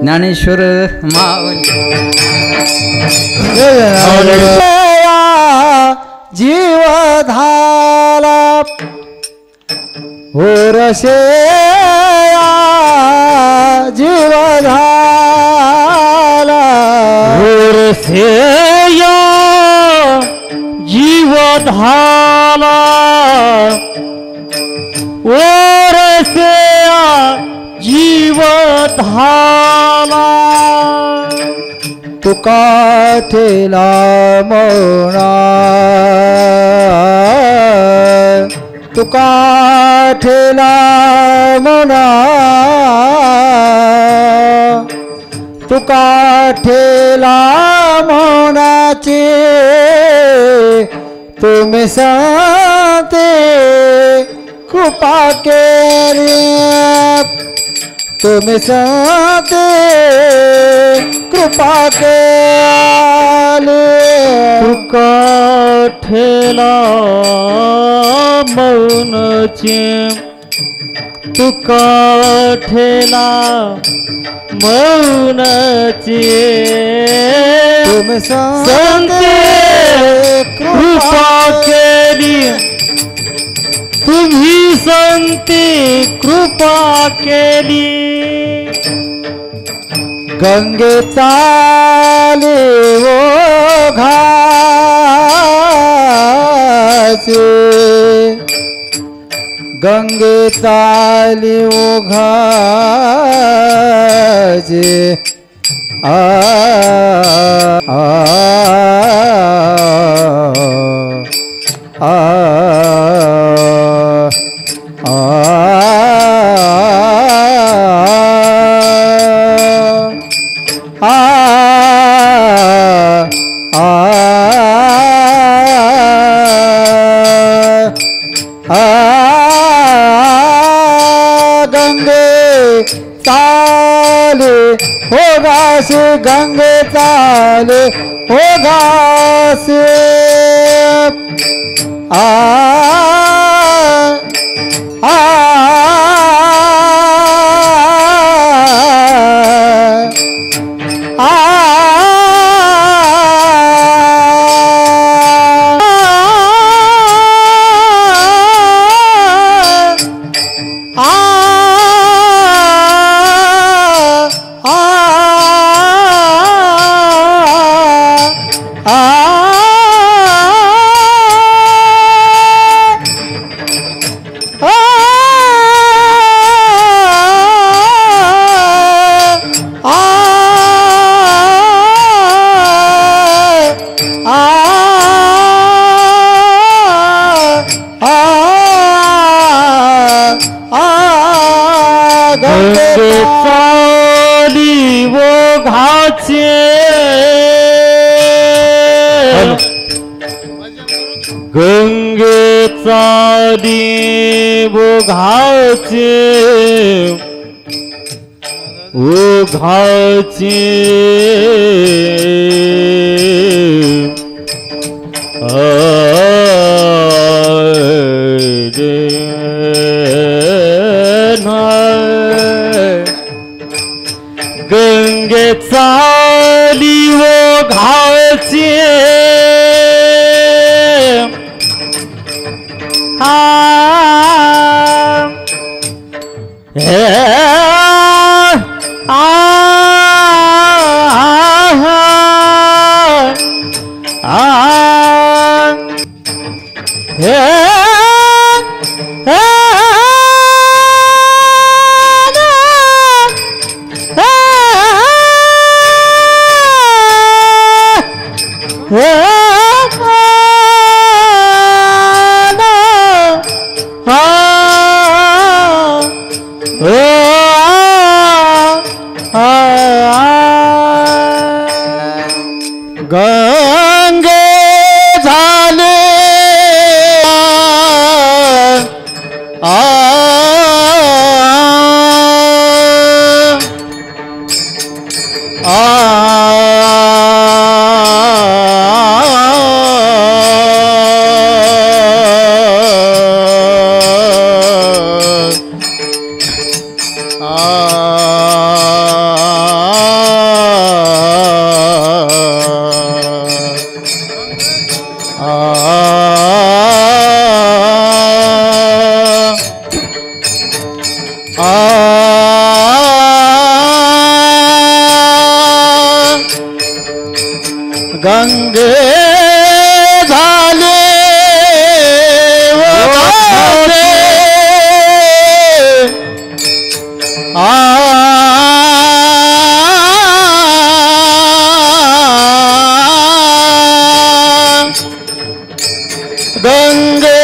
ज्ञानेश्वर मावली जीवधाला ओरसे जीवधाला ओरसेया जीवधाला ओरसेया जीवधाला तुका ठेला मौना तुका ठेला मौना तुका ठेला मौनाचे तुम्ही सांगते कृपा केली. तुम्ही सांगते कृपा केली. तुका ठेला मौनचे. तुका ठेला मौनचे तुम्ही संते कृपा केली तुम्ही संते कृपा केली गंगे चाले ओ घाचे गंगे चाले ओ घाचे आ आ आ आ गंगे चाले हो घासे. घाचे ओ घाचे गंगे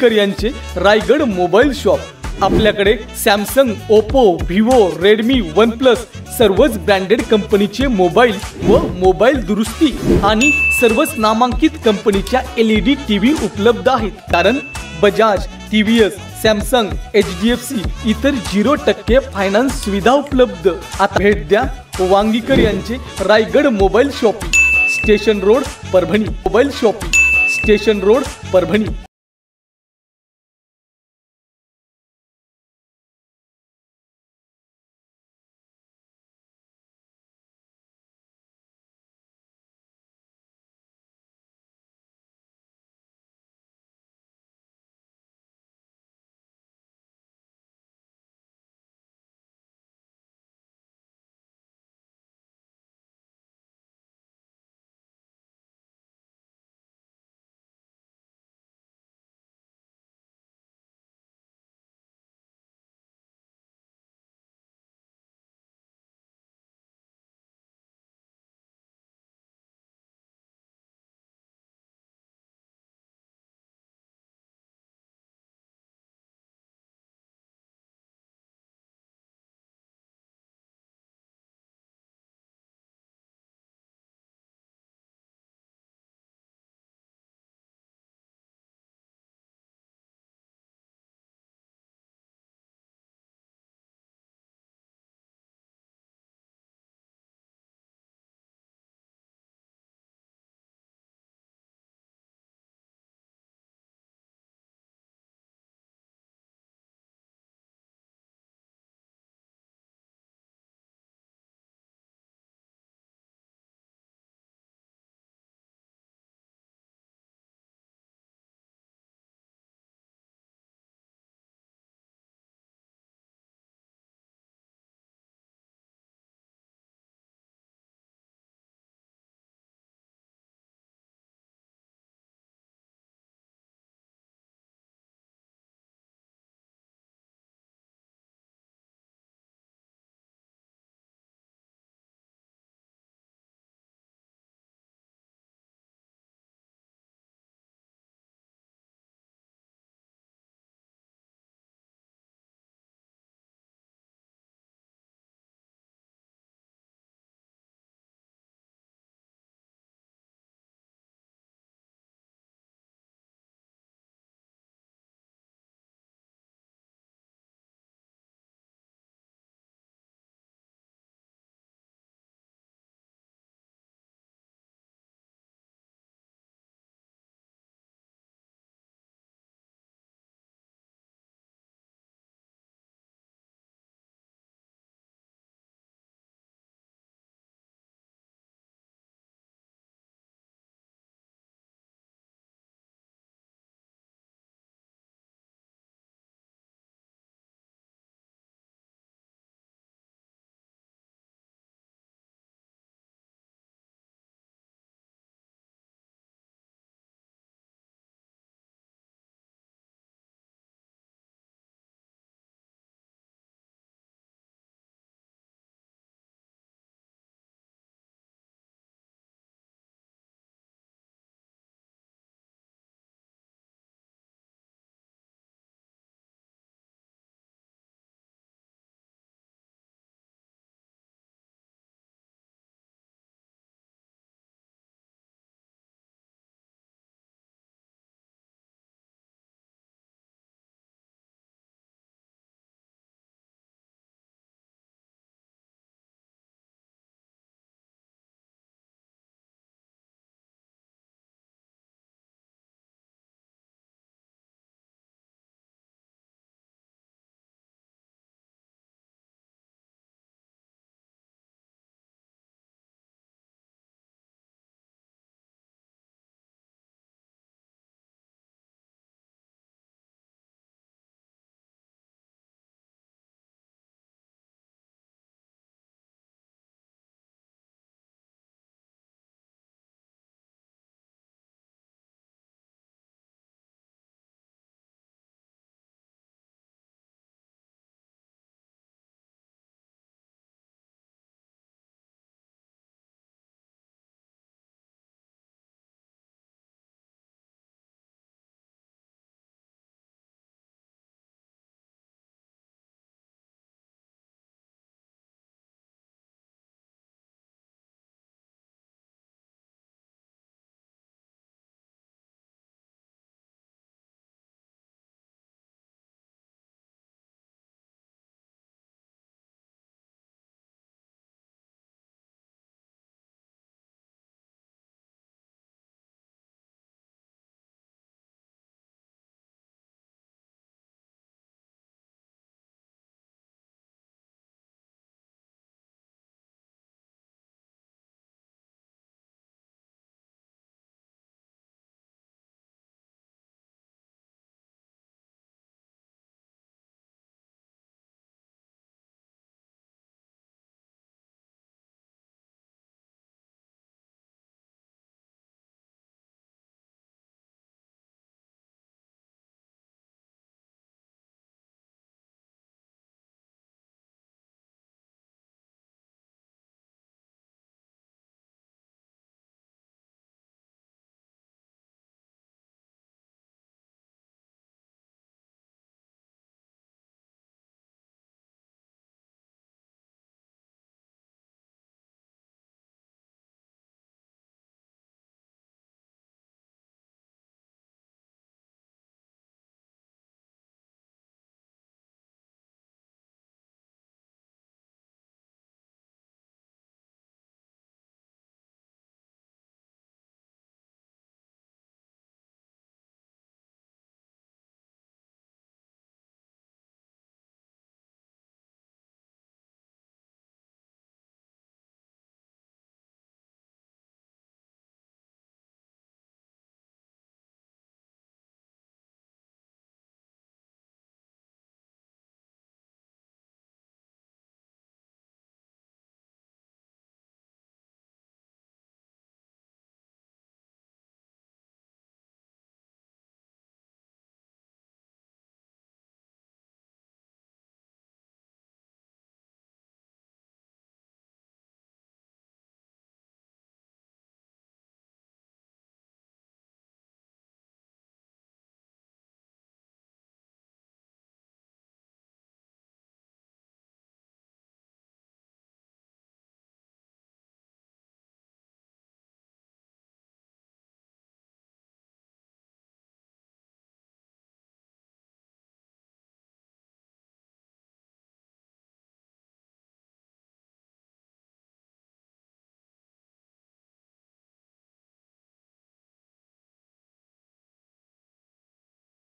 विठ्ठल यांचे रायगड मोबाईल शॉप. आपल्याकडे Samsung Oppo Vivo Redmi one plus सर्वच ब्रँडेड कंपनीचे मोबाईल व मोबाईल दुरुस्ती आणि सर्वच नामांकित कंपनीच्या L E D T V उपलब्ध आहेत. कारण Bajaj T V S Samsung H D F C इतर झिरो टक्के फायनान्स सुविधा उपलब्ध. आता भेट द्या वांगीकर यांचे Raigad mobile shopping station road Parbhani. Mobile shopping station road Parbhani.